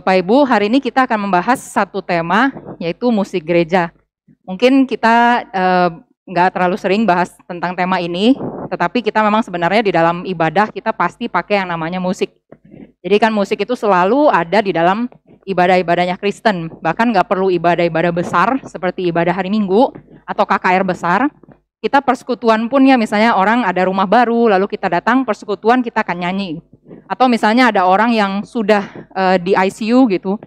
Bapak Ibu, hari ini kita akan membahas satu tema, yaitu musik gereja. Mungkin kita eh, nggak terlalu sering bahas tentang tema ini, tetapi kita memang sebenarnya di dalam ibadah kita pasti pakai yang namanya musik. Jadi kan musik itu selalu ada di dalam ibadah-ibadahnya Kristen. Bahkan nggak perlu ibadah-ibadah besar seperti ibadah hari Minggu atau KKR besar. Kita persekutuan pun ya misalnya orang ada rumah baru, lalu kita datang persekutuan kita akan nyanyi. Atau misalnya ada orang yang sudah eh, di ICU gitu,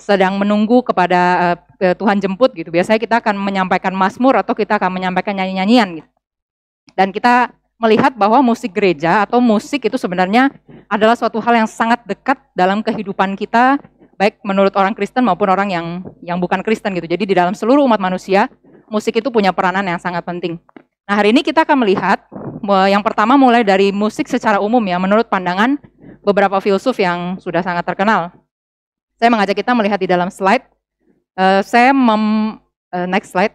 sedang menunggu kepada eh, Tuhan jemput gitu. Biasanya kita akan menyampaikan mazmur atau kita akan menyampaikan nyanyi-nyanyian gitu. Dan kita melihat bahwa musik gereja atau musik itu sebenarnya adalah suatu hal yang sangat dekat dalam kehidupan kita, baik menurut orang Kristen maupun orang yang yang bukan Kristen gitu. Jadi di dalam seluruh umat manusia, musik itu punya peranan yang sangat penting. Nah hari ini kita akan melihat eh, yang pertama mulai dari musik secara umum ya, menurut pandangan beberapa filsuf yang sudah sangat terkenal. Saya mengajak kita melihat di dalam slide. Eh, saya mem, eh, next slide.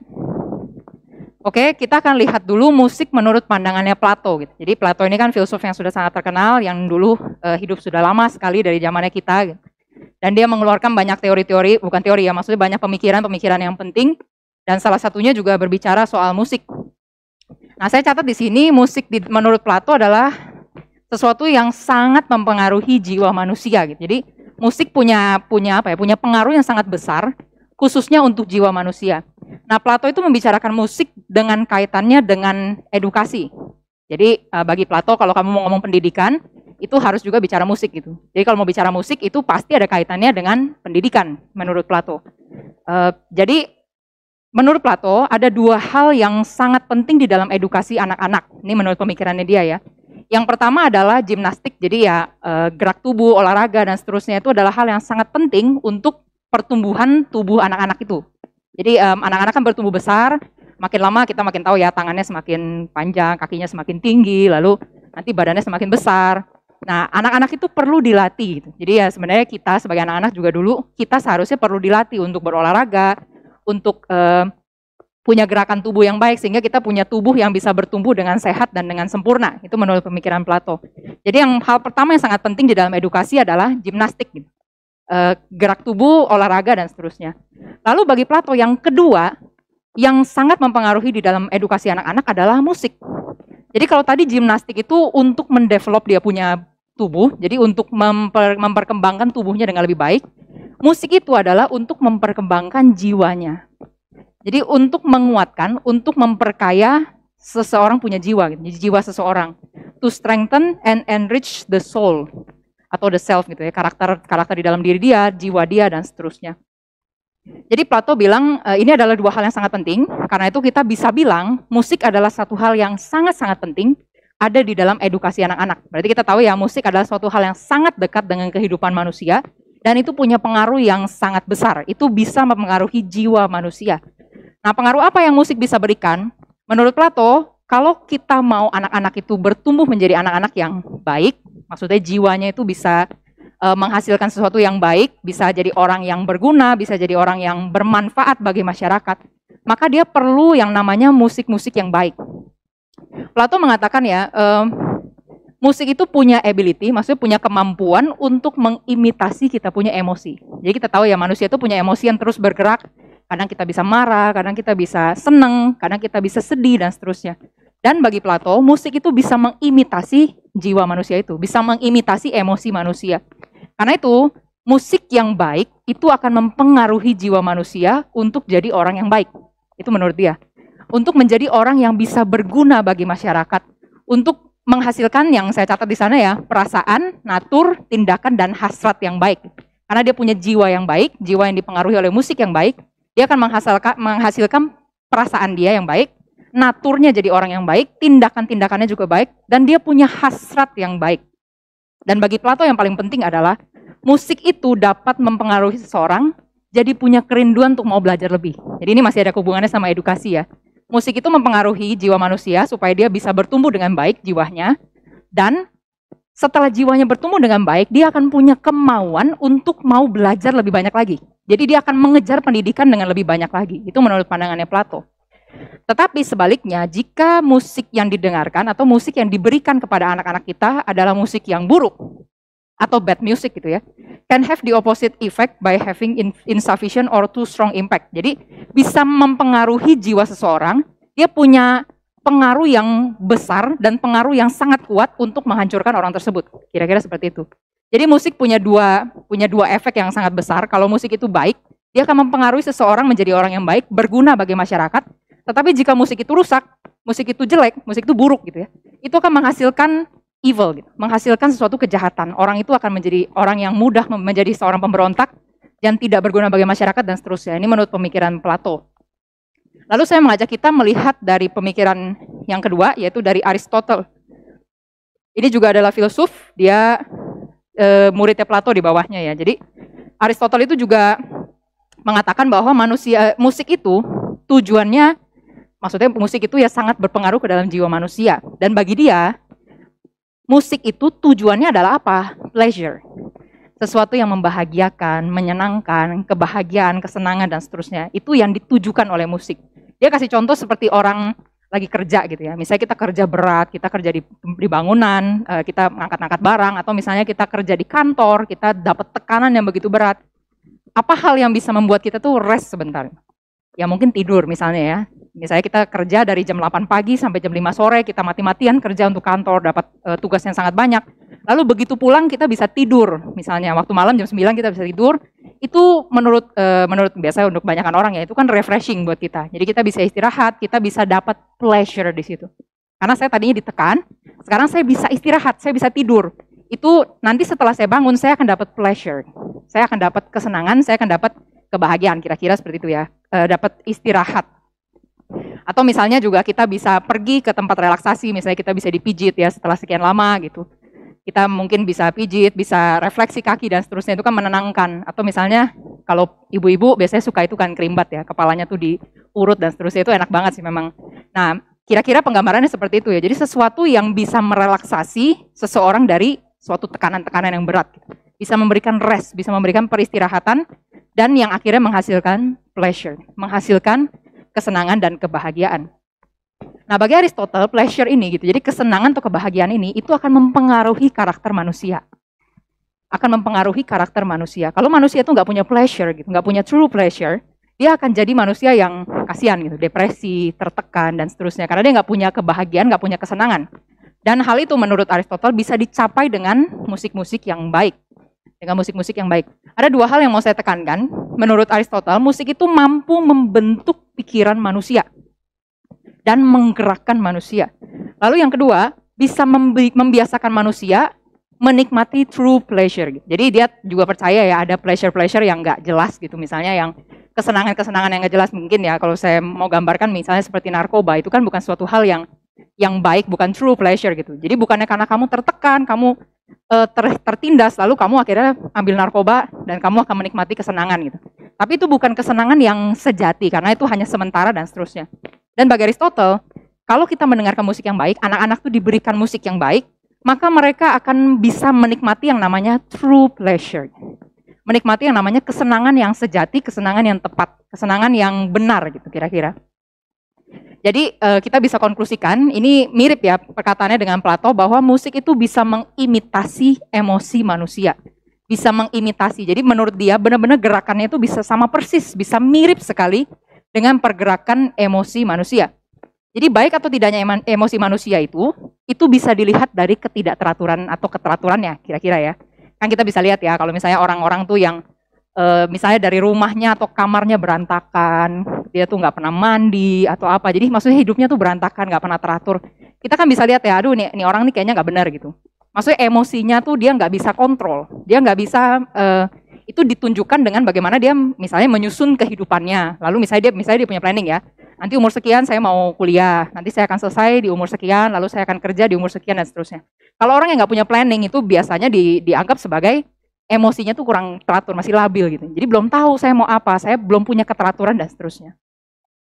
Oke, kita akan lihat dulu musik menurut pandangannya Plato. Gitu. Jadi Plato ini kan filsuf yang sudah sangat terkenal, yang dulu eh, hidup sudah lama sekali dari zamannya kita. Gitu. Dan dia mengeluarkan banyak teori-teori, bukan teori ya, maksudnya banyak pemikiran-pemikiran yang penting. Dan salah satunya juga berbicara soal musik. Nah, saya catat di sini musik di, menurut Plato adalah sesuatu yang sangat mempengaruhi jiwa manusia. Gitu. Jadi musik punya punya apa ya? Punya pengaruh yang sangat besar, khususnya untuk jiwa manusia. Nah, Plato itu membicarakan musik dengan kaitannya dengan edukasi. Jadi uh, bagi Plato kalau kamu mau ngomong pendidikan, itu harus juga bicara musik gitu. Jadi kalau mau bicara musik itu pasti ada kaitannya dengan pendidikan menurut Plato. Uh, jadi menurut Plato ada dua hal yang sangat penting di dalam edukasi anak-anak. Ini menurut pemikirannya dia ya. Yang pertama adalah gimnastik. Jadi ya uh, gerak tubuh, olahraga dan seterusnya itu adalah hal yang sangat penting untuk pertumbuhan tubuh anak-anak itu. Jadi anak-anak kan bertumbuh besar, makin lama kita makin tahu ya tangannya semakin panjang, kakinya semakin tinggi, lalu nanti badannya semakin besar. Nah, anak-anak itu perlu dilatih. Gitu. Jadi ya sebenarnya kita sebagai anak-anak juga dulu kita seharusnya perlu dilatih untuk berolahraga, untuk uh, punya gerakan tubuh yang baik sehingga kita punya tubuh yang bisa bertumbuh dengan sehat dan dengan sempurna. Itu menurut pemikiran Plato. Jadi yang hal pertama yang sangat penting di dalam edukasi adalah gimnastik. Gitu. Uh, gerak tubuh, olahraga dan seterusnya. Lalu bagi Plato yang kedua yang sangat mempengaruhi di dalam edukasi anak-anak adalah musik. Jadi kalau tadi gimnastik itu untuk mendevelop dia punya tubuh, jadi untuk memper, memperkembangkan tubuhnya dengan lebih baik. Musik itu adalah untuk memperkembangkan jiwanya. Jadi untuk menguatkan, untuk memperkaya seseorang punya jiwa, gitu. jiwa seseorang. To strengthen and enrich the soul atau the self gitu ya, karakter karakter di dalam diri dia, jiwa dia dan seterusnya. Jadi Plato bilang e, ini adalah dua hal yang sangat penting, karena itu kita bisa bilang musik adalah satu hal yang sangat-sangat penting ada di dalam edukasi anak-anak. Berarti kita tahu ya musik adalah suatu hal yang sangat dekat dengan kehidupan manusia dan itu punya pengaruh yang sangat besar. Itu bisa mempengaruhi jiwa manusia. Nah, pengaruh apa yang musik bisa berikan? Menurut Plato, kalau kita mau anak-anak itu bertumbuh menjadi anak-anak yang baik, maksudnya jiwanya itu bisa uh, menghasilkan sesuatu yang baik, bisa jadi orang yang berguna, bisa jadi orang yang bermanfaat bagi masyarakat, maka dia perlu yang namanya musik-musik yang baik. Plato mengatakan ya, uh, musik itu punya ability, maksudnya punya kemampuan untuk mengimitasi kita punya emosi. Jadi kita tahu ya manusia itu punya emosi yang terus bergerak. Kadang kita bisa marah, kadang kita bisa seneng, kadang kita bisa sedih dan seterusnya. Dan bagi Plato, musik itu bisa mengimitasi jiwa manusia itu, bisa mengimitasi emosi manusia. Karena itu, musik yang baik itu akan mempengaruhi jiwa manusia untuk jadi orang yang baik. Itu menurut dia. Untuk menjadi orang yang bisa berguna bagi masyarakat, untuk menghasilkan yang saya catat di sana ya, perasaan, natur, tindakan dan hasrat yang baik. Karena dia punya jiwa yang baik, jiwa yang dipengaruhi oleh musik yang baik, dia akan menghasilkan menghasilkan perasaan dia yang baik, naturnya jadi orang yang baik, tindakan-tindakannya juga baik dan dia punya hasrat yang baik. Dan bagi Plato yang paling penting adalah musik itu dapat mempengaruhi seseorang jadi punya kerinduan untuk mau belajar lebih. Jadi ini masih ada hubungannya sama edukasi ya musik itu mempengaruhi jiwa manusia supaya dia bisa bertumbuh dengan baik jiwanya dan setelah jiwanya bertumbuh dengan baik, dia akan punya kemauan untuk mau belajar lebih banyak lagi. Jadi dia akan mengejar pendidikan dengan lebih banyak lagi. Itu menurut pandangannya Plato. Tetapi sebaliknya, jika musik yang didengarkan atau musik yang diberikan kepada anak-anak kita adalah musik yang buruk atau bad music gitu ya, can have the opposite effect by having insufficient or too strong impact. Jadi bisa mempengaruhi jiwa seseorang, dia punya pengaruh yang besar dan pengaruh yang sangat kuat untuk menghancurkan orang tersebut. Kira-kira seperti itu. Jadi musik punya dua punya dua efek yang sangat besar. Kalau musik itu baik, dia akan mempengaruhi seseorang menjadi orang yang baik, berguna bagi masyarakat. Tetapi jika musik itu rusak, musik itu jelek, musik itu buruk gitu ya. Itu akan menghasilkan evil gitu, menghasilkan sesuatu kejahatan. Orang itu akan menjadi orang yang mudah menjadi seorang pemberontak yang tidak berguna bagi masyarakat dan seterusnya. Ini menurut pemikiran Plato. Lalu saya mengajak kita melihat dari pemikiran yang kedua yaitu dari Aristotle. Ini juga adalah filsuf, dia e, muridnya Plato di bawahnya ya. Jadi Aristotle itu juga mengatakan bahwa manusia musik itu tujuannya maksudnya musik itu ya sangat berpengaruh ke dalam jiwa manusia dan bagi dia musik itu tujuannya adalah apa? Pleasure. Sesuatu yang membahagiakan, menyenangkan, kebahagiaan, kesenangan, dan seterusnya. Itu yang ditujukan oleh musik. Dia kasih contoh seperti orang lagi kerja gitu ya. Misalnya kita kerja berat, kita kerja di, di bangunan, eh, kita ngangkat-ngangkat barang, atau misalnya kita kerja di kantor, kita dapat tekanan yang begitu berat. Apa hal yang bisa membuat kita tuh rest sebentar? Ya mungkin tidur misalnya ya. Misalnya kita kerja dari jam 8 pagi sampai jam 5 sore, kita mati-matian kerja untuk kantor, dapat uh, tugas yang sangat banyak. Lalu begitu pulang kita bisa tidur. Misalnya waktu malam jam 9 kita bisa tidur. Itu menurut uh, menurut biasa untuk kebanyakan orang ya, itu kan refreshing buat kita. Jadi kita bisa istirahat, kita bisa dapat pleasure di situ. Karena saya tadinya ditekan, sekarang saya bisa istirahat, saya bisa tidur. Itu nanti setelah saya bangun saya akan dapat pleasure. Saya akan dapat kesenangan, saya akan dapat kebahagiaan kira-kira seperti itu ya. E, dapat istirahat atau misalnya juga kita bisa pergi ke tempat relaksasi, misalnya kita bisa dipijit ya setelah sekian lama gitu. Kita mungkin bisa pijit, bisa refleksi kaki dan seterusnya itu kan menenangkan. Atau misalnya kalau ibu-ibu biasanya suka itu kan kerimbat ya, kepalanya tuh diurut dan seterusnya itu enak banget sih memang. Nah, kira-kira penggambarannya seperti itu ya. Jadi sesuatu yang bisa merelaksasi seseorang dari suatu tekanan-tekanan yang berat. Bisa memberikan rest, bisa memberikan peristirahatan dan yang akhirnya menghasilkan pleasure, menghasilkan kesenangan dan kebahagiaan. Nah, bagi Aristotle, pleasure ini gitu, jadi kesenangan atau kebahagiaan ini itu akan mempengaruhi karakter manusia. Akan mempengaruhi karakter manusia. Kalau manusia itu nggak punya pleasure gitu, nggak punya true pleasure, dia akan jadi manusia yang kasihan gitu, depresi, tertekan dan seterusnya. Karena dia nggak punya kebahagiaan, nggak punya kesenangan. Dan hal itu menurut Aristotle bisa dicapai dengan musik-musik yang baik dengan musik-musik yang baik. Ada dua hal yang mau saya tekankan. Menurut Aristotle, musik itu mampu membentuk pikiran manusia dan menggerakkan manusia. Lalu yang kedua, bisa membiasakan manusia menikmati true pleasure. Jadi dia juga percaya ya ada pleasure-pleasure yang nggak jelas gitu. Misalnya yang kesenangan-kesenangan yang nggak jelas mungkin ya. Kalau saya mau gambarkan misalnya seperti narkoba itu kan bukan suatu hal yang yang baik, bukan true pleasure gitu. Jadi bukannya karena kamu tertekan, kamu uh, ter, tertindas lalu kamu akhirnya ambil narkoba dan kamu akan menikmati kesenangan gitu. Tapi itu bukan kesenangan yang sejati karena itu hanya sementara dan seterusnya. Dan bagi Aristotle, kalau kita mendengarkan musik yang baik, anak-anak itu diberikan musik yang baik, maka mereka akan bisa menikmati yang namanya true pleasure. Menikmati yang namanya kesenangan yang sejati, kesenangan yang tepat, kesenangan yang benar gitu kira-kira. Jadi uh, kita bisa konklusikan, ini mirip ya perkataannya dengan Plato bahwa musik itu bisa mengimitasi emosi manusia. Bisa mengimitasi. Jadi menurut dia benar-benar gerakannya itu bisa sama persis, bisa mirip sekali dengan pergerakan emosi manusia. Jadi baik atau tidaknya emosi manusia itu, itu bisa dilihat dari ketidakteraturan atau keteraturannya kira-kira ya. Kan kita bisa lihat ya kalau misalnya orang-orang tuh yang e, misalnya dari rumahnya atau kamarnya berantakan, dia tuh nggak pernah mandi atau apa. Jadi maksudnya hidupnya tuh berantakan, nggak pernah teratur. Kita kan bisa lihat ya, aduh nih, nih orang nih kayaknya nggak benar gitu. Maksudnya emosinya tuh dia nggak bisa kontrol, dia nggak bisa uh, itu ditunjukkan dengan bagaimana dia misalnya menyusun kehidupannya. Lalu misalnya dia misalnya dia punya planning ya. Nanti umur sekian saya mau kuliah, nanti saya akan selesai di umur sekian, lalu saya akan kerja di umur sekian dan seterusnya. Kalau orang yang nggak punya planning itu biasanya di, dianggap sebagai emosinya tuh kurang teratur, masih labil gitu. Jadi belum tahu saya mau apa, saya belum punya keteraturan dan seterusnya.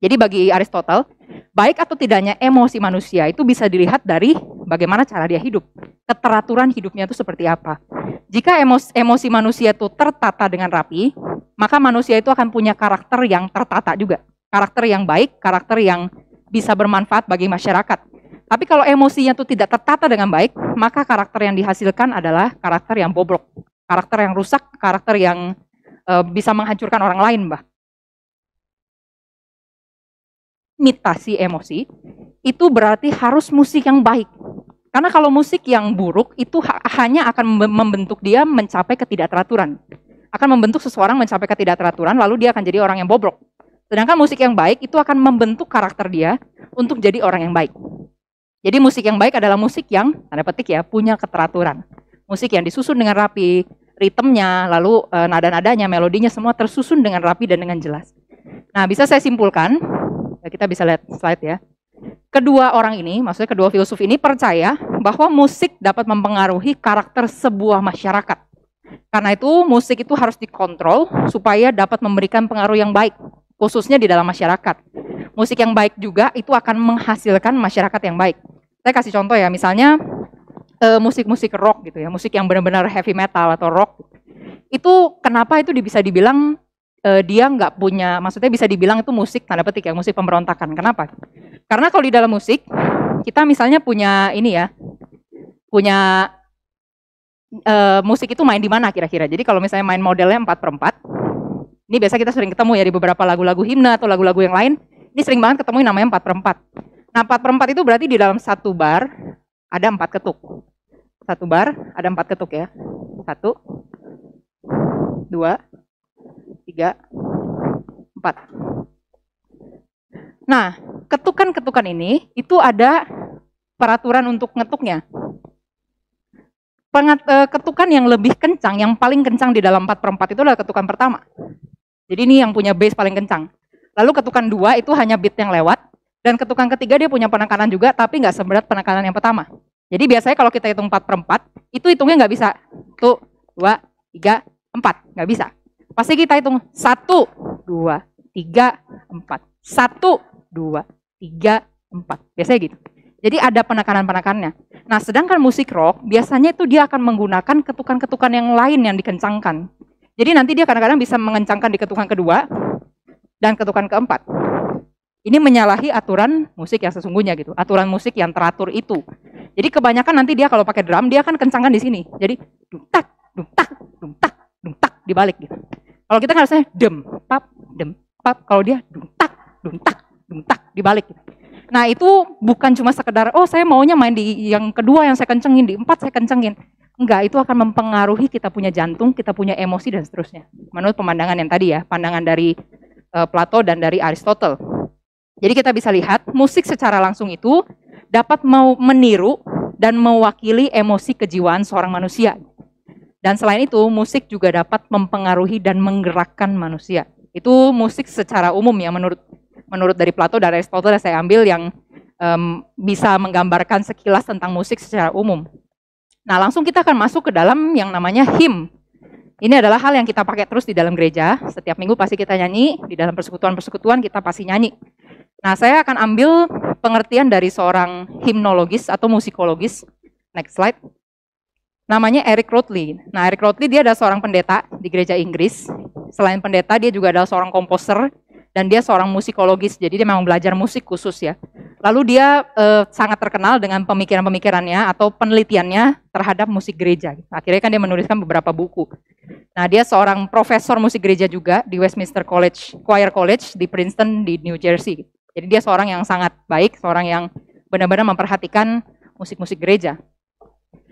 Jadi bagi Aristotle, baik atau tidaknya emosi manusia itu bisa dilihat dari bagaimana cara dia hidup. Keteraturan hidupnya itu seperti apa. Jika emosi, emosi manusia itu tertata dengan rapi, maka manusia itu akan punya karakter yang tertata juga. Karakter yang baik, karakter yang bisa bermanfaat bagi masyarakat. Tapi kalau emosinya itu tidak tertata dengan baik, maka karakter yang dihasilkan adalah karakter yang bobrok. Karakter yang rusak, karakter yang e, bisa menghancurkan orang lain, Mbak. imitasi emosi, itu berarti harus musik yang baik. Karena kalau musik yang buruk itu hanya akan membentuk dia mencapai ketidakteraturan. Akan membentuk seseorang mencapai ketidakteraturan lalu dia akan jadi orang yang bobrok. Sedangkan musik yang baik itu akan membentuk karakter dia untuk jadi orang yang baik. Jadi musik yang baik adalah musik yang tanda petik ya punya keteraturan. Musik yang disusun dengan rapi, ritmenya, lalu e, nada-nadanya, melodinya semua tersusun dengan rapi dan dengan jelas. Nah, bisa saya simpulkan Ya, kita bisa lihat slide ya. Kedua orang ini, maksudnya kedua filsuf ini percaya bahwa musik dapat mempengaruhi karakter sebuah masyarakat. Karena itu musik itu harus dikontrol supaya dapat memberikan pengaruh yang baik, khususnya di dalam masyarakat. Musik yang baik juga itu akan menghasilkan masyarakat yang baik. Saya kasih contoh ya, misalnya eh, musik-musik rock gitu ya, musik yang benar-benar heavy metal atau rock. Itu kenapa itu bisa dibilang uh, dia nggak punya, maksudnya bisa dibilang itu musik tanda petik ya, musik pemberontakan. Kenapa? Karena kalau di dalam musik kita misalnya punya ini ya, punya uh, musik itu main di mana kira-kira. Jadi kalau misalnya main modelnya 4 per 4, ini biasa kita sering ketemu ya di beberapa lagu-lagu himne atau lagu-lagu yang lain, ini sering banget ketemu yang namanya 4 per 4. Nah 4 per 4 itu berarti di dalam satu bar ada empat ketuk. Satu bar ada empat ketuk ya. Satu, dua, tiga, empat. Nah, ketukan-ketukan ini itu ada peraturan untuk ngetuknya. Pengat, uh, ketukan yang lebih kencang, yang paling kencang di dalam 4 per 4 itu adalah ketukan pertama. Jadi ini yang punya bass paling kencang. Lalu ketukan dua itu hanya beat yang lewat, dan ketukan ketiga dia punya penekanan juga, tapi nggak seberat penekanan yang pertama. Jadi biasanya kalau kita hitung 4 per 4, itu hitungnya nggak bisa. Tuh, dua, tiga, empat, nggak bisa. Pasti kita hitung satu, dua, tiga, empat. Satu, dua, tiga, empat. Biasanya gitu. Jadi ada penekanan-penekanannya. Nah, sedangkan musik rock biasanya itu dia akan menggunakan ketukan-ketukan yang lain yang dikencangkan. Jadi nanti dia kadang-kadang bisa mengencangkan di ketukan kedua dan ketukan keempat. Ini menyalahi aturan musik yang sesungguhnya gitu, aturan musik yang teratur itu. Jadi kebanyakan nanti dia kalau pakai drum dia akan kencangkan di sini. Jadi dung tak, dung tak, dung tak, dung tak dibalik gitu. Kalau kita kan harusnya dem, pap, dem, pap. Kalau dia duntak, duntak, duntak dibalik. Nah itu bukan cuma sekedar, oh saya maunya main di yang kedua yang saya kencengin, di empat saya kencengin. Enggak, itu akan mempengaruhi kita punya jantung, kita punya emosi dan seterusnya. Menurut pemandangan yang tadi ya, pandangan dari uh, Plato dan dari Aristotle. Jadi kita bisa lihat musik secara langsung itu dapat mau meniru dan mewakili emosi kejiwaan seorang manusia. Dan selain itu, musik juga dapat mempengaruhi dan menggerakkan manusia. Itu musik secara umum ya menurut menurut dari Plato dan Aristoteles saya ambil yang um, bisa menggambarkan sekilas tentang musik secara umum. Nah, langsung kita akan masuk ke dalam yang namanya him. Ini adalah hal yang kita pakai terus di dalam gereja. Setiap minggu pasti kita nyanyi, di dalam persekutuan-persekutuan kita pasti nyanyi. Nah, saya akan ambil pengertian dari seorang himnologis atau musikologis. Next slide namanya Eric Rotley. Nah, Eric Rotley dia adalah seorang pendeta di gereja Inggris. Selain pendeta, dia juga adalah seorang komposer dan dia seorang musikologis. Jadi dia memang belajar musik khusus ya. Lalu dia eh, sangat terkenal dengan pemikiran-pemikirannya atau penelitiannya terhadap musik gereja. Akhirnya kan dia menuliskan beberapa buku. Nah, dia seorang profesor musik gereja juga di Westminster College, Choir College di Princeton di New Jersey. Jadi dia seorang yang sangat baik, seorang yang benar-benar memperhatikan musik-musik gereja.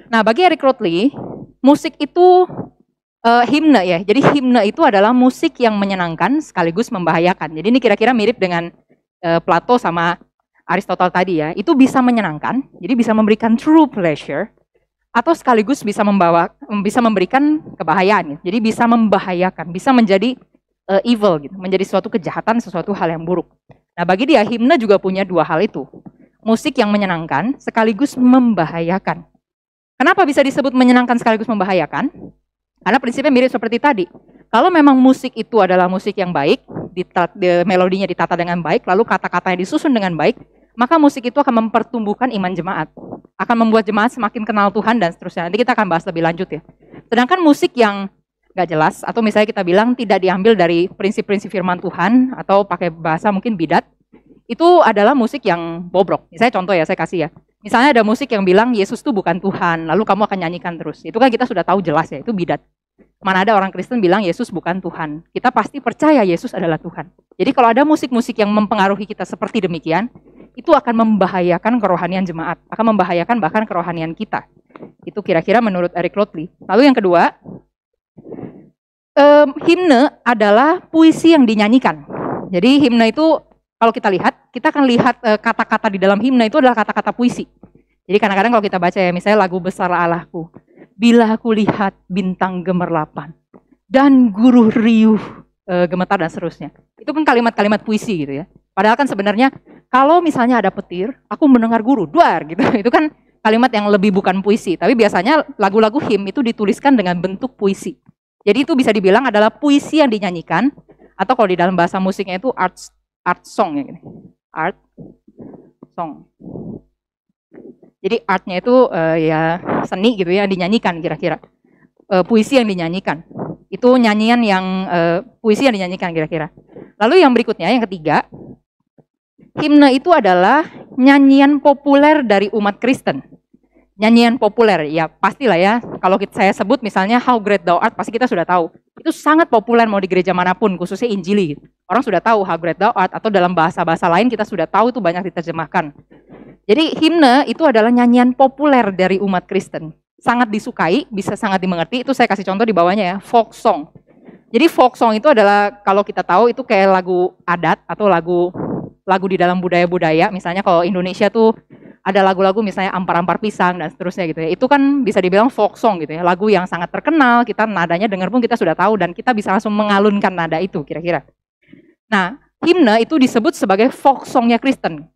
Nah, bagi Eric Rotley, musik itu uh, himne ya. Jadi himne itu adalah musik yang menyenangkan sekaligus membahayakan. Jadi ini kira-kira mirip dengan uh, Plato sama Aristotle tadi ya. Itu bisa menyenangkan, jadi bisa memberikan true pleasure atau sekaligus bisa membawa bisa memberikan kebahayaan. Ya. Jadi bisa membahayakan, bisa menjadi uh, evil gitu, menjadi suatu kejahatan, sesuatu hal yang buruk. Nah, bagi dia himne juga punya dua hal itu. Musik yang menyenangkan sekaligus membahayakan. Kenapa bisa disebut menyenangkan sekaligus membahayakan? Karena prinsipnya mirip seperti tadi. Kalau memang musik itu adalah musik yang baik, ditata, melodinya ditata dengan baik, lalu kata-katanya disusun dengan baik, maka musik itu akan mempertumbuhkan iman jemaat. Akan membuat jemaat semakin kenal Tuhan dan seterusnya. Nanti kita akan bahas lebih lanjut ya. Sedangkan musik yang nggak jelas, atau misalnya kita bilang tidak diambil dari prinsip-prinsip firman Tuhan, atau pakai bahasa mungkin bidat, itu adalah musik yang bobrok. Misalnya contoh ya, saya kasih ya. Misalnya ada musik yang bilang Yesus itu bukan Tuhan, lalu kamu akan nyanyikan terus. Itu kan kita sudah tahu jelas ya, itu bidat. Mana ada orang Kristen bilang Yesus bukan Tuhan. Kita pasti percaya Yesus adalah Tuhan. Jadi kalau ada musik-musik yang mempengaruhi kita seperti demikian, itu akan membahayakan kerohanian jemaat, akan membahayakan bahkan kerohanian kita. Itu kira-kira menurut Eric Lotley. Lalu yang kedua, um, himne adalah puisi yang dinyanyikan. Jadi himne itu kalau kita lihat, kita akan lihat eh, kata-kata di dalam himne itu adalah kata-kata puisi. Jadi kadang-kadang kalau kita baca ya, misalnya lagu besar Allahku, bila aku lihat bintang gemerlapan dan guru riuh e, gemetar dan seterusnya. Itu kan kalimat-kalimat puisi gitu ya. Padahal kan sebenarnya kalau misalnya ada petir, aku mendengar guru duar gitu. Itu kan kalimat yang lebih bukan puisi, tapi biasanya lagu-lagu him itu dituliskan dengan bentuk puisi. Jadi itu bisa dibilang adalah puisi yang dinyanyikan atau kalau di dalam bahasa musiknya itu art art song ya gini. Art song. Jadi artnya itu uh, ya seni gitu ya dinyanyikan kira-kira. Uh, puisi yang dinyanyikan. Itu nyanyian yang uh, puisi yang dinyanyikan kira-kira. Lalu yang berikutnya yang ketiga, himne itu adalah nyanyian populer dari umat Kristen. Nyanyian populer, ya pastilah ya. Kalau saya sebut misalnya How Great Thou Art, pasti kita sudah tahu. Itu sangat populer mau di gereja mana pun, khususnya Injili. Orang sudah tahu How Great Thou Art, atau dalam bahasa-bahasa lain kita sudah tahu itu banyak diterjemahkan. Jadi himne itu adalah nyanyian populer dari umat Kristen. Sangat disukai, bisa sangat dimengerti. Itu saya kasih contoh di bawahnya ya, folk song. Jadi folk song itu adalah kalau kita tahu itu kayak lagu adat atau lagu lagu di dalam budaya-budaya. Misalnya kalau Indonesia tuh ada lagu-lagu misalnya ampar-ampar pisang dan seterusnya gitu ya. Itu kan bisa dibilang folk song gitu ya. Lagu yang sangat terkenal, kita nadanya dengar pun kita sudah tahu dan kita bisa langsung mengalunkan nada itu kira-kira. Nah, himne itu disebut sebagai folk songnya Kristen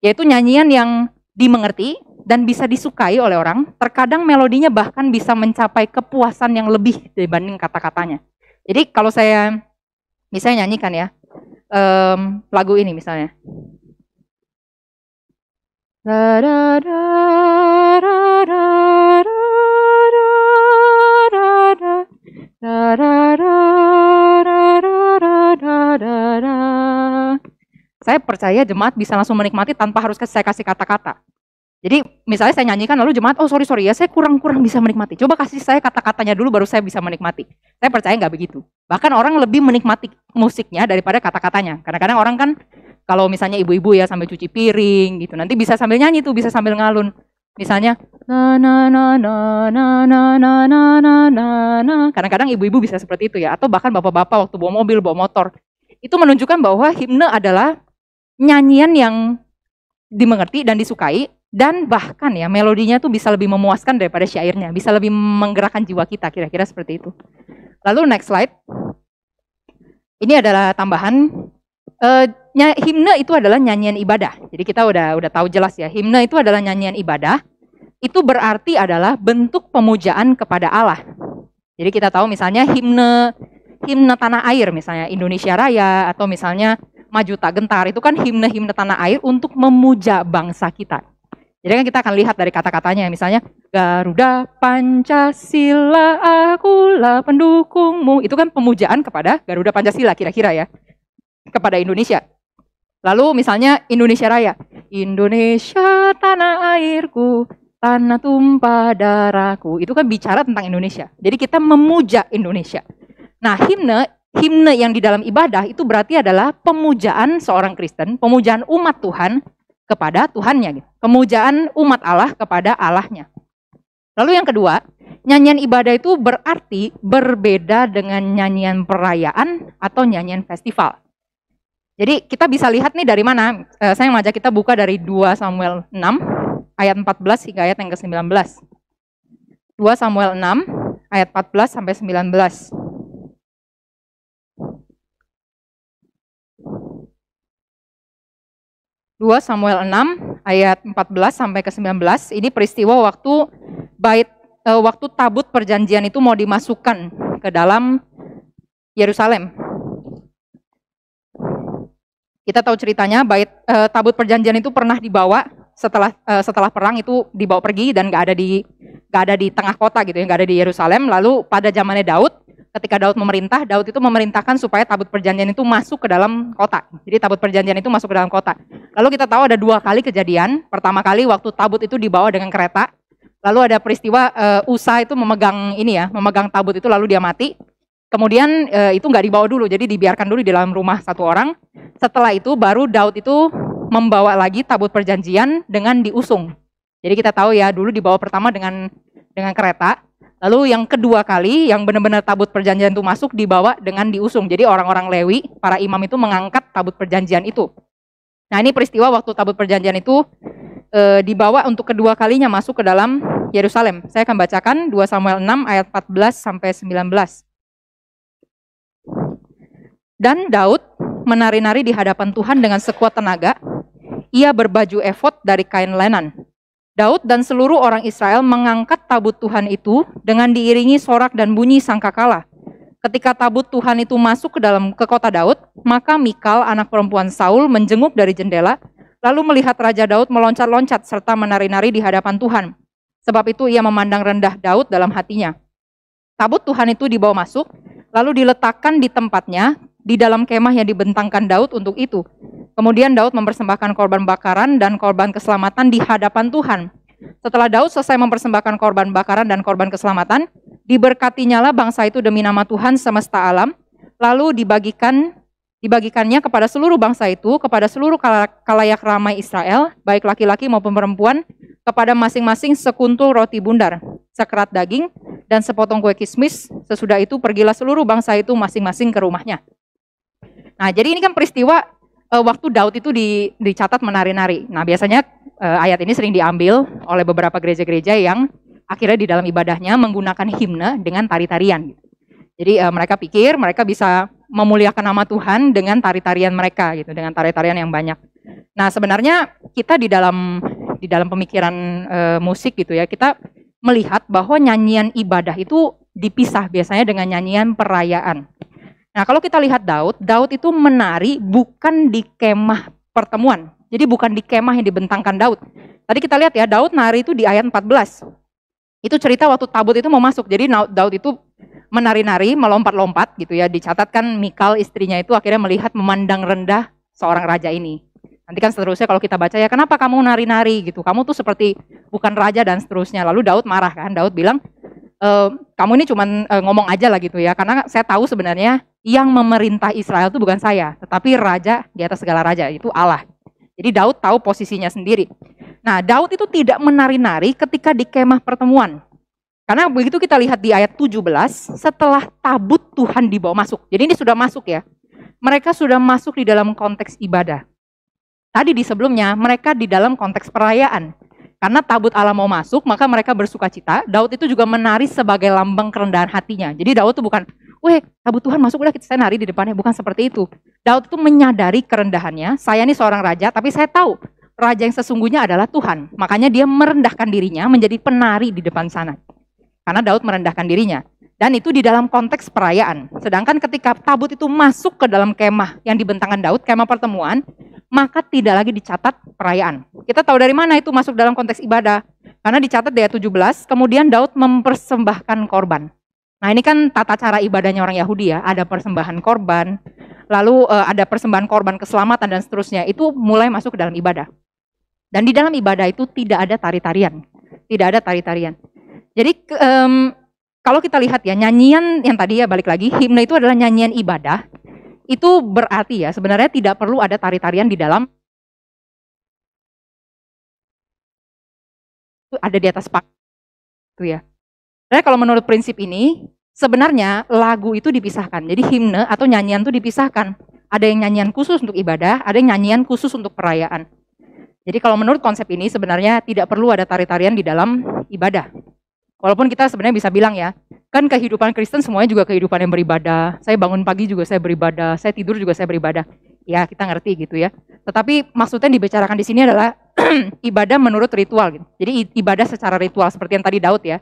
yaitu nyanyian yang dimengerti dan bisa disukai oleh orang. Terkadang melodinya bahkan bisa mencapai kepuasan yang lebih dibanding kata-katanya. Jadi kalau saya misalnya nyanyikan ya um, lagu ini misalnya. Saya percaya jemaat bisa langsung menikmati tanpa harus saya kasih kata-kata. Jadi misalnya saya nyanyikan lalu jemaat, oh sorry sorry ya saya kurang-kurang bisa menikmati. Coba kasih saya kata-katanya dulu baru saya bisa menikmati. Saya percaya nggak begitu. Bahkan orang lebih menikmati musiknya daripada kata-katanya. Kadang-kadang orang kan kalau misalnya ibu-ibu ya sambil cuci piring gitu, nanti bisa sambil nyanyi tuh, bisa sambil ngalun. Misalnya na na na na na na na na na na na. Kadang-kadang ibu-ibu bisa seperti itu ya, atau bahkan bapak-bapak waktu bawa mobil, bawa motor. Itu menunjukkan bahwa himne adalah nyanyian yang dimengerti dan disukai dan bahkan ya melodinya tuh bisa lebih memuaskan daripada syairnya, bisa lebih menggerakkan jiwa kita kira-kira seperti itu. Lalu next slide. Ini adalah tambahan uh, himne itu adalah nyanyian ibadah. Jadi kita udah udah tahu jelas ya, himne itu adalah nyanyian ibadah. Itu berarti adalah bentuk pemujaan kepada Allah. Jadi kita tahu misalnya himne himne tanah air misalnya Indonesia Raya atau misalnya maju tak gentar itu kan himne-himne tanah air untuk memuja bangsa kita. Jadi kan kita akan lihat dari kata-katanya misalnya Garuda Pancasila akulah pendukungmu. Itu kan pemujaan kepada Garuda Pancasila kira-kira ya. Kepada Indonesia. Lalu misalnya Indonesia Raya. Indonesia tanah airku, tanah tumpah darahku. Itu kan bicara tentang Indonesia. Jadi kita memuja Indonesia. Nah, himne himne yang di dalam ibadah itu berarti adalah pemujaan seorang Kristen, pemujaan umat Tuhan kepada Tuhannya gitu. Pemujaan umat Allah kepada Allahnya. Lalu yang kedua, nyanyian ibadah itu berarti berbeda dengan nyanyian perayaan atau nyanyian festival. Jadi kita bisa lihat nih dari mana, eh, saya mengajak kita buka dari 2 Samuel 6 ayat 14 hingga ayat yang ke-19. 2 Samuel 6 ayat 14 sampai 19. 2 Samuel 6 ayat 14 sampai ke 19 ini peristiwa waktu bait e, waktu tabut perjanjian itu mau dimasukkan ke dalam Yerusalem. Kita tahu ceritanya bait e, tabut perjanjian itu pernah dibawa setelah e, setelah perang itu dibawa pergi dan nggak ada di nggak ada di tengah kota gitu ya nggak ada di Yerusalem. Lalu pada zamannya Daud ketika Daud memerintah, Daud itu memerintahkan supaya tabut perjanjian itu masuk ke dalam kota. Jadi tabut perjanjian itu masuk ke dalam kota. Lalu kita tahu ada dua kali kejadian. Pertama kali waktu tabut itu dibawa dengan kereta. Lalu ada peristiwa uh, Usa itu memegang ini ya, memegang tabut itu lalu dia mati. Kemudian uh, itu nggak dibawa dulu, jadi dibiarkan dulu di dalam rumah satu orang. Setelah itu baru Daud itu membawa lagi tabut perjanjian dengan diusung. Jadi kita tahu ya dulu dibawa pertama dengan dengan kereta, Lalu yang kedua kali yang benar-benar tabut perjanjian itu masuk dibawa dengan diusung. Jadi orang-orang Lewi, para imam itu mengangkat tabut perjanjian itu. Nah ini peristiwa waktu tabut perjanjian itu e, dibawa untuk kedua kalinya masuk ke dalam Yerusalem. Saya akan bacakan 2 Samuel 6 ayat 14 sampai 19. Dan Daud menari-nari di hadapan Tuhan dengan sekuat tenaga. Ia berbaju efod dari kain lenan Daud dan seluruh orang Israel mengangkat tabut Tuhan itu dengan diiringi sorak dan bunyi sangkakala. Ketika tabut Tuhan itu masuk ke dalam ke kota Daud, maka Mikal anak perempuan Saul menjenguk dari jendela, lalu melihat Raja Daud meloncat-loncat serta menari-nari di hadapan Tuhan. Sebab itu ia memandang rendah Daud dalam hatinya. Tabut Tuhan itu dibawa masuk, lalu diletakkan di tempatnya di dalam kemah yang dibentangkan Daud untuk itu. Kemudian Daud mempersembahkan korban bakaran dan korban keselamatan di hadapan Tuhan. Setelah Daud selesai mempersembahkan korban bakaran dan korban keselamatan, diberkatinya lah bangsa itu demi nama Tuhan semesta alam, lalu dibagikan dibagikannya kepada seluruh bangsa itu, kepada seluruh kalayak ramai Israel, baik laki-laki maupun perempuan, kepada masing-masing sekuntul roti bundar, sekerat daging, dan sepotong kue kismis. Sesudah itu pergilah seluruh bangsa itu masing-masing ke rumahnya. Nah, jadi ini kan peristiwa uh, waktu Daud itu di, dicatat menari-nari. Nah biasanya uh, ayat ini sering diambil oleh beberapa gereja-gereja yang akhirnya di dalam ibadahnya menggunakan himne dengan tari-tarian. Jadi uh, mereka pikir mereka bisa memuliakan nama Tuhan dengan tari-tarian mereka gitu, dengan tari-tarian yang banyak. Nah sebenarnya kita di dalam di dalam pemikiran uh, musik gitu ya kita melihat bahwa nyanyian ibadah itu dipisah biasanya dengan nyanyian perayaan. Nah, kalau kita lihat Daud, Daud itu menari bukan di kemah pertemuan. Jadi bukan di kemah yang dibentangkan Daud. Tadi kita lihat ya, Daud nari itu di ayat 14. Itu cerita waktu tabut itu mau masuk. Jadi Daud itu menari-nari, melompat-lompat gitu ya. Dicatatkan Mikal istrinya itu akhirnya melihat memandang rendah seorang raja ini. Nanti kan seterusnya kalau kita baca ya, kenapa kamu nari-nari gitu? Kamu tuh seperti bukan raja dan seterusnya. Lalu Daud marah kan. Daud bilang, e, kamu ini cuma e, ngomong aja lah gitu ya. Karena saya tahu sebenarnya yang memerintah Israel itu bukan saya, tetapi raja di atas segala raja, itu Allah. Jadi Daud tahu posisinya sendiri. Nah, Daud itu tidak menari-nari ketika di kemah pertemuan. Karena begitu kita lihat di ayat 17, setelah tabut Tuhan dibawa masuk. Jadi ini sudah masuk ya. Mereka sudah masuk di dalam konteks ibadah. Tadi di sebelumnya mereka di dalam konteks perayaan. Karena tabut Allah mau masuk, maka mereka bersuka cita. Daud itu juga menari sebagai lambang kerendahan hatinya. Jadi Daud itu bukan, weh tabut Tuhan masuk udah kita nari di depannya. Bukan seperti itu. Daud itu menyadari kerendahannya. Saya ini seorang raja tapi saya tahu raja yang sesungguhnya adalah Tuhan. Makanya dia merendahkan dirinya menjadi penari di depan sana. Karena Daud merendahkan dirinya. Dan itu di dalam konteks perayaan. Sedangkan ketika tabut itu masuk ke dalam kemah yang dibentangkan Daud, kemah pertemuan, maka tidak lagi dicatat perayaan. Kita tahu dari mana itu masuk dalam konteks ibadah. Karena dicatat di ayat 17, kemudian Daud mempersembahkan korban. Nah ini kan tata cara ibadahnya orang Yahudi ya, ada persembahan korban, lalu uh, ada persembahan korban keselamatan dan seterusnya, itu mulai masuk ke dalam ibadah. Dan di dalam ibadah itu tidak ada tari-tarian, tidak ada tari-tarian. Jadi kalau kita lihat ya nyanyian yang tadi ya balik lagi, himne itu adalah nyanyian ibadah, itu berarti ya sebenarnya tidak perlu ada tari-tarian di dalam ada di atas pak Itu ya. Nah, kalau menurut prinsip ini, sebenarnya lagu itu dipisahkan. Jadi himne atau nyanyian itu dipisahkan. Ada yang nyanyian khusus untuk ibadah, ada yang nyanyian khusus untuk perayaan. Jadi kalau menurut konsep ini sebenarnya tidak perlu ada tari-tarian di dalam ibadah. Walaupun kita sebenarnya bisa bilang ya, kan kehidupan Kristen semuanya juga kehidupan yang beribadah. Saya bangun pagi juga saya beribadah, saya tidur juga saya beribadah. Ya, kita ngerti gitu ya. Tetapi maksudnya yang dibicarakan di sini adalah ibadah menurut ritual gitu. Jadi ibadah secara ritual seperti yang tadi Daud ya.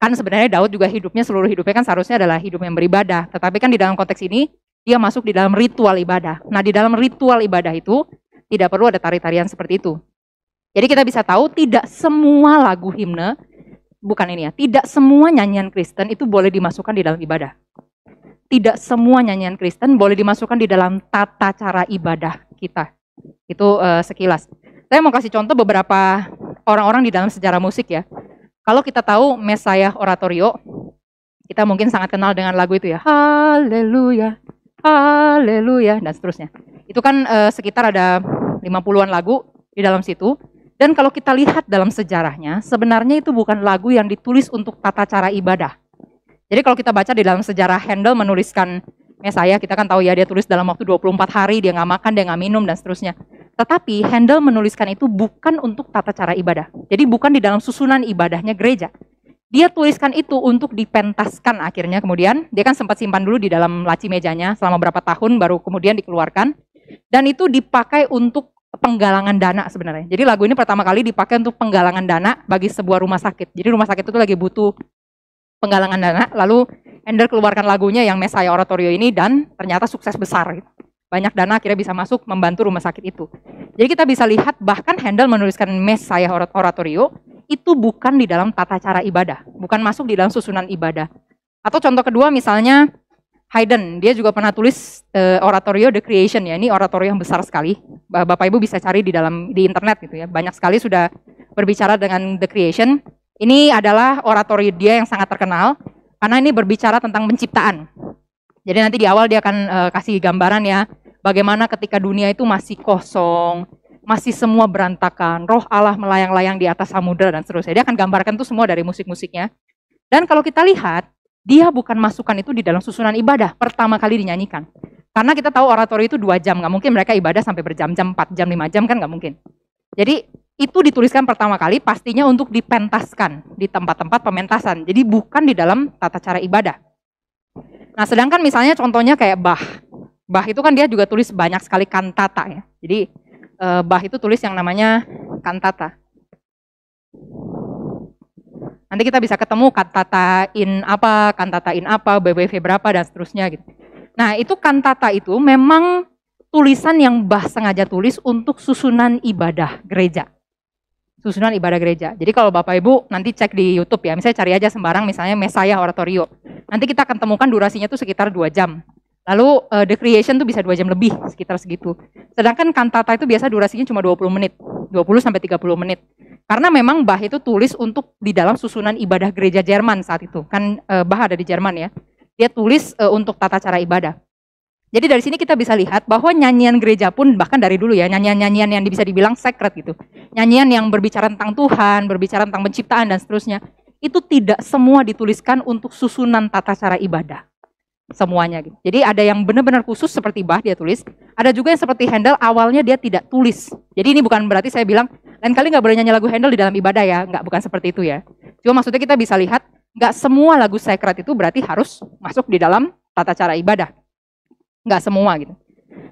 Kan sebenarnya Daud juga hidupnya seluruh hidupnya kan seharusnya adalah hidup yang beribadah. Tetapi kan di dalam konteks ini dia masuk di dalam ritual ibadah. Nah, di dalam ritual ibadah itu tidak perlu ada tari-tarian seperti itu. Jadi kita bisa tahu tidak semua lagu himne, bukan ini ya, tidak semua nyanyian Kristen itu boleh dimasukkan di dalam ibadah. Tidak semua nyanyian Kristen boleh dimasukkan di dalam tata cara ibadah kita. Itu uh, sekilas. Saya mau kasih contoh beberapa orang-orang di dalam sejarah musik ya. Kalau kita tahu Messiah Oratorio, kita mungkin sangat kenal dengan lagu itu ya. Haleluya, haleluya, dan seterusnya. Itu kan uh, sekitar ada 50-an lagu di dalam situ. Dan kalau kita lihat dalam sejarahnya, sebenarnya itu bukan lagu yang ditulis untuk tata cara ibadah. Jadi kalau kita baca di dalam sejarah Handel menuliskan Mesaya, kita kan tahu ya dia tulis dalam waktu 24 hari, dia nggak makan, dia nggak minum, dan seterusnya. Tetapi Handel menuliskan itu bukan untuk tata cara ibadah. Jadi bukan di dalam susunan ibadahnya gereja. Dia tuliskan itu untuk dipentaskan akhirnya kemudian. Dia kan sempat simpan dulu di dalam laci mejanya selama berapa tahun baru kemudian dikeluarkan. Dan itu dipakai untuk penggalangan dana sebenarnya. Jadi lagu ini pertama kali dipakai untuk penggalangan dana bagi sebuah rumah sakit. Jadi rumah sakit itu lagi butuh penggalangan dana, lalu Ender keluarkan lagunya yang Messiah Oratorio ini dan ternyata sukses besar. Banyak dana akhirnya bisa masuk membantu rumah sakit itu. Jadi kita bisa lihat bahkan Handel menuliskan Messiah Oratorio itu bukan di dalam tata cara ibadah, bukan masuk di dalam susunan ibadah. Atau contoh kedua misalnya Haydn, dia juga pernah tulis uh, oratorio The Creation ya. Ini oratorio yang besar sekali. Bapak Ibu bisa cari di dalam di internet gitu ya. Banyak sekali sudah berbicara dengan The Creation. Ini adalah oratorio dia yang sangat terkenal karena ini berbicara tentang penciptaan. Jadi nanti di awal dia akan uh, kasih gambaran ya bagaimana ketika dunia itu masih kosong, masih semua berantakan, roh Allah melayang-layang di atas samudera dan seterusnya. Dia akan gambarkan itu semua dari musik-musiknya. Dan kalau kita lihat dia bukan masukkan itu di dalam susunan ibadah pertama kali dinyanyikan. Karena kita tahu oratori itu dua jam, nggak mungkin mereka ibadah sampai berjam-jam, empat jam, lima jam kan nggak mungkin. Jadi itu dituliskan pertama kali pastinya untuk dipentaskan di tempat-tempat pementasan. Jadi bukan di dalam tata cara ibadah. Nah sedangkan misalnya contohnya kayak Bah. Bah itu kan dia juga tulis banyak sekali kantata ya. Jadi eh, Bah itu tulis yang namanya kantata. Nanti kita bisa ketemu kantatain apa, kantatain apa, BWV berapa dan seterusnya gitu. Nah, itu kantata itu memang tulisan yang Bah sengaja tulis untuk susunan ibadah gereja. Susunan ibadah gereja. Jadi kalau Bapak Ibu nanti cek di YouTube ya, misalnya cari aja sembarang misalnya Messiah Oratorio. Nanti kita akan temukan durasinya itu sekitar dua jam. Lalu uh, The Creation tuh bisa dua jam lebih, sekitar segitu. Sedangkan kantata itu biasa durasinya cuma 20 menit, 20 sampai 30 menit. Karena memang Bach itu tulis untuk di dalam susunan ibadah gereja Jerman saat itu. Kan e, Bach ada di Jerman ya. Dia tulis e, untuk tata cara ibadah. Jadi dari sini kita bisa lihat bahwa nyanyian gereja pun bahkan dari dulu ya, nyanyian-nyanyian yang bisa dibilang sacred gitu. Nyanyian yang berbicara tentang Tuhan, berbicara tentang penciptaan dan seterusnya. Itu tidak semua dituliskan untuk susunan tata cara ibadah semuanya gitu. Jadi ada yang benar-benar khusus seperti Bach dia tulis, ada juga yang seperti Handel awalnya dia tidak tulis. Jadi ini bukan berarti saya bilang lain kali nggak boleh nyanyi lagu Handel di dalam ibadah ya, nggak bukan seperti itu ya. Cuma maksudnya kita bisa lihat nggak semua lagu sacred itu berarti harus masuk di dalam tata cara ibadah. Nggak semua gitu.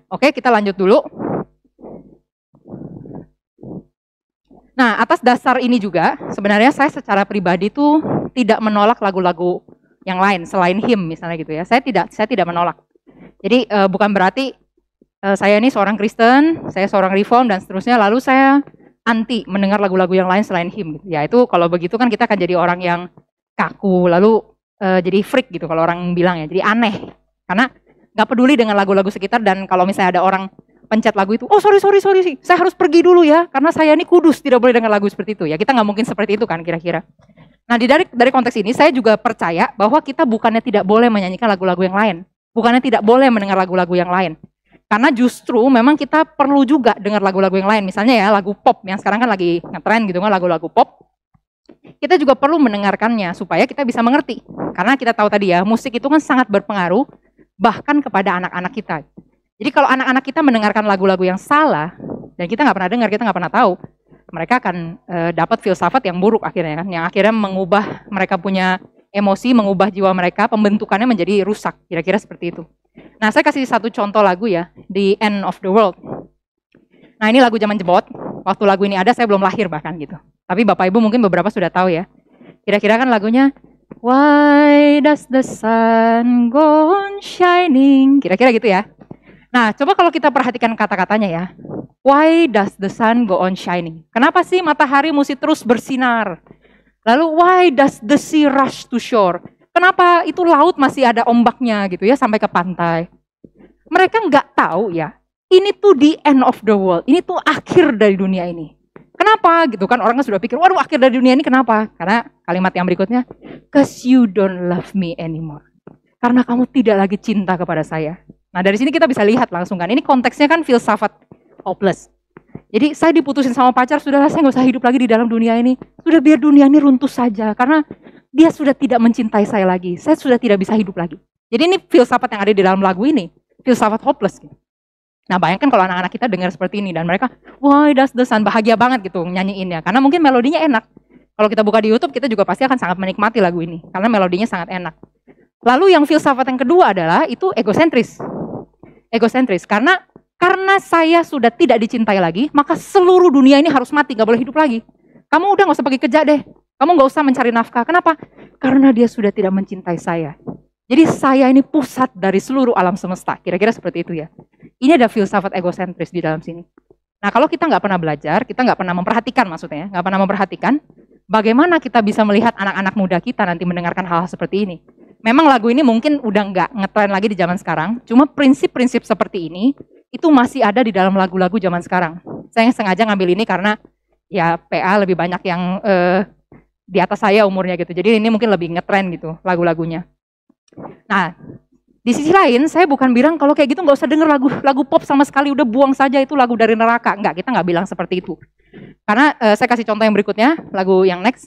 Oke kita lanjut dulu. Nah atas dasar ini juga sebenarnya saya secara pribadi tuh tidak menolak lagu-lagu yang lain selain him misalnya gitu ya. Saya tidak saya tidak menolak. Jadi uh, bukan berarti uh, saya ini seorang Kristen, saya seorang reform dan seterusnya lalu saya anti mendengar lagu-lagu yang lain selain him gitu. Ya itu kalau begitu kan kita akan jadi orang yang kaku lalu uh, jadi freak gitu kalau orang bilang ya. Jadi aneh. Karena nggak peduli dengan lagu-lagu sekitar dan kalau misalnya ada orang pencet lagu itu, oh sorry sorry sorry sih, saya harus pergi dulu ya karena saya ini kudus tidak boleh dengar lagu seperti itu ya. Kita nggak mungkin seperti itu kan kira-kira. Nah, di dari dari konteks ini saya juga percaya bahwa kita bukannya tidak boleh menyanyikan lagu-lagu yang lain, bukannya tidak boleh mendengar lagu-lagu yang lain. Karena justru memang kita perlu juga dengar lagu-lagu yang lain. Misalnya ya lagu pop yang sekarang kan lagi ngetren gitu kan lagu-lagu pop. kita juga perlu mendengarkannya supaya kita bisa mengerti. Karena kita tahu tadi ya, musik itu kan sangat berpengaruh bahkan kepada anak-anak kita. Jadi kalau anak-anak kita mendengarkan lagu-lagu yang salah dan kita nggak pernah dengar, kita nggak pernah tahu, mereka akan e, dapat filsafat yang buruk akhirnya kan, yang akhirnya mengubah mereka punya emosi, mengubah jiwa mereka, pembentukannya menjadi rusak, kira-kira seperti itu. Nah, saya kasih satu contoh lagu ya, The End of the World. Nah, ini lagu zaman jebot. Waktu lagu ini ada, saya belum lahir bahkan gitu. Tapi Bapak Ibu mungkin beberapa sudah tahu ya. Kira-kira kan lagunya Why does the sun go on shining? Kira-kira gitu ya. Nah, coba kalau kita perhatikan kata-katanya ya. Why does the sun go on shining? Kenapa sih matahari mesti terus bersinar? Lalu why does the sea rush to shore? Kenapa itu laut masih ada ombaknya gitu ya sampai ke pantai? Mereka nggak tahu ya. Ini tuh the end of the world. Ini tuh akhir dari dunia ini. Kenapa gitu kan orang sudah pikir, waduh akhir dari dunia ini kenapa? Karena kalimat yang berikutnya, cause you don't love me anymore. Karena kamu tidak lagi cinta kepada saya. Nah dari sini kita bisa lihat langsung kan, ini konteksnya kan filsafat hopeless. Jadi saya diputusin sama pacar, sudahlah saya nggak usah hidup lagi di dalam dunia ini. Sudah biar dunia ini runtuh saja, karena dia sudah tidak mencintai saya lagi. Saya sudah tidak bisa hidup lagi. Jadi ini filsafat yang ada di dalam lagu ini, filsafat hopeless. Gitu. Nah bayangkan kalau anak-anak kita dengar seperti ini dan mereka, wah das desan bahagia banget gitu nyanyiinnya. Karena mungkin melodinya enak. Kalau kita buka di Youtube kita juga pasti akan sangat menikmati lagu ini. Karena melodinya sangat enak. Lalu yang filsafat yang kedua adalah itu egosentris. Egosentris. Karena karena saya sudah tidak dicintai lagi, maka seluruh dunia ini harus mati, gak boleh hidup lagi. Kamu udah gak usah pergi kerja deh. Kamu gak usah mencari nafkah. Kenapa? Karena dia sudah tidak mencintai saya. Jadi saya ini pusat dari seluruh alam semesta. Kira-kira seperti itu ya. Ini ada filsafat egosentris di dalam sini. Nah kalau kita nggak pernah belajar, kita nggak pernah memperhatikan maksudnya, ya, nggak pernah memperhatikan bagaimana kita bisa melihat anak-anak muda kita nanti mendengarkan hal-hal seperti ini. Memang lagu ini mungkin udah nggak ngetren lagi di zaman sekarang, cuma prinsip-prinsip seperti ini itu masih ada di dalam lagu-lagu zaman sekarang. Saya sengaja ngambil ini karena ya PA lebih banyak yang uh, di atas saya umurnya gitu. Jadi ini mungkin lebih ngetren gitu lagu-lagunya. Nah, di sisi lain, saya bukan bilang kalau kayak gitu nggak usah denger lagu lagu pop sama sekali, udah buang saja itu lagu dari neraka. Enggak, kita nggak bilang seperti itu. Karena uh, saya kasih contoh yang berikutnya, lagu yang next.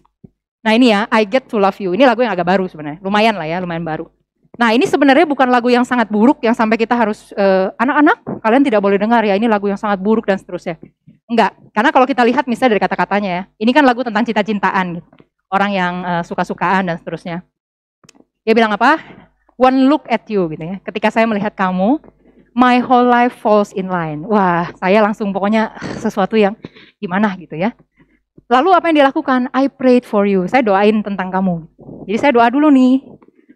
Nah ini ya, I Get to Love You. Ini lagu yang agak baru sebenarnya, lumayan lah ya, lumayan baru. Nah ini sebenarnya bukan lagu yang sangat buruk yang sampai kita harus anak anak-anak kalian tidak boleh dengar ya ini lagu yang sangat buruk dan seterusnya. Enggak, karena kalau kita lihat misalnya dari kata-katanya ya, ini kan lagu tentang cinta-cintaan, gitu. orang yang uh, suka-sukaan dan seterusnya. Dia bilang apa? one look at you gitu ya. Ketika saya melihat kamu, my whole life falls in line. Wah, saya langsung pokoknya sesuatu yang gimana gitu ya. Lalu apa yang dilakukan? I prayed for you. Saya doain tentang kamu. Jadi saya doa dulu nih.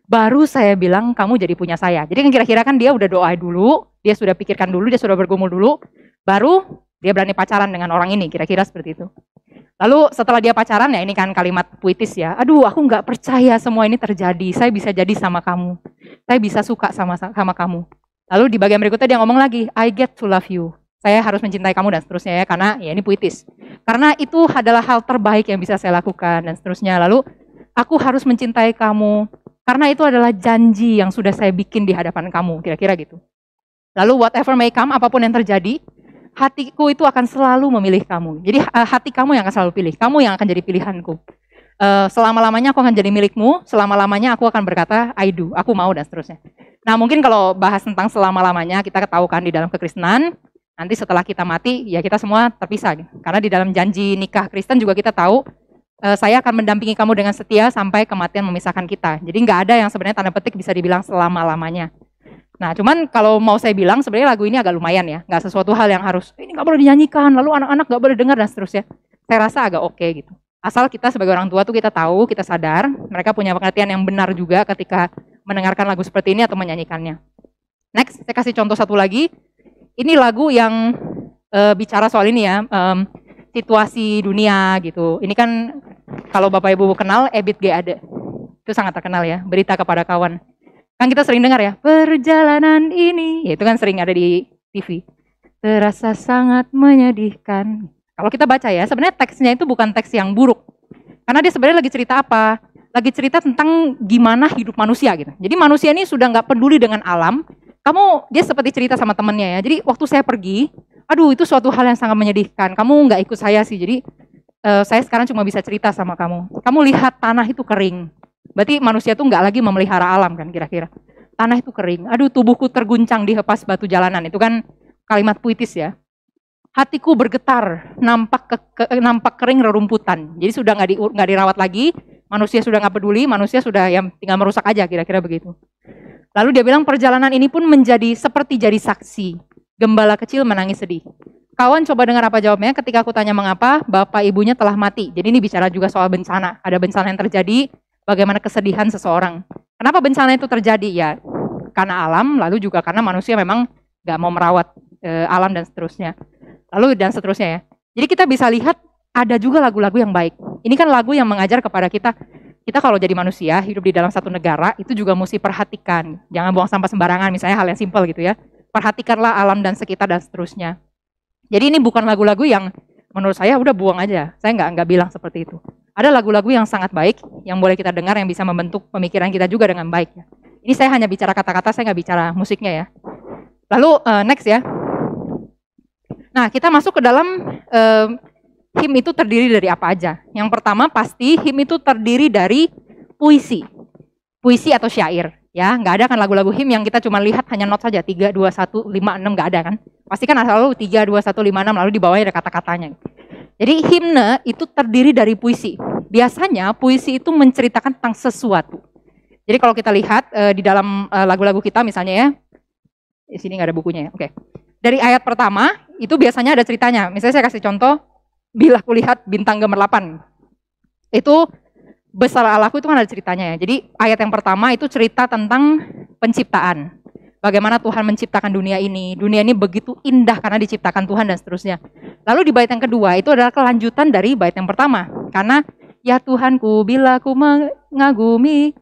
Baru saya bilang kamu jadi punya saya. Jadi kan kira-kira kan dia udah doa dulu, dia sudah pikirkan dulu, dia sudah bergumul dulu, baru dia berani pacaran dengan orang ini. Kira-kira seperti itu. Lalu setelah dia pacaran ya ini kan kalimat puitis ya. Aduh aku nggak percaya semua ini terjadi. Saya bisa jadi sama kamu. Saya bisa suka sama sama kamu. Lalu di bagian berikutnya dia ngomong lagi, I get to love you. Saya harus mencintai kamu dan seterusnya ya karena ya ini puitis. Karena itu adalah hal terbaik yang bisa saya lakukan dan seterusnya. Lalu aku harus mencintai kamu karena itu adalah janji yang sudah saya bikin di hadapan kamu. Kira-kira gitu. Lalu whatever may come, apa pun yang terjadi, hatiku itu akan selalu memilih kamu. Jadi hati kamu yang akan selalu pilih, kamu yang akan jadi pilihanku. Uh, selama-lamanya aku akan jadi milikmu, selama-lamanya aku akan berkata, I do, aku mau dan seterusnya. Nah mungkin kalau bahas tentang selama-lamanya, kita ketahukan di dalam kekristenan, nanti setelah kita mati, ya kita semua terpisah. Karena di dalam janji nikah Kristen juga kita tahu, uh, saya akan mendampingi kamu dengan setia sampai kematian memisahkan kita. Jadi nggak ada yang sebenarnya tanda petik bisa dibilang selama-lamanya. Nah, cuman kalau mau saya bilang sebenarnya lagu ini agak lumayan ya, nggak sesuatu hal yang harus ini nggak boleh dinyanyikan, lalu anak-anak nggak boleh dengar dan seterusnya. Saya rasa agak oke okay, gitu. Asal kita sebagai orang tua tuh kita tahu, kita sadar, mereka punya pengertian yang benar juga ketika mendengarkan lagu seperti ini atau menyanyikannya. Next, saya kasih contoh satu lagi. Ini lagu yang uh, bicara soal ini ya, um, situasi dunia gitu. Ini kan kalau Bapak Ibu kenal Ebit G. Ade. Itu sangat terkenal ya, berita kepada kawan. Kan kita sering dengar ya, perjalanan ini, ya itu kan sering ada di TV. Terasa sangat menyedihkan. Kalau kita baca ya, sebenarnya teksnya itu bukan teks yang buruk. Karena dia sebenarnya lagi cerita apa? Lagi cerita tentang gimana hidup manusia gitu. Jadi manusia ini sudah nggak peduli dengan alam. Kamu, dia seperti cerita sama temennya ya. Jadi waktu saya pergi, aduh itu suatu hal yang sangat menyedihkan. Kamu nggak ikut saya sih. Jadi eh, saya sekarang cuma bisa cerita sama kamu. Kamu lihat tanah itu kering. Berarti manusia tuh nggak lagi memelihara alam kan kira-kira. Tanah itu kering. Aduh tubuhku terguncang di hepas batu jalanan. Itu kan kalimat puitis ya. Hatiku bergetar, nampak ke, ke- nampak kering rerumputan. Jadi sudah nggak di, dirawat lagi, manusia sudah nggak peduli, manusia sudah yang tinggal merusak aja kira-kira begitu. Lalu dia bilang perjalanan ini pun menjadi seperti jadi saksi. Gembala kecil menangis sedih. Kawan coba dengar apa jawabnya ketika aku tanya mengapa bapak ibunya telah mati. Jadi ini bicara juga soal bencana. Ada bencana yang terjadi, bagaimana kesedihan seseorang. Kenapa bencana itu terjadi? Ya karena alam, lalu juga karena manusia memang nggak mau merawat eh, alam dan seterusnya. Lalu dan seterusnya ya. Jadi kita bisa lihat ada juga lagu-lagu yang baik. Ini kan lagu yang mengajar kepada kita, kita kalau jadi manusia hidup di dalam satu negara itu juga mesti perhatikan. Jangan buang sampah sembarangan, misalnya hal yang simpel gitu ya. Perhatikanlah alam dan sekitar dan seterusnya. Jadi ini bukan lagu-lagu yang menurut saya udah buang aja. Saya nggak nggak bilang seperti itu. Ada lagu-lagu yang sangat baik yang boleh kita dengar yang bisa membentuk pemikiran kita juga dengan baik. ya. Ini saya hanya bicara kata-kata, saya nggak bicara musiknya ya. Lalu eh, next ya. Nah kita masuk ke dalam eh, him itu terdiri dari apa aja? Yang pertama pasti him itu terdiri dari puisi, puisi atau syair. Ya, nggak ada kan lagu-lagu him yang kita cuma lihat hanya not saja 3, 2, 1, 5, 6 nggak ada kan? Pasti kan selalu 3, 2, 1, 5, 6 lalu di bawahnya ada kata-katanya. Jadi himne itu terdiri dari puisi. Biasanya puisi itu menceritakan tentang sesuatu. Jadi kalau kita lihat eh, di dalam eh, lagu-lagu kita misalnya ya, di sini nggak ada bukunya ya. Oke. Dari ayat pertama itu biasanya ada ceritanya. Misalnya saya kasih contoh, bila kulihat bintang gemerlapan. Itu besar Allahku itu kan ada ceritanya ya. Jadi ayat yang pertama itu cerita tentang penciptaan. Bagaimana Tuhan menciptakan dunia ini. Dunia ini begitu indah karena diciptakan Tuhan dan seterusnya. Lalu di bait yang kedua itu adalah kelanjutan dari bait yang pertama. Karena ya Tuhanku bila ku mengagumi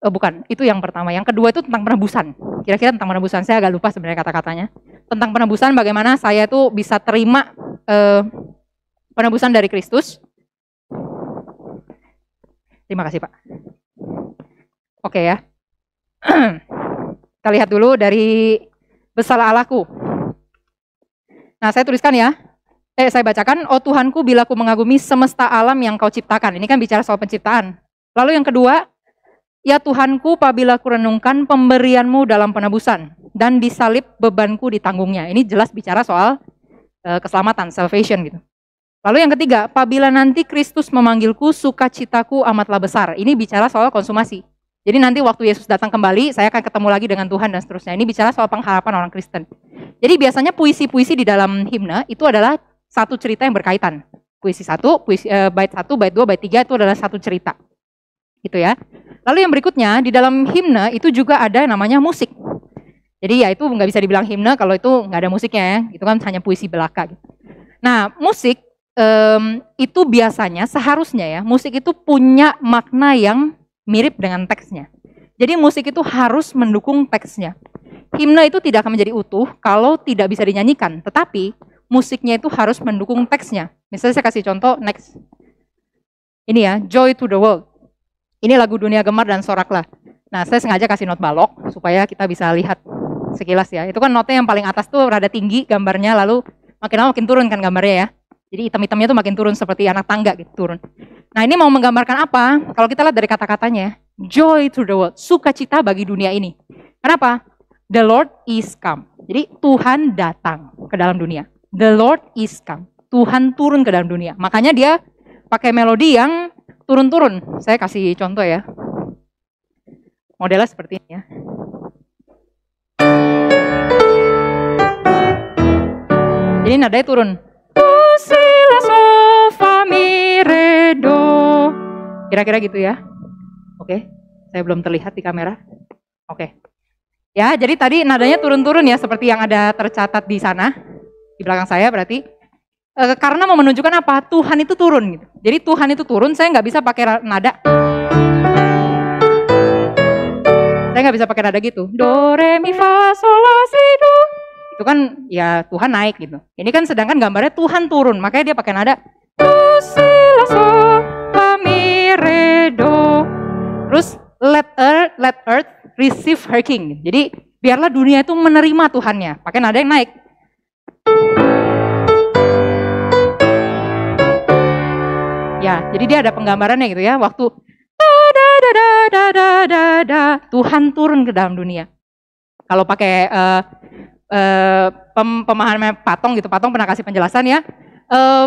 Oh, bukan, itu yang pertama. Yang kedua itu tentang penebusan. Kira-kira tentang penebusan, saya agak lupa sebenarnya kata-katanya. Tentang penebusan, bagaimana saya itu bisa terima eh, penebusan dari Kristus. Terima kasih Pak. Oke ya. Kita lihat dulu dari besar Allahku. Nah saya tuliskan ya. Eh saya bacakan, oh Tuhanku bila ku mengagumi semesta alam yang kau ciptakan. Ini kan bicara soal penciptaan. Lalu yang kedua, Ya Tuhanku, apabila ku renungkan pemberianmu dalam penebusan dan disalib bebanku ditanggungnya. Ini jelas bicara soal eh, keselamatan, salvation gitu. Lalu yang ketiga, apabila nanti Kristus memanggilku, sukacitaku amatlah besar. Ini bicara soal konsumasi. Jadi nanti waktu Yesus datang kembali, saya akan ketemu lagi dengan Tuhan dan seterusnya. Ini bicara soal pengharapan orang Kristen. Jadi biasanya puisi-puisi di dalam himne itu adalah satu cerita yang berkaitan. Puisi satu, puisi, eh, bait satu, bait dua, bait tiga itu adalah satu cerita. Gitu ya. Lalu yang berikutnya di dalam himne itu juga ada yang namanya musik. Jadi ya itu nggak bisa dibilang himne kalau itu nggak ada musiknya ya. Itu kan hanya puisi belaka. Gitu. Nah musik em, itu biasanya seharusnya ya musik itu punya makna yang mirip dengan teksnya. Jadi musik itu harus mendukung teksnya. Himne itu tidak akan menjadi utuh kalau tidak bisa dinyanyikan. Tetapi musiknya itu harus mendukung teksnya. Misalnya saya kasih contoh next. Ini ya, Joy to the World. Ini lagu Dunia Gemar dan Soraklah. Nah, saya sengaja kasih not balok supaya kita bisa lihat sekilas ya. Itu kan notnya yang paling atas tuh rada tinggi gambarnya, lalu makin lama makin turun kan gambarnya ya. Jadi hitam-hitamnya tuh makin turun seperti anak tangga gitu turun. Nah ini mau menggambarkan apa? Kalau kita lihat dari kata-katanya, joy to the world, sukacita bagi dunia ini. Kenapa? The Lord is come. Jadi Tuhan datang ke dalam dunia. The Lord is come. Tuhan turun ke dalam dunia. Makanya dia pakai melodi yang turun-turun. Saya kasih contoh ya. Modelnya seperti ini ya. Jadi nadanya turun. Kira-kira gitu ya. Oke, saya belum terlihat di kamera. Oke. Ya, jadi tadi nadanya turun-turun ya seperti yang ada tercatat di sana. Di belakang saya berarti Eh, karena mau menunjukkan apa? Tuhan itu turun gitu. Jadi Tuhan itu turun, saya nggak bisa pakai nada. Saya nggak bisa pakai nada gitu. Do, re, mi, fa, sol, la, si, do. Itu kan ya Tuhan naik gitu. Ini kan sedangkan gambarnya Tuhan turun, makanya dia pakai nada. Terus let earth, let earth receive her king. Jadi biarlah dunia itu menerima Tuhannya. Pakai nada yang naik. Ya, jadi dia ada penggambarannya gitu ya. Waktu Tuhan turun ke dalam dunia. Kalau pakai uh, uh, pem pemahaman patung gitu, patung pernah kasih penjelasan ya. Uh,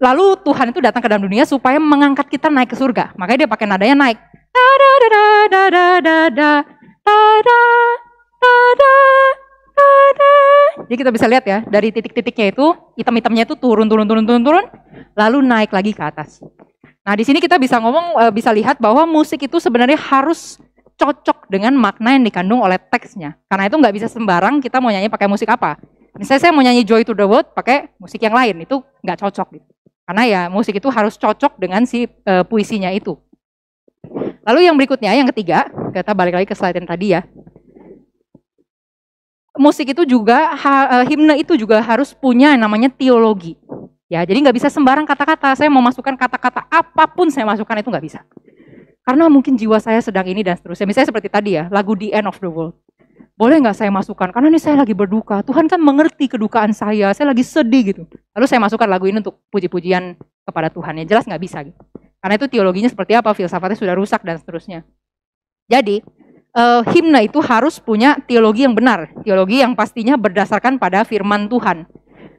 lalu Tuhan itu datang ke dalam dunia supaya mengangkat kita naik ke surga. Makanya dia pakai nadanya naik. Da da da da da da da da da. Jadi kita bisa lihat ya dari titik-titiknya itu hitam-hitamnya itu turun turun turun turun turun lalu naik lagi ke atas. Nah, di sini kita bisa ngomong uh, bisa lihat bahwa musik itu sebenarnya harus cocok dengan makna yang dikandung oleh teksnya. Karena itu nggak bisa sembarang kita mau nyanyi pakai musik apa. Misalnya saya mau nyanyi Joy to the World pakai musik yang lain, itu nggak cocok gitu. Karena ya musik itu harus cocok dengan si uh, puisinya itu. Lalu yang berikutnya, yang ketiga, kita balik lagi ke slide yang tadi ya. Musik itu juga, ha, uh, himne itu juga harus punya namanya teologi. Ya, jadi nggak bisa sembarang kata-kata. Saya mau masukkan kata-kata apa pun saya masukkan itu nggak bisa. Karena mungkin jiwa saya sedang ini dan seterusnya. Misalnya seperti tadi ya, lagu The End of the World. Boleh nggak saya masukkan? Karena ini saya lagi berduka. Tuhan kan mengerti kedukaan saya. Saya lagi sedih gitu. Lalu saya masukkan lagu ini untuk puji-pujian kepada Tuhan. Ya jelas nggak bisa gitu. Karena itu teologinya seperti apa, filsafatnya sudah rusak dan seterusnya. Jadi, uh, himne itu harus punya teologi yang benar. Teologi yang pastinya berdasarkan pada firman Tuhan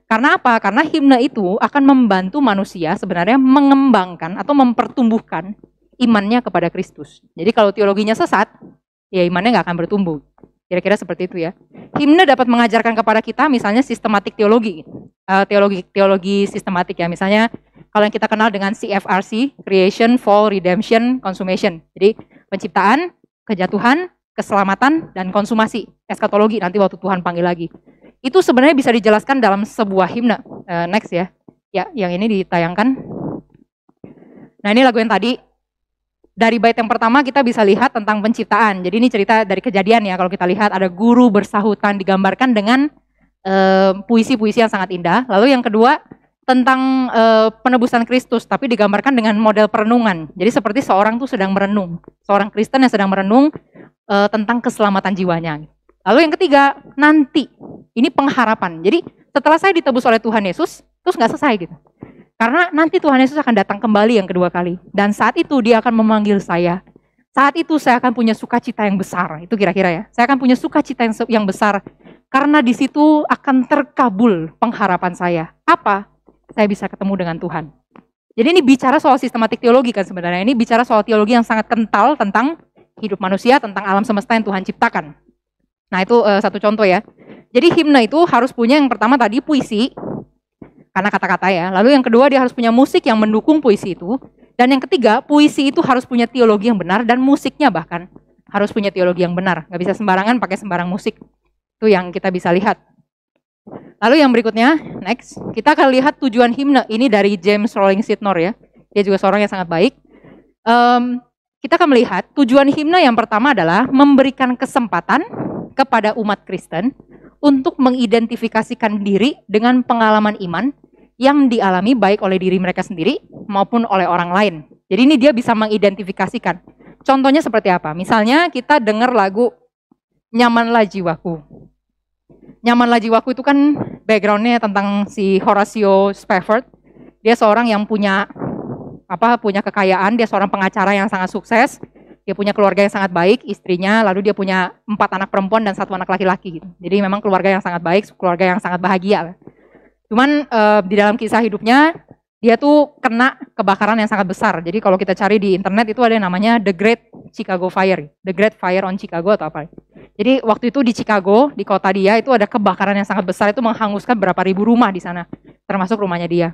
karena apa? Karena himne itu akan membantu manusia sebenarnya mengembangkan atau mempertumbuhkan imannya kepada Kristus. Jadi kalau teologinya sesat, ya imannya nggak akan bertumbuh. Kira-kira seperti itu ya. Himne dapat mengajarkan kepada kita misalnya sistematik teologi. Uh, teologi teologi sistematik ya. Misalnya kalau yang kita kenal dengan CFRC, Creation, Fall, Redemption, Consummation. Jadi penciptaan, kejatuhan, keselamatan, dan konsumasi. Eskatologi nanti waktu Tuhan panggil lagi itu sebenarnya bisa dijelaskan dalam sebuah himne. Uh, next ya. Ya, yang ini ditayangkan. Nah, ini lagu yang tadi. Dari bait yang pertama kita bisa lihat tentang penciptaan. Jadi ini cerita dari kejadian ya. Kalau kita lihat ada guru bersahutan digambarkan dengan eh, puisi-puisi uh, yang sangat indah. Lalu yang kedua tentang uh, penebusan Kristus, tapi digambarkan dengan model perenungan. Jadi seperti seorang tuh sedang merenung, seorang Kristen yang sedang merenung uh, tentang keselamatan jiwanya. Lalu yang ketiga, nanti. Ini pengharapan. Jadi setelah saya ditebus oleh Tuhan Yesus, terus nggak selesai gitu. Karena nanti Tuhan Yesus akan datang kembali yang kedua kali. Dan saat itu dia akan memanggil saya. Saat itu saya akan punya sukacita yang besar. Itu kira-kira ya. Saya akan punya sukacita yang, yang besar. Karena di situ akan terkabul pengharapan saya. Apa? Saya bisa ketemu dengan Tuhan. Jadi ini bicara soal sistematik teologi kan sebenarnya. Ini bicara soal teologi yang sangat kental tentang hidup manusia, tentang alam semesta yang Tuhan ciptakan. Nah itu uh, satu contoh ya. Jadi himne itu harus punya yang pertama tadi puisi, karena kata-kata ya. Lalu yang kedua dia harus punya musik yang mendukung puisi itu. Dan yang ketiga puisi itu harus punya teologi yang benar dan musiknya bahkan harus punya teologi yang benar. Gak bisa sembarangan pakai sembarang musik. Itu yang kita bisa lihat. Lalu yang berikutnya, next, kita akan lihat tujuan himne. Ini dari James Rolling Sidnor ya. Dia juga seorang yang sangat baik. Um, kita akan melihat tujuan himne yang pertama adalah memberikan kesempatan kepada umat Kristen untuk mengidentifikasikan diri dengan pengalaman iman yang dialami baik oleh diri mereka sendiri maupun oleh orang lain. Jadi ini dia bisa mengidentifikasikan. Contohnya seperti apa? Misalnya kita dengar lagu Nyamanlah Jiwaku. Nyamanlah Jiwaku itu kan backgroundnya tentang si Horatio Spafford. Dia seorang yang punya apa punya kekayaan, dia seorang pengacara yang sangat sukses dia punya keluarga yang sangat baik, istrinya, lalu dia punya empat anak perempuan dan satu anak laki-laki. Gitu. Jadi memang keluarga yang sangat baik, keluarga yang sangat bahagia. Cuman uh, di dalam kisah hidupnya dia tuh kena kebakaran yang sangat besar. Jadi kalau kita cari di internet itu ada yang namanya The Great Chicago Fire, The Great Fire on Chicago atau apa. Jadi waktu itu di Chicago, di kota dia itu ada kebakaran yang sangat besar itu menghanguskan berapa ribu rumah di sana, termasuk rumahnya dia.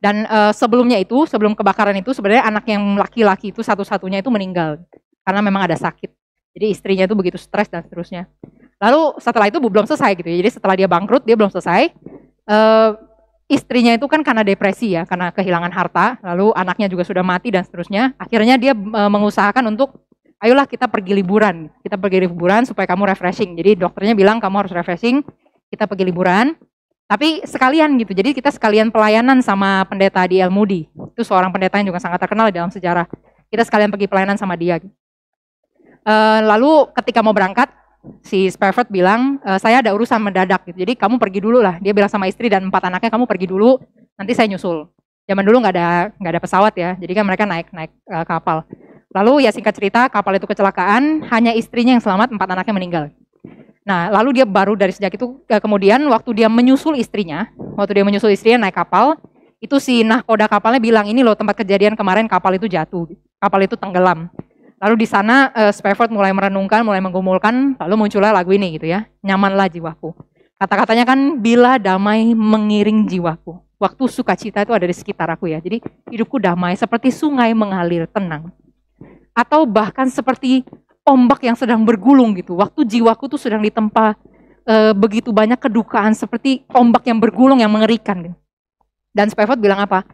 Dan uh, sebelumnya itu, sebelum kebakaran itu sebenarnya anak yang laki-laki itu satu-satunya itu meninggal karena memang ada sakit. Jadi istrinya itu begitu stres dan seterusnya. Lalu setelah itu belum selesai gitu ya. Jadi setelah dia bangkrut dia belum selesai. Uh, istrinya itu kan karena depresi ya, karena kehilangan harta, lalu anaknya juga sudah mati dan seterusnya. Akhirnya dia uh, mengusahakan untuk ayolah kita pergi liburan. Kita pergi liburan supaya kamu refreshing. Jadi dokternya bilang kamu harus refreshing, kita pergi liburan. Tapi sekalian gitu, jadi kita sekalian pelayanan sama pendeta di El Moody. Itu seorang pendeta yang juga sangat terkenal dalam sejarah. Kita sekalian pergi pelayanan sama dia. Uh, lalu ketika mau berangkat, si Spafford bilang, e, saya ada urusan mendadak gitu. Jadi kamu pergi dulu lah. Dia bilang sama istri dan empat anaknya, kamu pergi dulu, nanti saya nyusul. Zaman dulu nggak ada nggak ada pesawat ya, jadi kan mereka naik naik uh, kapal. Lalu ya singkat cerita kapal itu kecelakaan, hanya istrinya yang selamat, empat anaknya meninggal. Nah, lalu dia baru dari sejak itu uh, kemudian waktu dia menyusul istrinya, waktu dia menyusul istrinya naik kapal, itu si nahkoda kapalnya bilang ini loh tempat kejadian kemarin kapal itu jatuh, kapal itu tenggelam. Lalu di sana uh, Spafford mulai merenungkan, mulai menggumulkan, lalu muncullah lagu ini gitu ya, nyamanlah jiwaku. Kata-katanya kan bila damai mengiring jiwaku waktu sukacita itu ada di sekitar aku ya. Jadi hidupku damai seperti sungai mengalir tenang. Atau bahkan seperti ombak yang sedang bergulung gitu. Waktu jiwaku tuh sedang ditempa e, begitu banyak kedukaan seperti ombak yang bergulung yang mengerikan gitu. Dan Spafford bilang apa?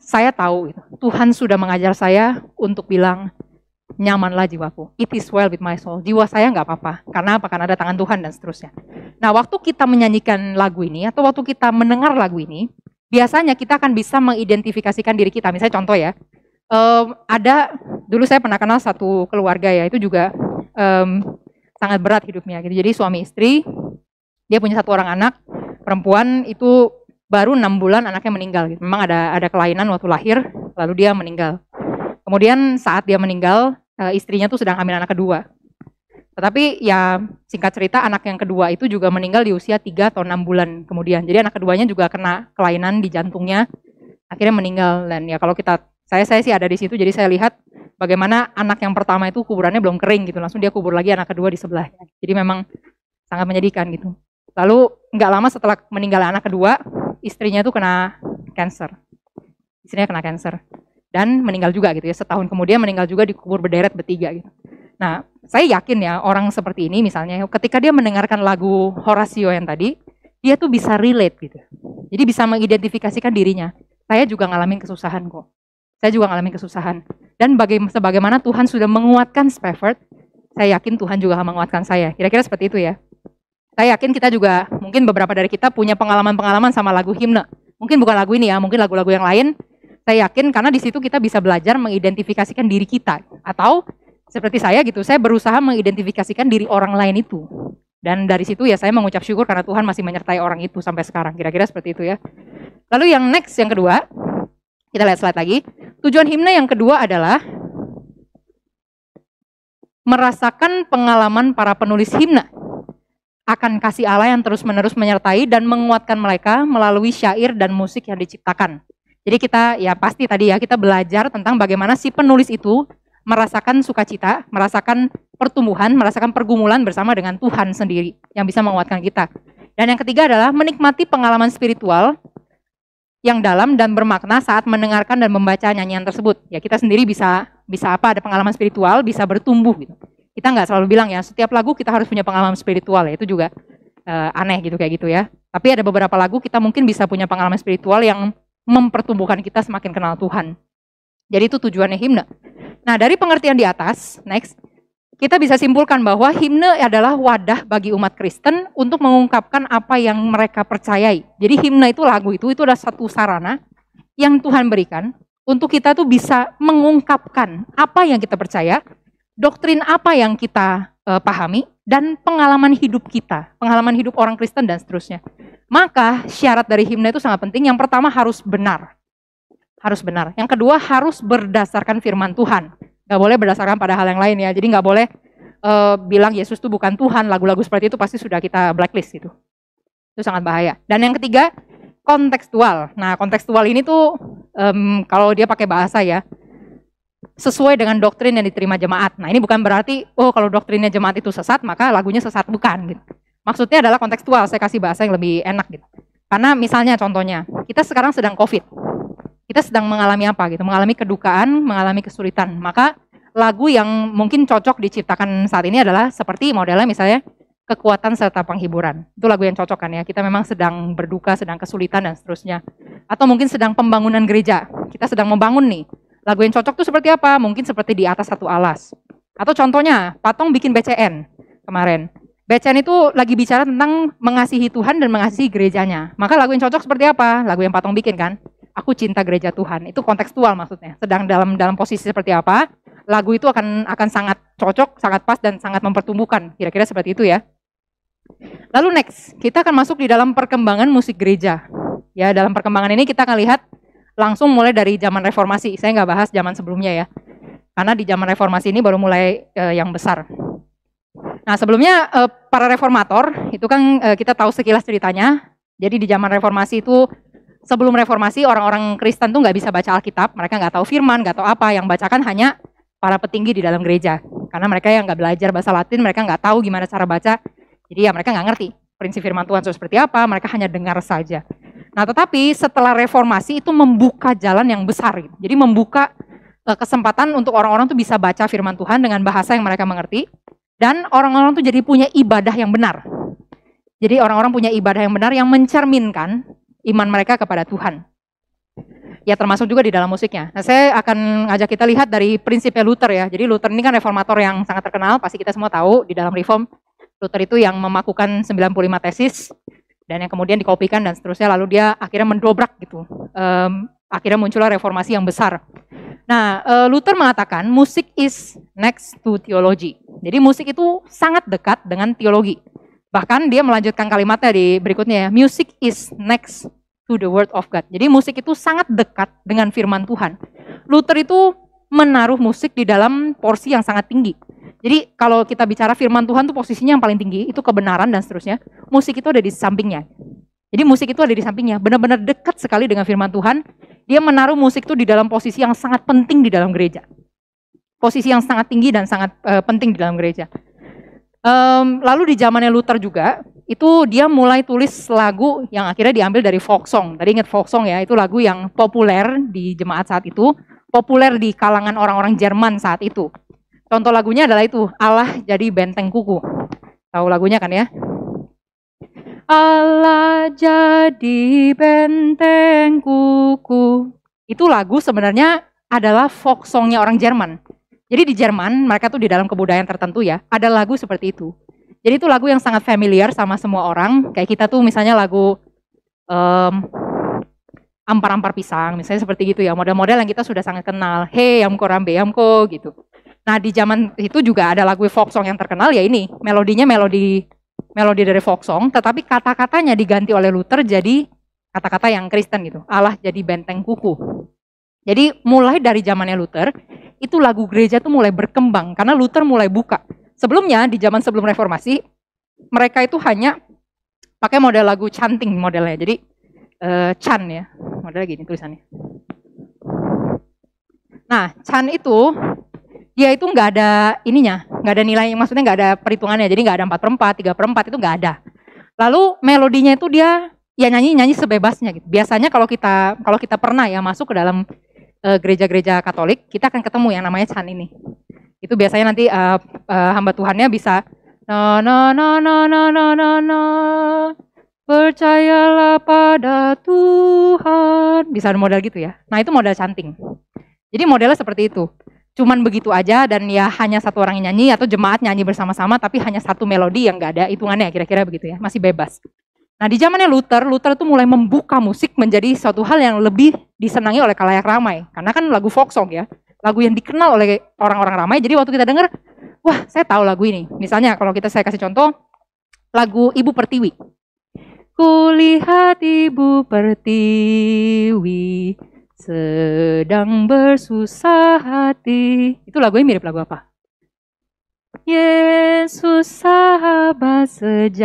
Saya tahu gitu. Tuhan sudah mengajar saya untuk bilang nyamanlah jiwaku. It is well with my soul. Jiwa saya nggak apa-apa. Karena apa? Karena ada tangan Tuhan dan seterusnya. Nah, waktu kita menyanyikan lagu ini atau waktu kita mendengar lagu ini, biasanya kita akan bisa mengidentifikasikan diri kita. Misalnya contoh ya, um, ada dulu saya pernah kenal satu keluarga ya, itu juga um, sangat berat hidupnya. Gitu. Jadi suami istri, dia punya satu orang anak, perempuan itu baru enam bulan anaknya meninggal. Gitu. Memang ada ada kelainan waktu lahir, lalu dia meninggal. Kemudian saat dia meninggal, eh, istrinya tuh sedang hamil anak kedua. Tetapi ya singkat cerita anak yang kedua itu juga meninggal di usia 3 atau 6 bulan kemudian. Jadi anak keduanya juga kena kelainan di jantungnya, akhirnya meninggal. Dan ya kalau kita, saya saya sih ada di situ, jadi saya lihat bagaimana anak yang pertama itu kuburannya belum kering gitu, langsung dia kubur lagi anak kedua di sebelahnya. Jadi memang sangat menyedihkan gitu. Lalu nggak lama setelah meninggal anak kedua, istrinya tuh kena cancer. Istrinya kena cancer dan meninggal juga gitu ya. Setahun kemudian meninggal juga dikubur berderet bertiga gitu. Nah, saya yakin ya orang seperti ini misalnya ketika dia mendengarkan lagu Horacio yang tadi, dia tuh bisa relate gitu. Jadi bisa mengidentifikasikan dirinya. Saya juga ngalamin kesusahan kok. Saya juga ngalamin kesusahan. Dan bagaimana, sebagaimana Tuhan sudah menguatkan Spafford, saya yakin Tuhan juga akan menguatkan saya. Kira-kira seperti itu ya. Saya yakin kita juga, mungkin beberapa dari kita punya pengalaman-pengalaman sama lagu himne. Mungkin bukan lagu ini ya, mungkin lagu-lagu yang lain saya yakin karena di situ kita bisa belajar mengidentifikasikan diri kita atau seperti saya gitu, saya berusaha mengidentifikasikan diri orang lain itu. Dan dari situ ya saya mengucap syukur karena Tuhan masih menyertai orang itu sampai sekarang. Kira-kira seperti itu ya. Lalu yang next yang kedua, kita lihat slide lagi. Tujuan himne yang kedua adalah merasakan pengalaman para penulis himne akan kasih Allah yang terus-menerus menyertai dan menguatkan mereka melalui syair dan musik yang diciptakan. Jadi kita ya pasti tadi ya kita belajar tentang bagaimana si penulis itu merasakan sukacita, merasakan pertumbuhan, merasakan pergumulan bersama dengan Tuhan sendiri yang bisa menguatkan kita. Dan yang ketiga adalah menikmati pengalaman spiritual yang dalam dan bermakna saat mendengarkan dan membaca nyanyian tersebut. Ya kita sendiri bisa bisa apa ada pengalaman spiritual, bisa bertumbuh gitu. Kita nggak selalu bilang ya setiap lagu kita harus punya pengalaman spiritual ya itu juga uh, aneh gitu kayak gitu ya. Tapi ada beberapa lagu kita mungkin bisa punya pengalaman spiritual yang mempertumbuhkan kita semakin kenal Tuhan. Jadi itu tujuannya himne. Nah dari pengertian di atas, next, kita bisa simpulkan bahwa himne adalah wadah bagi umat Kristen untuk mengungkapkan apa yang mereka percayai. Jadi himne itu lagu itu, itu adalah satu sarana yang Tuhan berikan untuk kita tuh bisa mengungkapkan apa yang kita percaya, doktrin apa yang kita uh, pahami, dan pengalaman hidup kita, pengalaman hidup orang Kristen dan seterusnya. Maka syarat dari himne itu sangat penting. Yang pertama harus benar. Harus benar. Yang kedua harus berdasarkan firman Tuhan. Gak boleh berdasarkan pada hal yang lain ya. Jadi gak boleh uh, bilang Yesus itu bukan Tuhan. Lagu-lagu seperti itu pasti sudah kita blacklist gitu. Itu sangat bahaya. Dan yang ketiga kontekstual. Nah kontekstual ini tuh um, kalau dia pakai bahasa ya sesuai dengan doktrin yang diterima jemaat. Nah ini bukan berarti, oh kalau doktrinnya jemaat itu sesat, maka lagunya sesat. Bukan. Gitu. Maksudnya adalah kontekstual, saya kasih bahasa yang lebih enak gitu. Karena misalnya contohnya, kita sekarang sedang COVID. Kita sedang mengalami apa gitu, mengalami kedukaan, mengalami kesulitan. Maka lagu yang mungkin cocok diciptakan saat ini adalah seperti modelnya misalnya kekuatan serta penghiburan. Itu lagu yang cocok kan ya. Kita memang sedang berduka, sedang kesulitan dan seterusnya. Atau mungkin sedang pembangunan gereja. Kita sedang membangun nih Lagu yang cocok tuh seperti apa? Mungkin seperti di atas satu alas. Atau contohnya, Patong bikin BCN kemarin. BCN itu lagi bicara tentang mengasihi Tuhan dan mengasihi gerejanya. Maka lagu yang cocok seperti apa? Lagu yang Patong bikin kan? Aku cinta gereja Tuhan. Itu kontekstual maksudnya. Sedang dalam dalam posisi seperti apa? Lagu itu akan akan sangat cocok, sangat pas dan sangat mempertumbuhkan. Kira-kira seperti itu ya. Lalu next, kita akan masuk di dalam perkembangan musik gereja. Ya, dalam perkembangan ini kita akan lihat langsung mulai dari zaman reformasi. Saya nggak bahas zaman sebelumnya ya. Karena di zaman reformasi ini baru mulai uh, yang besar. Nah sebelumnya uh, para reformator itu kan uh, kita tahu sekilas ceritanya. Jadi di zaman reformasi itu sebelum reformasi orang-orang Kristen tuh nggak bisa baca Alkitab, mereka nggak tahu Firman, nggak tahu apa, yang bacakan hanya para petinggi di dalam gereja. Karena mereka yang nggak belajar bahasa Latin, mereka nggak tahu gimana cara baca, jadi ya mereka nggak ngerti prinsip Firman Tuhan seperti apa, mereka hanya dengar saja. Nah tetapi setelah reformasi itu membuka jalan yang besar, gitu. jadi membuka uh, kesempatan untuk orang-orang tuh bisa baca Firman Tuhan dengan bahasa yang mereka mengerti, dan orang-orang tuh jadi punya ibadah yang benar. Jadi orang-orang punya ibadah yang benar yang mencerminkan iman mereka kepada Tuhan ya termasuk juga di dalam musiknya. Nah, saya akan ngajak kita lihat dari prinsipnya Luther ya. Jadi Luther ini kan reformator yang sangat terkenal, pasti kita semua tahu di dalam reform Luther itu yang memakukan 95 tesis dan yang kemudian dikopikan dan seterusnya lalu dia akhirnya mendobrak gitu. Um, akhirnya muncullah reformasi yang besar. Nah, uh, Luther mengatakan musik is next to theology. Jadi musik itu sangat dekat dengan teologi. Bahkan dia melanjutkan kalimatnya di berikutnya ya, music is next to the word of God. Jadi musik itu sangat dekat dengan firman Tuhan. Luther itu menaruh musik di dalam porsi yang sangat tinggi. Jadi kalau kita bicara firman Tuhan tuh posisinya yang paling tinggi, itu kebenaran dan seterusnya. Musik itu ada di sampingnya. Jadi musik itu ada di sampingnya, benar-benar dekat sekali dengan firman Tuhan. Dia menaruh musik itu di dalam posisi yang sangat penting di dalam gereja. Posisi yang sangat tinggi dan sangat uh, penting di dalam gereja. Um, lalu di zamannya Luther juga, itu dia mulai tulis lagu yang akhirnya diambil dari folk song. Tadi ingat folk song ya, itu lagu yang populer di jemaat saat itu, populer di kalangan orang-orang Jerman saat itu. Contoh lagunya adalah itu, Allah jadi benteng kuku. Tahu lagunya kan ya? Allah jadi benteng kuku. Itu lagu sebenarnya adalah folk songnya orang Jerman. Jadi di Jerman, mereka tuh di dalam kebudayaan tertentu ya, ada lagu seperti itu. Jadi itu lagu yang sangat familiar sama semua orang. Kayak kita tuh misalnya lagu um, ampar-ampar pisang, misalnya seperti gitu ya. Model-model yang kita sudah sangat kenal. Hey, yamko rambe yamko gitu. Nah di zaman itu juga ada lagu folk song yang terkenal ya ini. Melodinya melodi melodi dari folk song, tetapi kata-katanya diganti oleh Luther jadi kata-kata yang Kristen gitu. Allah jadi benteng kuku. Jadi mulai dari zamannya Luther, itu lagu gereja tuh mulai berkembang karena Luther mulai buka Sebelumnya di zaman sebelum reformasi mereka itu hanya pakai model lagu canting modelnya. Jadi uh, Chan ya, modelnya gini tulisannya. Nah, Chan itu dia itu nggak ada ininya, nggak ada nilai, maksudnya nggak ada perhitungannya, jadi nggak ada empat per empat, tiga per empat itu nggak ada. Lalu melodinya itu dia ya nyanyi nyanyi sebebasnya gitu. Biasanya kalau kita kalau kita pernah ya masuk ke dalam gereja-gereja uh, Katolik, kita akan ketemu yang namanya Chan ini. Itu biasanya nanti uh, uh, hamba Tuhannya bisa no no no no no no no no percayalah pada Tuhan. Bisa model gitu ya. Nah, itu model canting. Jadi modelnya seperti itu. Cuman begitu aja dan ya hanya satu orang yang nyanyi atau jemaat nyanyi bersama-sama tapi hanya satu melodi yang gak ada hitungannya kira-kira begitu ya. Masih bebas. Nah di zamannya Luther, Luther itu mulai membuka musik menjadi suatu hal yang lebih disenangi oleh kalayak ramai. Karena kan lagu folk song ya lagu yang dikenal oleh orang-orang ramai. Jadi waktu kita dengar, wah saya tahu lagu ini. Misalnya kalau kita saya kasih contoh, lagu Ibu Pertiwi. Kulihat Ibu Pertiwi sedang bersusah hati. Itu lagunya mirip lagu apa? Yesus sahabat sejati.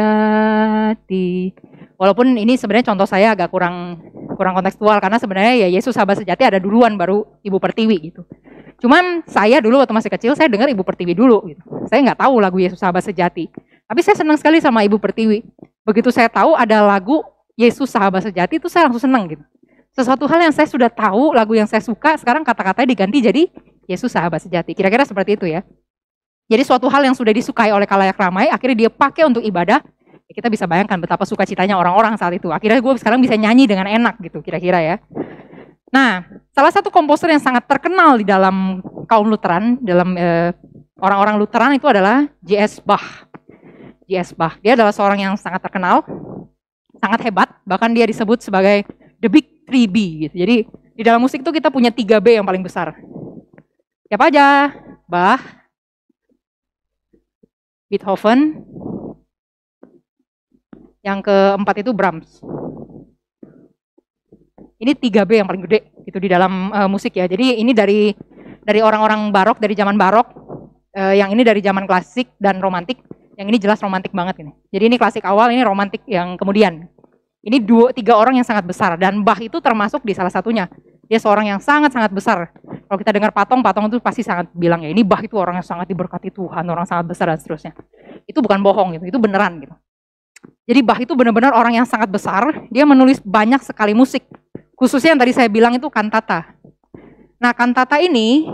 Walaupun ini sebenarnya contoh saya agak kurang kurang kontekstual karena sebenarnya ya Yesus sahabat sejati ada duluan baru Ibu Pertiwi gitu. Cuman saya dulu waktu masih kecil saya dengar Ibu Pertiwi dulu gitu. Saya nggak tahu lagu Yesus sahabat sejati. Tapi saya senang sekali sama Ibu Pertiwi. Begitu saya tahu ada lagu Yesus sahabat sejati itu saya langsung senang gitu. Sesuatu hal yang saya sudah tahu, lagu yang saya suka, sekarang kata-katanya diganti jadi Yesus sahabat sejati. Kira-kira seperti itu ya. Jadi suatu hal yang sudah disukai oleh kalayak ramai, akhirnya dia pakai untuk ibadah, kita bisa bayangkan betapa sukacitanya orang-orang saat itu. Akhirnya gue sekarang bisa nyanyi dengan enak gitu kira-kira ya. Nah, salah satu komposer yang sangat terkenal di dalam kaum Lutheran, dalam eh, orang-orang Lutheran itu adalah J.S. Bach. J.S. Bach, dia adalah seorang yang sangat terkenal, sangat hebat, bahkan dia disebut sebagai the big 3B gitu. Jadi di dalam musik itu kita punya 3 B yang paling besar. Siapa aja? Bach, Beethoven, yang keempat itu Brahms. Ini 3B yang paling gede gitu di dalam uh, musik ya. Jadi ini dari dari orang-orang barok dari zaman barok, uh, yang ini dari zaman klasik dan romantik. Yang ini jelas romantik banget ini. Jadi ini klasik awal, ini romantik yang kemudian. Ini dua tiga orang yang sangat besar dan Bach itu termasuk di salah satunya. Dia seorang yang sangat-sangat besar. Kalau kita dengar patong, patong itu pasti sangat bilang ya ini Bach itu orang yang sangat diberkati Tuhan, orang sangat besar dan seterusnya. Itu bukan bohong gitu, itu beneran gitu. Jadi Bach itu benar-benar orang yang sangat besar. Dia menulis banyak sekali musik, khususnya yang tadi saya bilang itu kantata. Nah kantata ini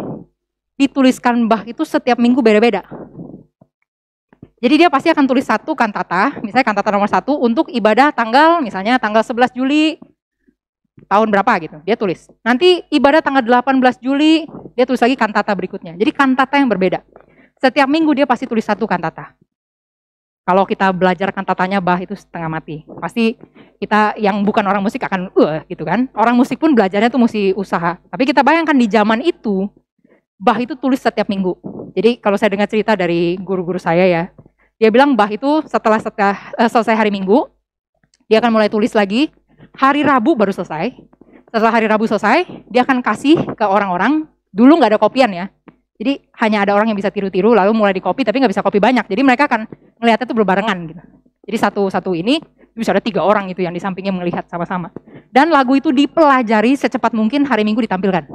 dituliskan Bach itu setiap minggu beda-beda. Jadi dia pasti akan tulis satu kantata, misalnya kantata nomor satu untuk ibadah tanggal, misalnya tanggal 11 Juli tahun berapa gitu, dia tulis. Nanti ibadah tanggal 18 Juli, dia tulis lagi kantata berikutnya. Jadi kantata yang berbeda. Setiap minggu dia pasti tulis satu kantata. Kalau kita belajar kantatanya bah itu setengah mati. Pasti kita yang bukan orang musik akan uh gitu kan. Orang musik pun belajarnya tuh mesti usaha. Tapi kita bayangkan di zaman itu bah itu tulis setiap minggu. Jadi kalau saya dengar cerita dari guru-guru saya ya, dia bilang bah itu setelah, setelah uh, selesai hari Minggu, dia akan mulai tulis lagi. Hari Rabu baru selesai. Setelah hari Rabu selesai, dia akan kasih ke orang-orang. Dulu nggak ada kopian ya. Jadi hanya ada orang yang bisa tiru-tiru, lalu mulai di copy, tapi nggak bisa copy banyak. Jadi mereka akan melihatnya itu berbarengan gitu. Jadi satu-satu ini bisa ada tiga orang itu yang di sampingnya melihat sama-sama. Dan lagu itu dipelajari secepat mungkin hari Minggu ditampilkan.